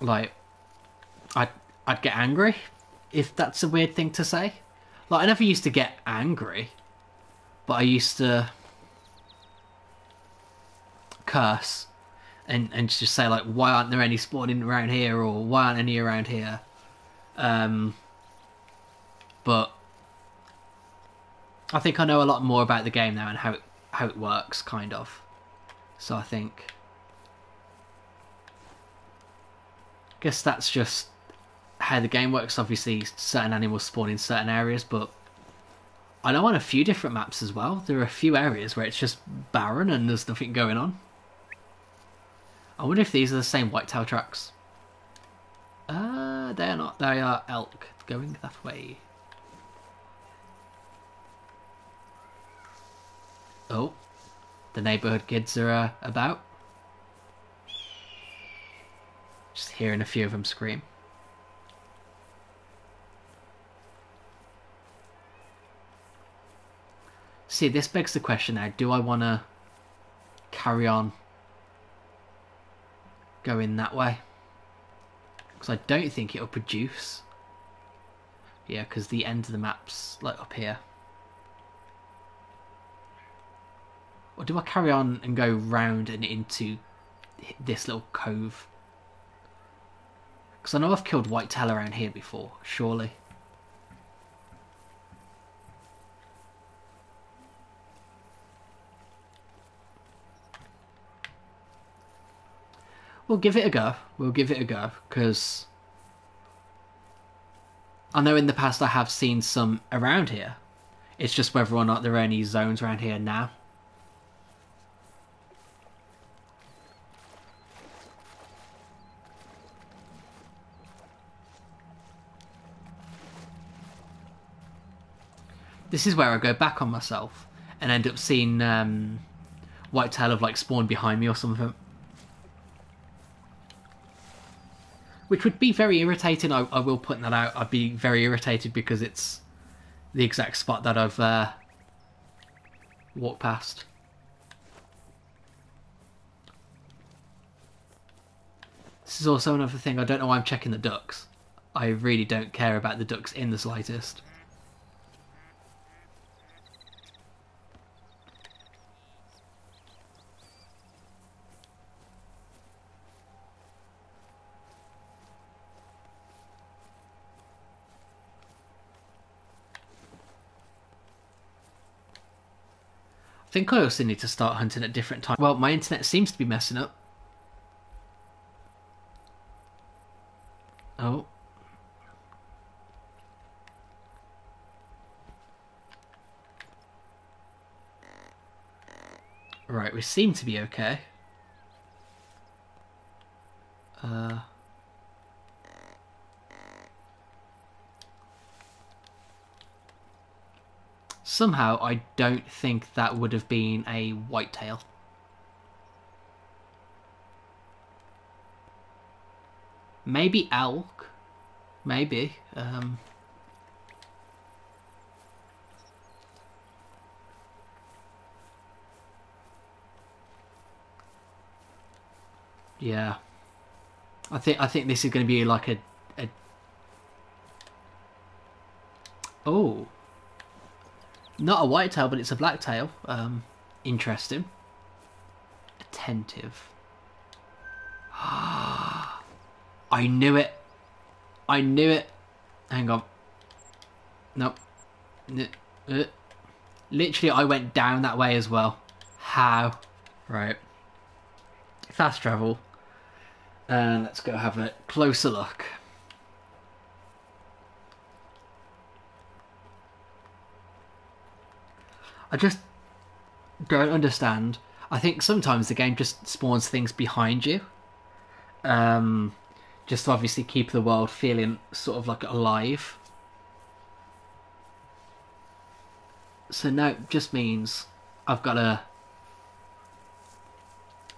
like I'd I'd get angry if that's a weird thing to say. Like I never used to get angry, but I used to curse and and just say like why aren't there any spawning around here or why aren't any around here um, but i think i know a lot more about the game now and how it how it works kind of so i think I guess that's just how the game works obviously certain animals spawn in certain areas but i know on a few different maps as well there are a few areas where it's just barren and there's nothing going on I wonder if these are the same whitetail tracks. Uh, they are not. They are elk going that way. Oh, the neighbourhood kids are uh, about. Just hearing a few of them scream. See, this begs the question now, do I want to carry on going that way. Because I don't think it'll produce. Yeah, because the end of the map's like up here. Or do I carry on and go round and into this little cove? Because I know I've killed whitetail around here before, surely. We'll give it a go. We'll give it a go because I know in the past I have seen some around here. It's just whether or not there are any zones around here now. This is where I go back on myself and end up seeing um, whitetail of like spawn behind me or something. which would be very irritating. I, I will put that out. I'd be very irritated because it's the exact spot that I've uh, walked past. This is also another thing. I don't know why I'm checking the ducks. I really don't care about the ducks in the slightest. I think I also need to start hunting at different times. Well, my internet seems to be messing up. Oh. Right, we seem to be okay. Uh... Somehow, I don't think that would have been a whitetail. Maybe elk. Maybe. Um, yeah. I think I think this is going to be like a, a oh not a white tail, but it's a black tail. Um, interesting. Attentive. (gasps) I knew it. I knew it. Hang on. Nope. Uh, literally, I went down that way as well. How? Right. Fast travel. And let's go have a closer look. I just don't understand. I think sometimes the game just spawns things behind you. Um, just to obviously keep the world feeling sort of like alive. So now it just means I've got to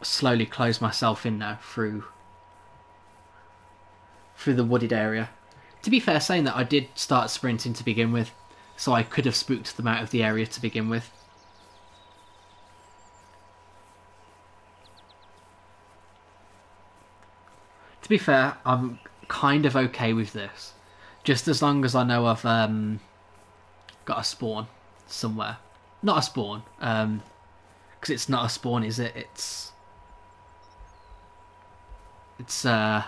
slowly close myself in now through through the wooded area. To be fair, saying that I did start sprinting to begin with, so I could have spooked them out of the area to begin with. To be fair, I'm kind of okay with this. Just as long as I know I've um, got a spawn somewhere. Not a spawn, um, because it's not a spawn, is it? It's it's uh,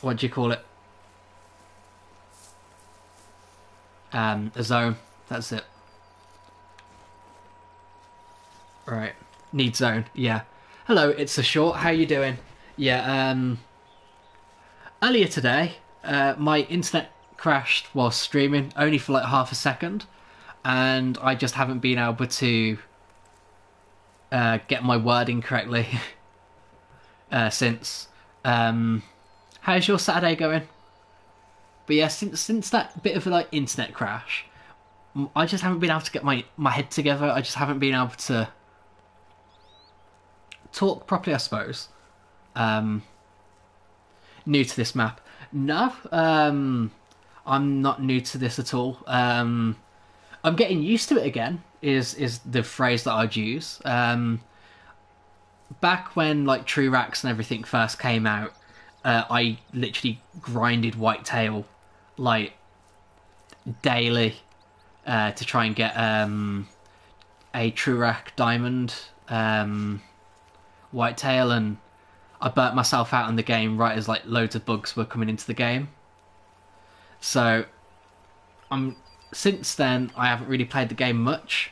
what do you call it? Um, a zone. That's it. Right. Need zone. Yeah. Hello, it's a short. How you doing? Yeah. Um. Earlier today, uh, my internet crashed while streaming, only for like half a second, and I just haven't been able to uh, get my wording correctly (laughs) uh, since. Um, how's your Saturday going? But yeah, since since that bit of like internet crash, I just haven't been able to get my my head together. I just haven't been able to talk properly, I suppose. Um, new to this map. No, um, I'm not new to this at all. Um, I'm getting used to it again. Is is the phrase that I'd use. Um, back when like TruRACS and everything first came out, uh, I literally grinded Whitetail like daily uh, to try and get um, a True Rack Diamond um, Whitetail, and I burnt myself out in the game right as like loads of bugs were coming into the game. So, I'm since then I haven't really played the game much,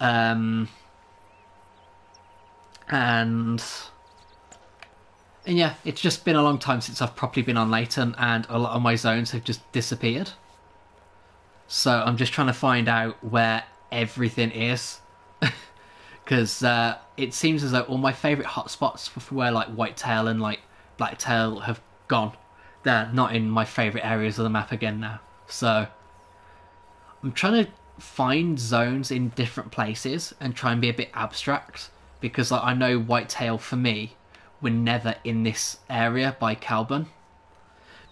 um, and and yeah, it's just been a long time since I've properly been on Layton, and a lot of my zones have just disappeared. So I'm just trying to find out where everything is, (laughs) because uh, it seems as though all my favourite hotspots for where like Whitetail and like Blacktail have gone. They're not in my favourite areas of the map again now. So I'm trying to find zones in different places and try and be a bit abstract because like, I know Whitetail for me were never in this area by Calburn.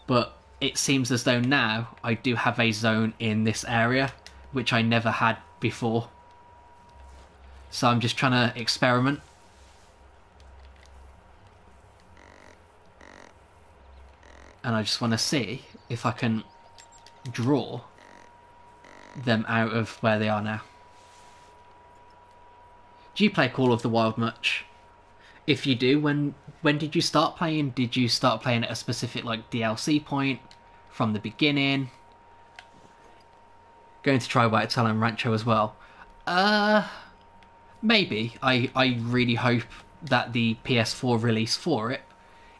But it seems as though now I do have a zone in this area, which I never had before. So I'm just trying to experiment. And I just want to see if I can draw them out of where they are now. Do you play Call of the Wild much? If you do, when when did you start playing? Did you start playing at a specific like DLC point from the beginning? Going to try White and Rancho as well. Uh, maybe. I I really hope that the PS4 release for it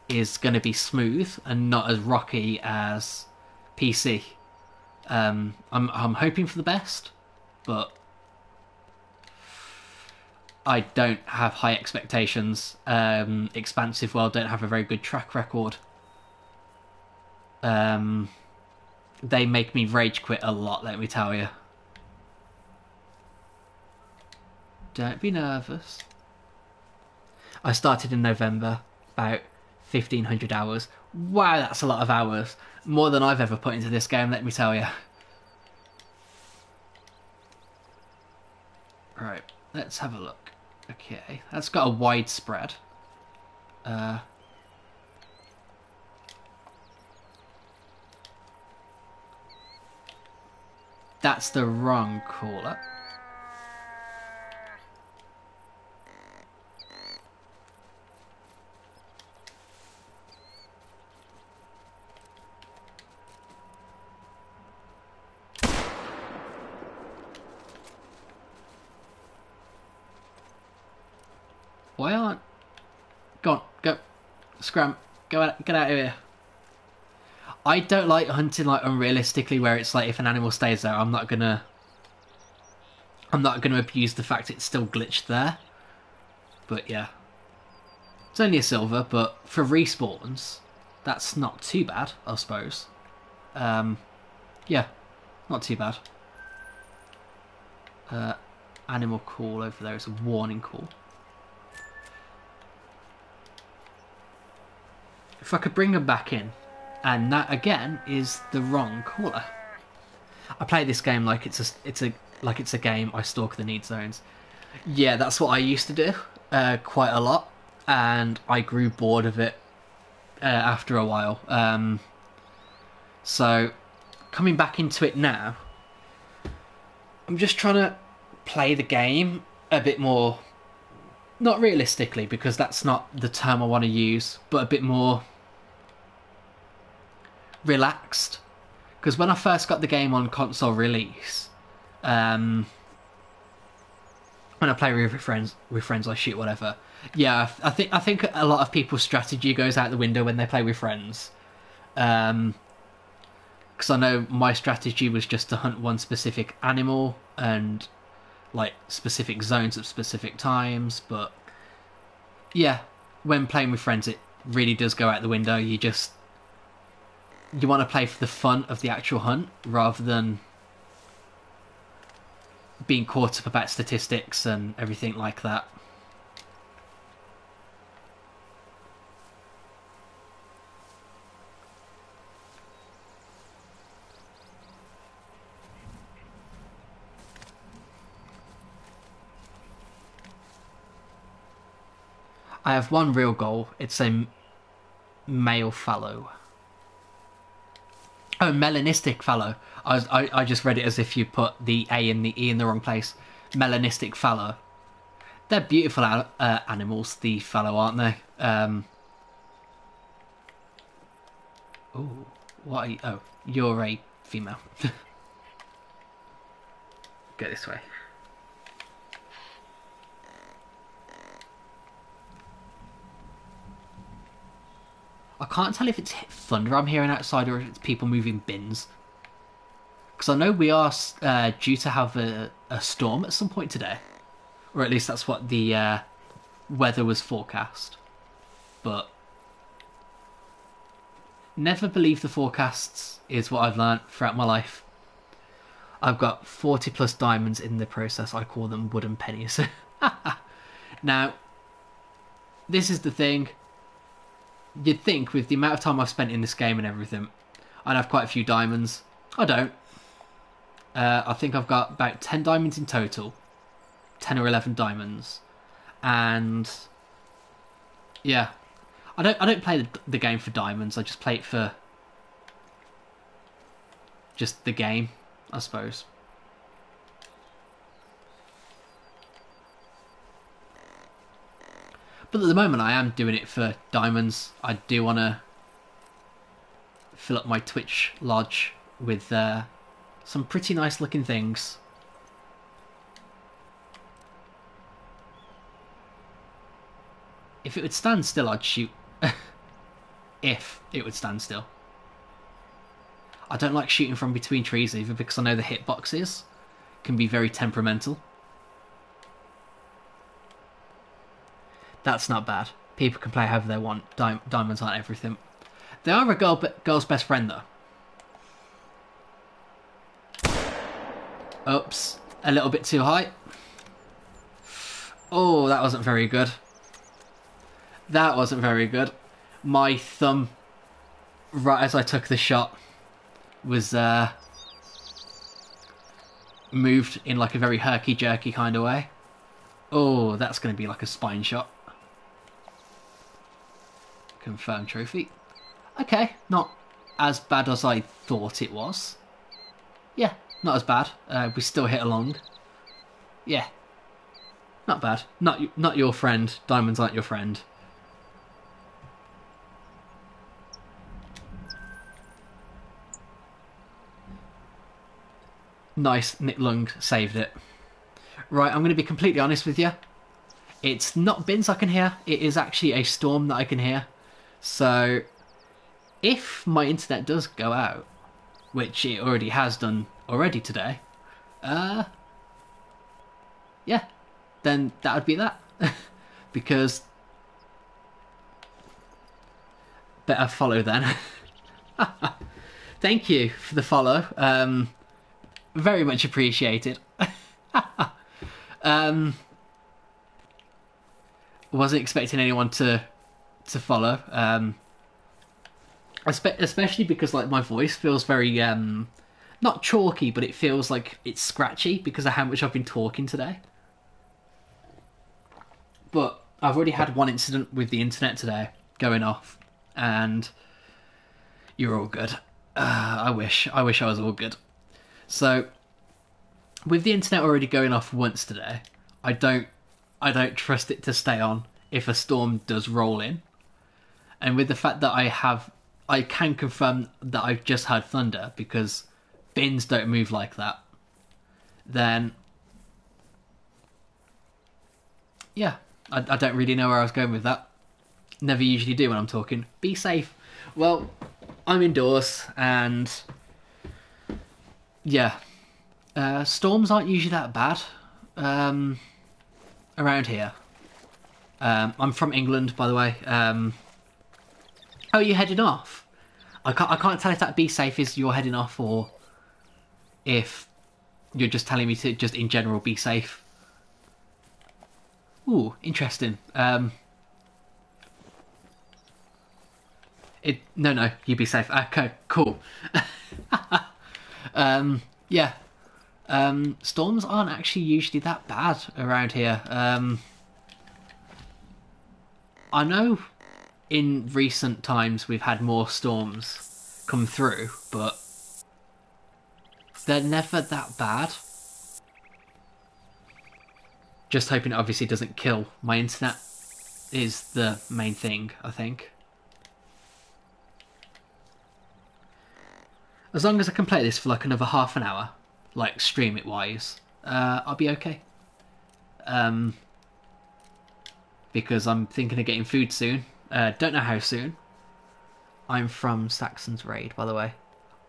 is going to be smooth and not as rocky as PC. Um, I'm I'm hoping for the best, but I don't have high expectations. Um, Expansive World don't have a very good track record. Um, they make me rage quit a lot, let me tell you. Don't be nervous. I started in November, about 1500 hours. Wow, that's a lot of hours. More than I've ever put into this game, let me tell you. Right, let's have a look. Okay, that's got a wide spread. Uh, that's the wrong caller. Why aren't... Go on, go. Scram. Go out, get out of here. I don't like hunting like unrealistically where it's like if an animal stays there, I'm not gonna... I'm not gonna abuse the fact it's still glitched there. But yeah. It's only a silver, but for respawns, that's not too bad, I suppose. Um, yeah, not too bad. Uh, animal call over there is a warning call. If I could bring them back in, and that again is the wrong caller. I play this game like it's a it's a like it's a game. I stalk the need zones. Yeah, that's what I used to do uh, quite a lot. and I grew bored of it uh, after a while. Um, so coming back into it now, I'm just trying to play the game a bit more. Not realistically, because that's not the term I want to use, but a bit more relaxed. Because when I first got the game on console release, um, when I play with friends, with friends, I shoot whatever. Yeah, I think I think a lot of people's strategy goes out the window when they play with friends. Um, because I know my strategy was just to hunt one specific animal and like specific zones at specific times. But yeah, when playing with friends, it really does go out the window. You just you want to play for the fun of the actual hunt rather than being caught up about statistics and everything like that. I have one real goal. It's a male fallow. Oh, melanistic fallow. I, was, I, I just read it as if you put the A and the E in the wrong place. Melanistic fallow. They're beautiful uh, animals, the fallow, aren't they? Um, oh, what you, Oh, you're a female. (laughs) Go this way. I can't tell if it's thunder I'm hearing outside or if it's people moving bins. Because I know we are uh, due to have a, a, storm at some point today. Or at least that's what the uh, weather was forecast. But never believe the forecasts is what I've learned throughout my life. I've got 40 plus diamonds in the process. I call them wooden pennies. (laughs) now, this is the thing you'd think with the amount of time I've spent in this game and everything, I'd have quite a few diamonds. I don't. Uh, I think I've got about 10 diamonds in total. 10 or 11 diamonds. And yeah. I don't I don't play the, the game for diamonds. I just play it for just the game, I suppose. But at the moment, I am doing it for diamonds. I do want to fill up my Twitch lodge with uh, some pretty nice looking things. If it would stand still, I'd shoot. (laughs) if it would stand still. I don't like shooting from between trees either because I know the hitboxes can be very temperamental. That's not bad. People can play however they want. diamonds aren't everything. They are a girl, girl's best friend, though. Oops. A little bit too high. Oh, that wasn't very good. That wasn't very good. My thumb, right as I took the shot, was uh, moved in like a very herky-jerky kind of way. Oh, that's going to be like a spine shot. Confirmed trophy. Okay, not as bad as I thought it was. Yeah, not as bad. Uh, we still hit along. Yeah, not bad. Not not your friend. Diamonds aren't your friend. Nice, Nick Lung saved it. Right, I'm going to be completely honest with you. It's not bins I can hear. It is actually a storm that I can hear. So, if my internet does go out, which it already has done already today, uh, yeah, then that would be that. (laughs) because better follow then. (laughs) Thank you for the follow. Um, very much appreciated. (laughs) um, wasn't expecting anyone to to follow. Um, especially because like my voice feels very um, not chalky, but it feels like it's scratchy because of how much I've been talking today. But I've already had one incident with the internet today going off, and you're all good. Uh, I wish, I wish I was all good. So, with the internet already going off once today, I don't, I don't trust it to stay on if a storm does roll in. And with the fact that I have, I can confirm that I've just had thunder because bins don't move like that. Then, yeah, I, I don't really know where I was going with that. Never usually do when I'm talking. Be safe. Well, I'm indoors and yeah, uh, storms aren't usually that bad um, around here. Um, I'm from England, by the way. Um, oh, you're heading off? I can't. I can't tell if that be safe is you're heading off or if you're just telling me to just in general be safe. Ooh, interesting. Um, it no no you be safe. Okay, cool. (laughs) um, yeah. Um, storms aren't actually usually that bad around here. Um, I know in recent times we've had more storms come through, but they're never that bad. Just hoping it obviously doesn't kill my internet is the main thing, I think. As long as I can play this for like another half an hour, like stream it wise, uh, I'll be okay. Um, because I'm thinking of getting food soon. Uh, don't know how soon. I'm from Saxon's Raid, by the way.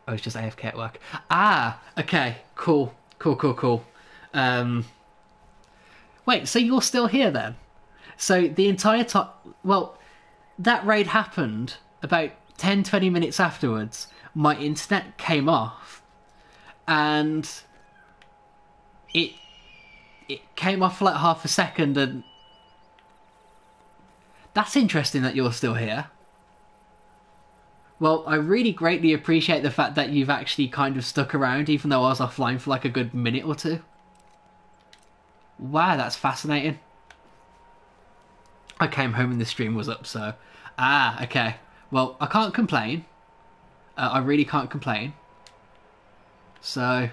I was just AFK at work. Ah, okay, cool, cool, cool, cool. Um, wait, so you're still here then? So the entire time, well, that raid happened about 10, 20 minutes afterwards. My internet came off, and it it came off for like half a second, and that's interesting that you're still here. Well, I really greatly appreciate the fact that you've actually kind of stuck around, even though I was offline for like a good minute or two. Wow, that's fascinating. I came home and the stream was up, so. Ah, okay. Well, I can't complain. Uh, I really can't complain. So.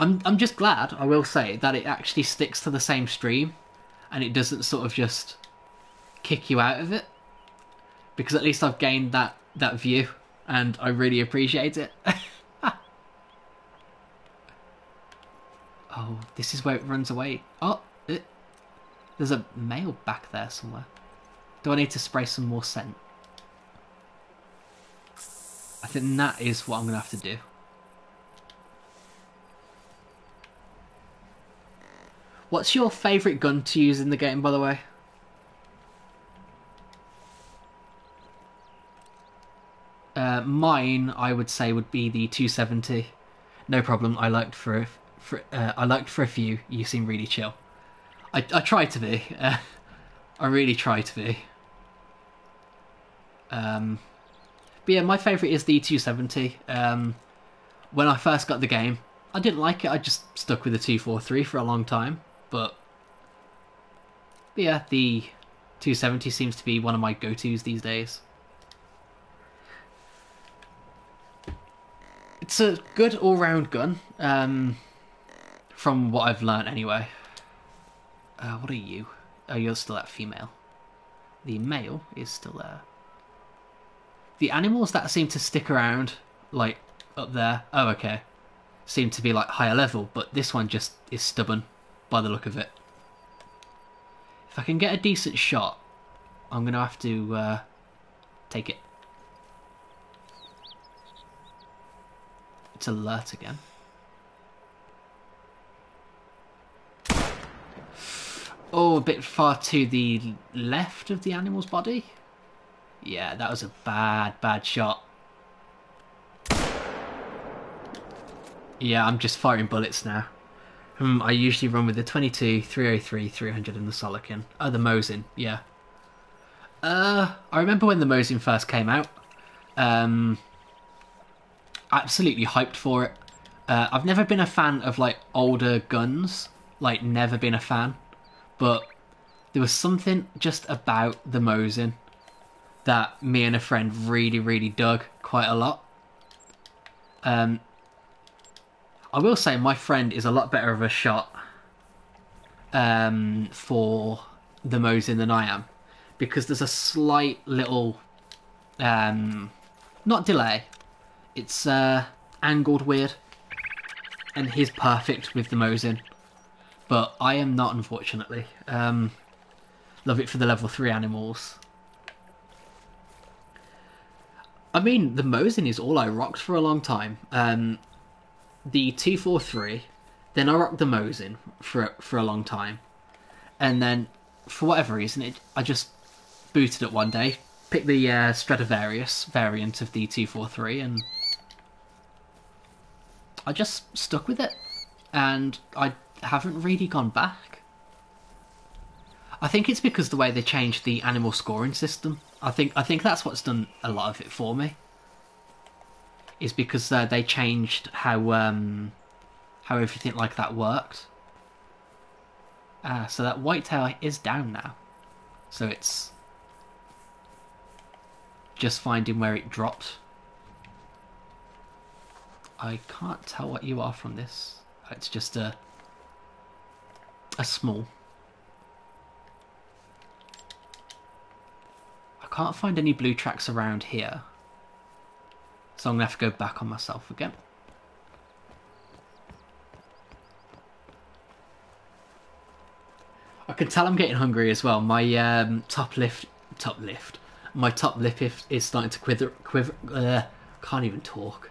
I'm I'm just glad, I will say, that it actually sticks to the same stream and it doesn't sort of just kick you out of it. Because at least I've gained that, that view and I really appreciate it. (laughs) oh, this is where it runs away. Oh, it, there's a male back there somewhere. Do I need to spray some more scent? I think that is what I'm going to have to do. What's your favourite gun to use in the game, by the way? Uh, mine, I would say, would be the 270. No problem. I liked for, a, for uh, I liked for a few. You seem really chill. I I try to be. (laughs) Uh, I really try to be. Um, but yeah, my favourite is the 270. Um, when I first got the game, I didn't like it. I just stuck with the 243 for a long time. But, but yeah, the 270 seems to be one of my go-tos these days. It's a good all-round gun, um, from what I've learnt anyway. Uh, what are you? Oh, you're still that female. The male is still there. The animals that seem to stick around, like, up there, oh, okay, seem to be, like, higher level, but this one just is stubborn by the look of it. If I can get a decent shot, I'm going to have to uh, take it. It's alert again. Oh, a bit far to the left of the animal's body. Yeah, that was a bad, bad shot. Yeah, I'm just firing bullets now. Hmm, I usually run with the 22, 303, 300 and the Solokhin. Oh, the Mosin, yeah. Uh, I remember when the Mosin first came out. Um, absolutely hyped for it. Uh, I've never been a fan of like older guns like never been a fan, but there was something just about the Mosin that me and a friend really, really dug quite a lot. Um, I will say my friend is a lot better of a shot um, for the Mosin than I am because there's a slight little, um, not delay, it's uh, angled weird, and he's perfect with the Mosin, but I am not unfortunately. Um, love it for the level three animals. I mean, the Mosin is all I rocked for a long time. Um, the T43, then I rocked the Mosin for for a long time, and then for whatever reason, it I just booted it one day, picked the uh, Stradivarius variant of the T43, and I just stuck with it, and I haven't really gone back. I think it's because the way they changed the animal scoring system. I think I think that's what's done a lot of it for me. Is because uh, they changed how um, how everything like that worked. Ah, so that white whitetail is down now. So it's just finding where it dropped. I can't tell what you are from this. It's just a a small. I can't find any blue tracks around here. So I'm going to have to go back on myself again. I can tell I'm getting hungry as well. My um, top lift, top lift, my top lip is, starting to quiver. quiver uh, can't even talk.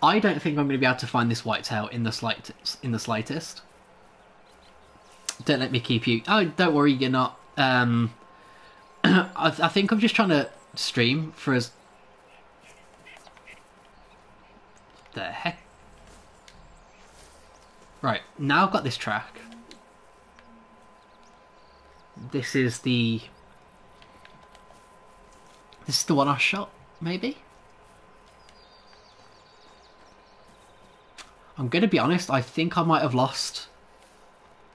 I don't think I'm going to be able to find this whitetail in the slightest. In the slightest. Don't let me keep you. Oh, don't worry, you're not. Um, (clears throat) I, I think I'm just trying to stream for as. The heck. Right now, I've got this track. This is the. This is the one I shot, maybe. I'm going to be honest, I think I might have lost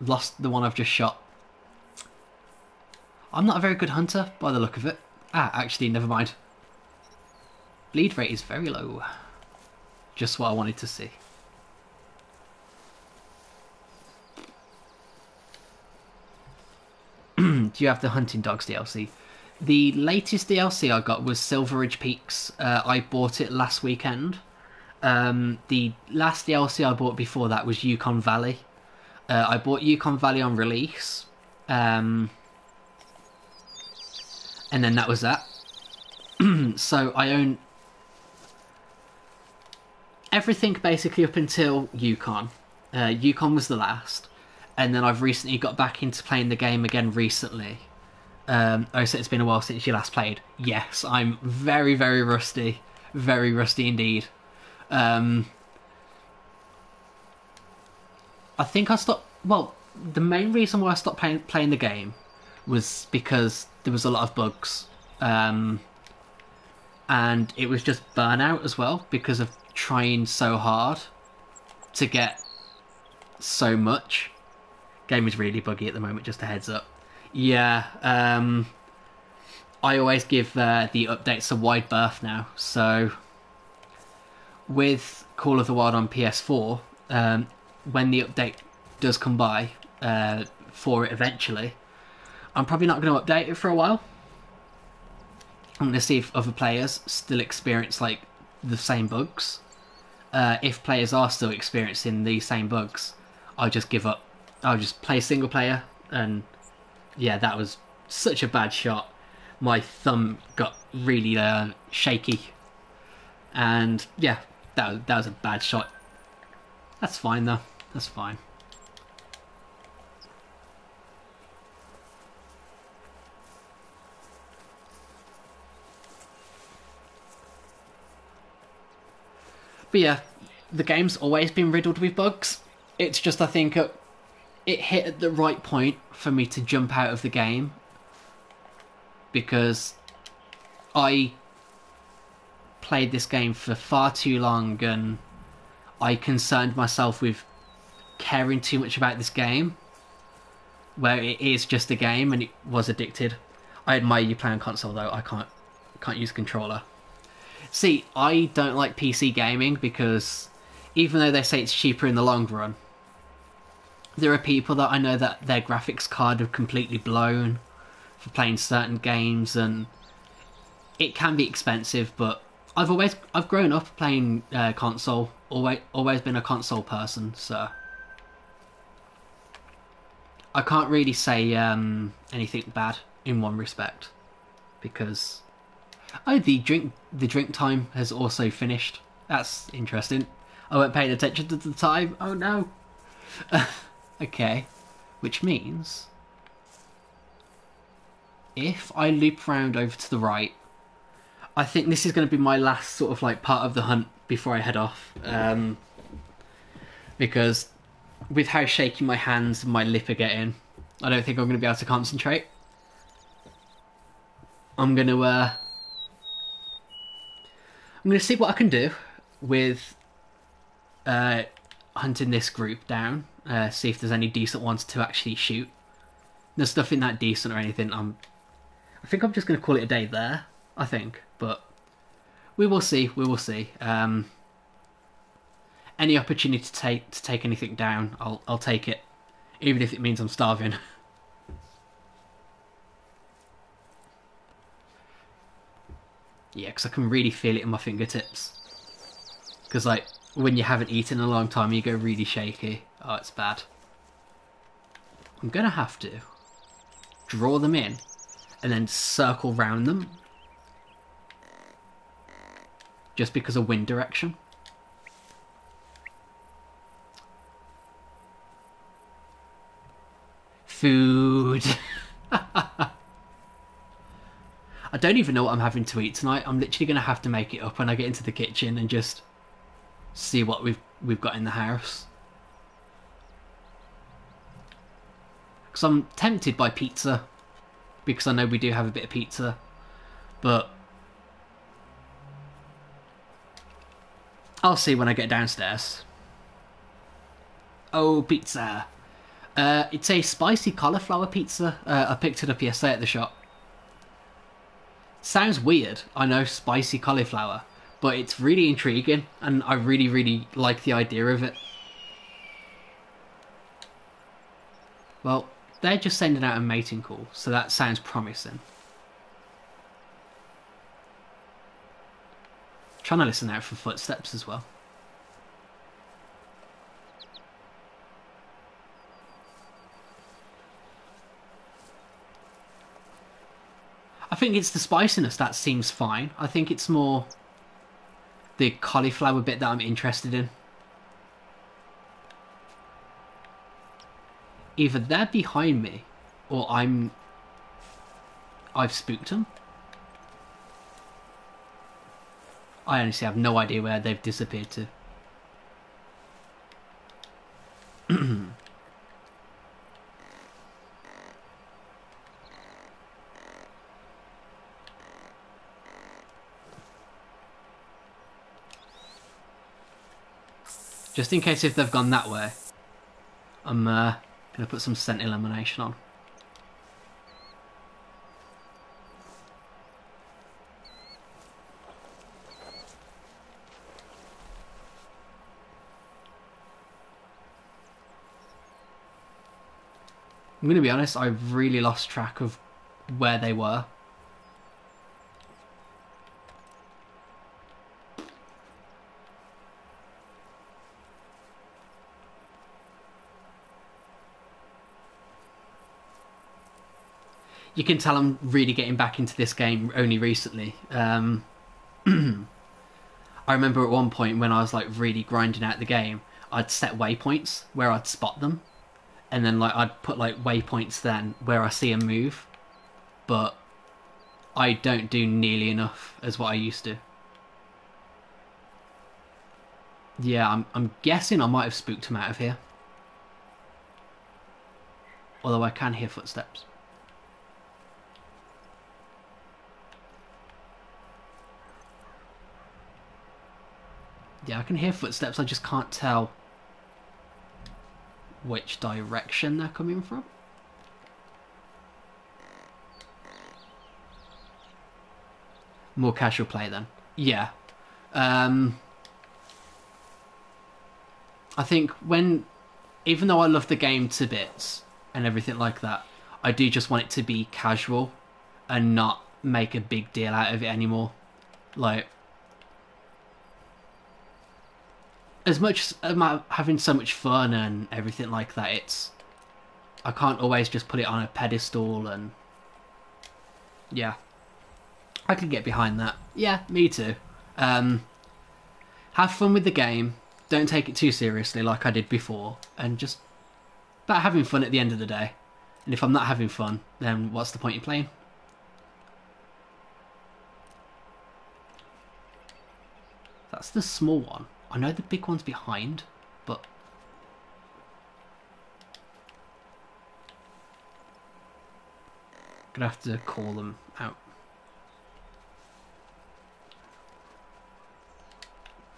lost the one I've just shot. I'm not a very good hunter by the look of it. Ah, actually, never mind. Bleed rate is very low. Just what I wanted to see. (clears throat) Do you have the Hunting Dogs DLC? The latest DLC I got was Silver Ridge Peaks. Uh, I bought it last weekend. Um, the last DLC I bought before that was Yukon Valley. Uh, I bought Yukon Valley on release, um, and then that was that. (clears throat) so I own everything basically up until Yukon. Uh, Yukon was the last, and then I've recently got back into playing the game again recently. Um, oh, so it's been a while since you last played. Yes, I'm very, very rusty, very rusty indeed. Um, I think I stopped. Well, the main reason why I stopped playing, playing the game was because there was a lot of bugs, um, and it was just burnout as well because of trying so hard to get so much. Game is really buggy at the moment. Just a heads up. Yeah. Um, I always give uh, the updates a wide berth now, so with Call of the Wild on PS4, um, when the update does come by uh, for it eventually, I'm probably not going to update it for a while. I'm going to see if other players still experience like the same bugs. Uh, if players are still experiencing the same bugs, I'll just give up. I'll just play single player, and yeah, that was such a bad shot. My thumb got really uh, shaky, and yeah, that that was a bad shot. That's fine though. That's fine. But yeah, the game's always been riddled with bugs. It's just I think it, it hit at the right point for me to jump out of the game because I played this game for far too long and I concerned myself with caring too much about this game, where it is just a game and it was addicted. I admire you playing console though. I can't can't use controller. See, I don't like PC gaming because even though they say it's cheaper in the long run, there are people that I know that their graphics card have completely blown for playing certain games and it can be expensive but I've always I've grown up playing uh, console always always been a console person so I can't really say um, anything bad in one respect because oh the drink the drink time has also finished. That's interesting. I weren't paying attention to the time. Oh no. (laughs) Okay. Which means if I loop round over to the right I think this is going to be my last sort of like part of the hunt before I head off. Um, because with how shaky my hands and my lip are getting I don't think I'm going to be able to concentrate I'm going to uh, I'm going to see what I can do with uh, hunting this group down uh, see if there's any decent ones to actually shoot there's nothing that decent or anything I'm I think I'm just going to call it a day there I think but we will see. We will see. Um, any opportunity to take to take anything down, I'll I'll take it, even if it means I'm starving. (laughs) yeah, because I can really feel it in my fingertips. Because like when you haven't eaten in a long time, you go really shaky. Oh, it's bad. I'm gonna have to draw them in and then circle round them just because of wind direction. Food. (laughs) I don't even know what I'm having to eat tonight. I'm literally going to have to make it up when I get into the kitchen and just see what we've we've got in the house. Because I'm tempted by pizza, because I know we do have a bit of pizza, but I'll see when I get downstairs. Oh, pizza. Uh, it's a spicy cauliflower pizza. Uh, I picked it up yesterday at the shop. Sounds weird, I know, spicy cauliflower, but it's really intriguing, and I really, really like the idea of it. Well, they're just sending out a mating call, so that sounds promising. Trying to listen out for footsteps as well. Think it's the spiciness that seems fine. I think it's more the cauliflower bit that I'm interested in. Either they're behind me or I'm I've spooked them. I honestly have no idea where they've disappeared to. Just in case if they've gone that way, I'm uh, going to put some scent elimination on. I'm going to be honest, I've really lost track of where they were. You can tell I'm really getting back into this game only recently. Um, (clears throat) I remember at one point when I was like really grinding out the game, I'd set waypoints where I'd spot them and then like I'd put like waypoints then where I see a move, but I don't do nearly enough as what I used to. Yeah, I'm I'm guessing I might have spooked him out of here. Although I can hear footsteps. Yeah, I can hear footsteps. I just can't tell which direction they're coming from. More casual play then. Yeah. Um, I think when, even though I love the game to bits and everything like that, I do just want it to be casual and not make a big deal out of it anymore. Like, as much as I'm having so much fun and everything like that, it's I can't always just put it on a pedestal and yeah, I can get behind that. Yeah, me too. Um, have fun with the game. Don't take it too seriously, like I did before, and just about having fun at the end of the day. And if I'm not having fun, then what's the point in playing? That's the small one. I know the big one's behind, but... Gonna have to call them out.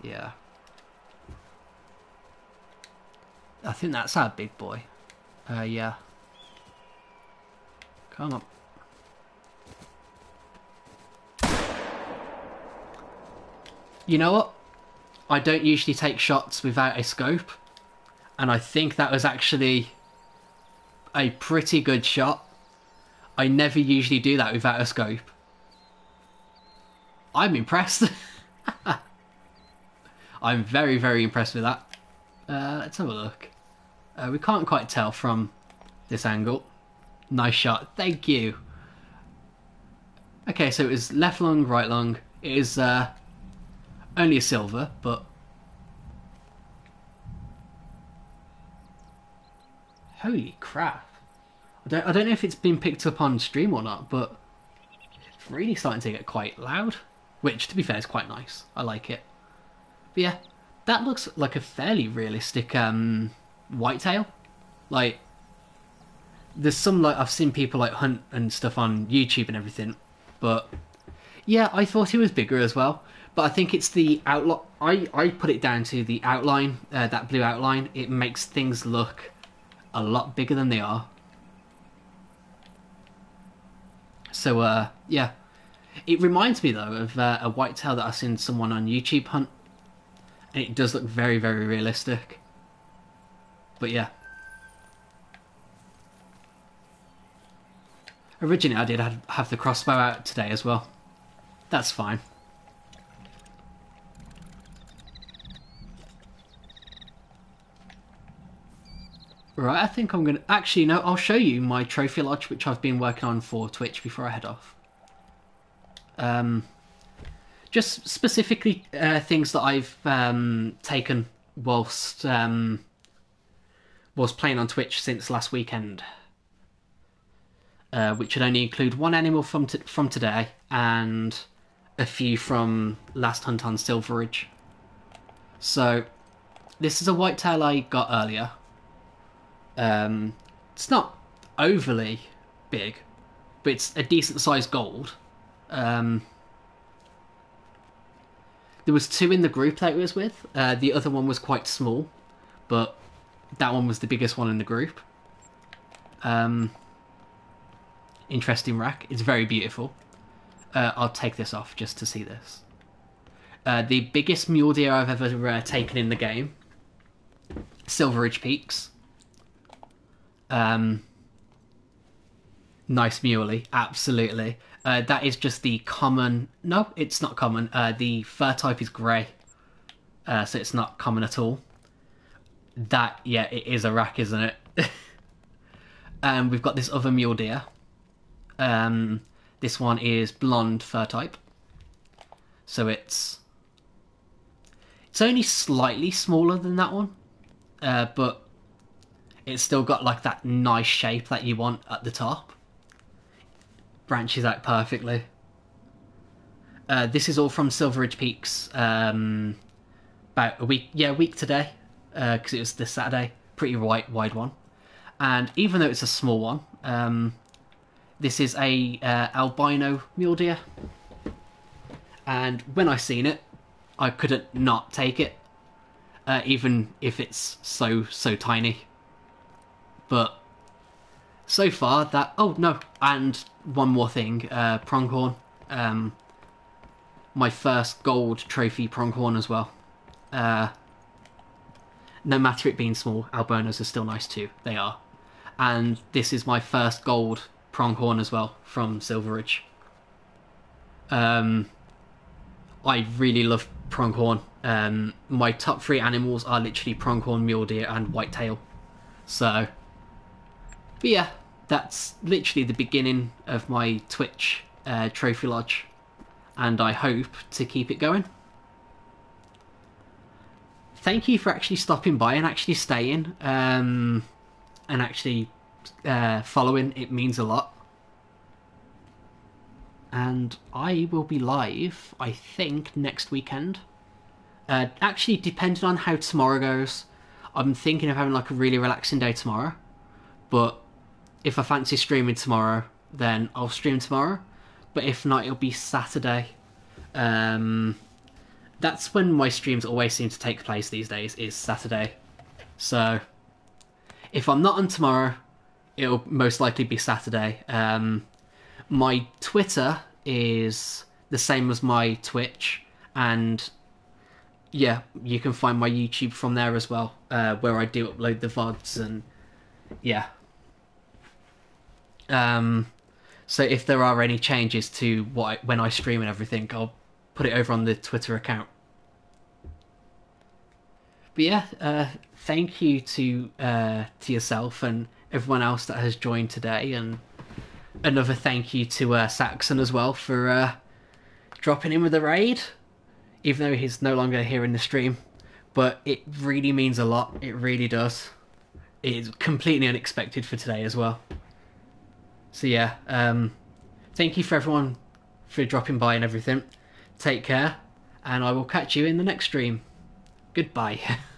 Yeah. I think that's our big boy. Uh, yeah. Come on. You know what? I don't usually take shots without a scope. And I think that was actually a pretty good shot. I never usually do that without a scope. I'm impressed. (laughs) I'm very, very impressed with that. Uh, let's have a look. Uh, we can't quite tell from this angle. Nice shot. Thank you. Okay, so it was left lung, right lung. It is uh, only a silver, but... Holy crap. I don't, I don't know if it's been picked up on stream or not, but it's really starting to get quite loud. Which, to be fair, is quite nice. I like it. But yeah, that looks like a fairly realistic um, whitetail. Like, there's some like I've seen people like hunt and stuff on YouTube and everything, but yeah, I thought it was bigger as well. But I think it's the outline. I I put it down to the outline, uh, that blue outline. It makes things look a lot bigger than they are. So uh, yeah, it reminds me though of uh, a whitetail that I seen someone on YouTube hunt, and it does look very very realistic. But yeah. Originally, I did have the crossbow out today as well. That's fine. Right, I think I'm going to... Actually, no, I'll show you my trophy lodge, which I've been working on for Twitch before I head off. Um, just specifically uh, things that I've um, taken whilst um, whilst playing on Twitch since last weekend. Uh, which would only include one animal from from today and a few from last hunt on Silver Ridge. So, this is a whitetail I got earlier. Um, it's not overly big, but it's a decent sized gold. Um, there was two in the group that it was with. Uh, the other one was quite small, but that one was the biggest one in the group. Um, interesting rack. It's very beautiful. Uh, I'll take this off just to see this. Uh, the biggest mule deer I've ever uh, taken in the game. Silver Ridge Peaks. Um, nice muley, absolutely. Uh, that is just the common. No, it's not common. Uh, the fur type is grey, uh, so it's not common at all. That, yeah, it is a rack, isn't it? and (laughs) um, we've got this other mule deer. Um, this one is blonde fur type. So it's it's only slightly smaller than that one, uh, but it's still got like that nice shape that you want at the top. Branches out perfectly. Uh, this is all from Silver Ridge Peaks. Um, about a week, yeah, a week today, because uh, it was this Saturday. Pretty wide, wide one. And even though it's a small one, um, this is a uh, albino mule deer, and when I seen it, I couldn't not take it, uh, even if it's so so tiny. But so far that oh no, and one more thing, uh, pronghorn. Um, my first gold trophy pronghorn as well. Uh, no matter it being small, albonos are still nice too. They are, and this is my first gold pronghorn as well from Silver Ridge. Um, I really love pronghorn. Um, my top three animals are literally pronghorn, mule deer, and whitetail. So, but yeah, that's literally the beginning of my Twitch uh, trophy lodge, and I hope to keep it going. Thank you for actually stopping by and actually staying, um, and actually uh, following. It means a lot and I will be live, I think, next weekend. Uh, actually, depending on how tomorrow goes, I'm thinking of having like a really relaxing day tomorrow. But if I fancy streaming tomorrow, then I'll stream tomorrow. But if not, it'll be Saturday. Um, that's when my streams always seem to take place these days. Is Saturday. So if I'm not on tomorrow, it'll most likely be Saturday. Um, my Twitter is the same as my Twitch, and yeah, you can find my YouTube from there as well, uh, where I do upload the VODs and yeah. Um, so if there are any changes to what I, when I stream and everything, I'll put it over on the Twitter account. But yeah, uh, thank you to uh, to yourself and everyone else that has joined today, and another thank you to uh, Saxon as well for uh, dropping in with the raid, even though he's no longer here in the stream. But it really means a lot. It really does. It's completely unexpected for today as well. So yeah, um, thank you for everyone for dropping by and everything. Take care, and I will catch you in the next stream. Goodbye. (laughs)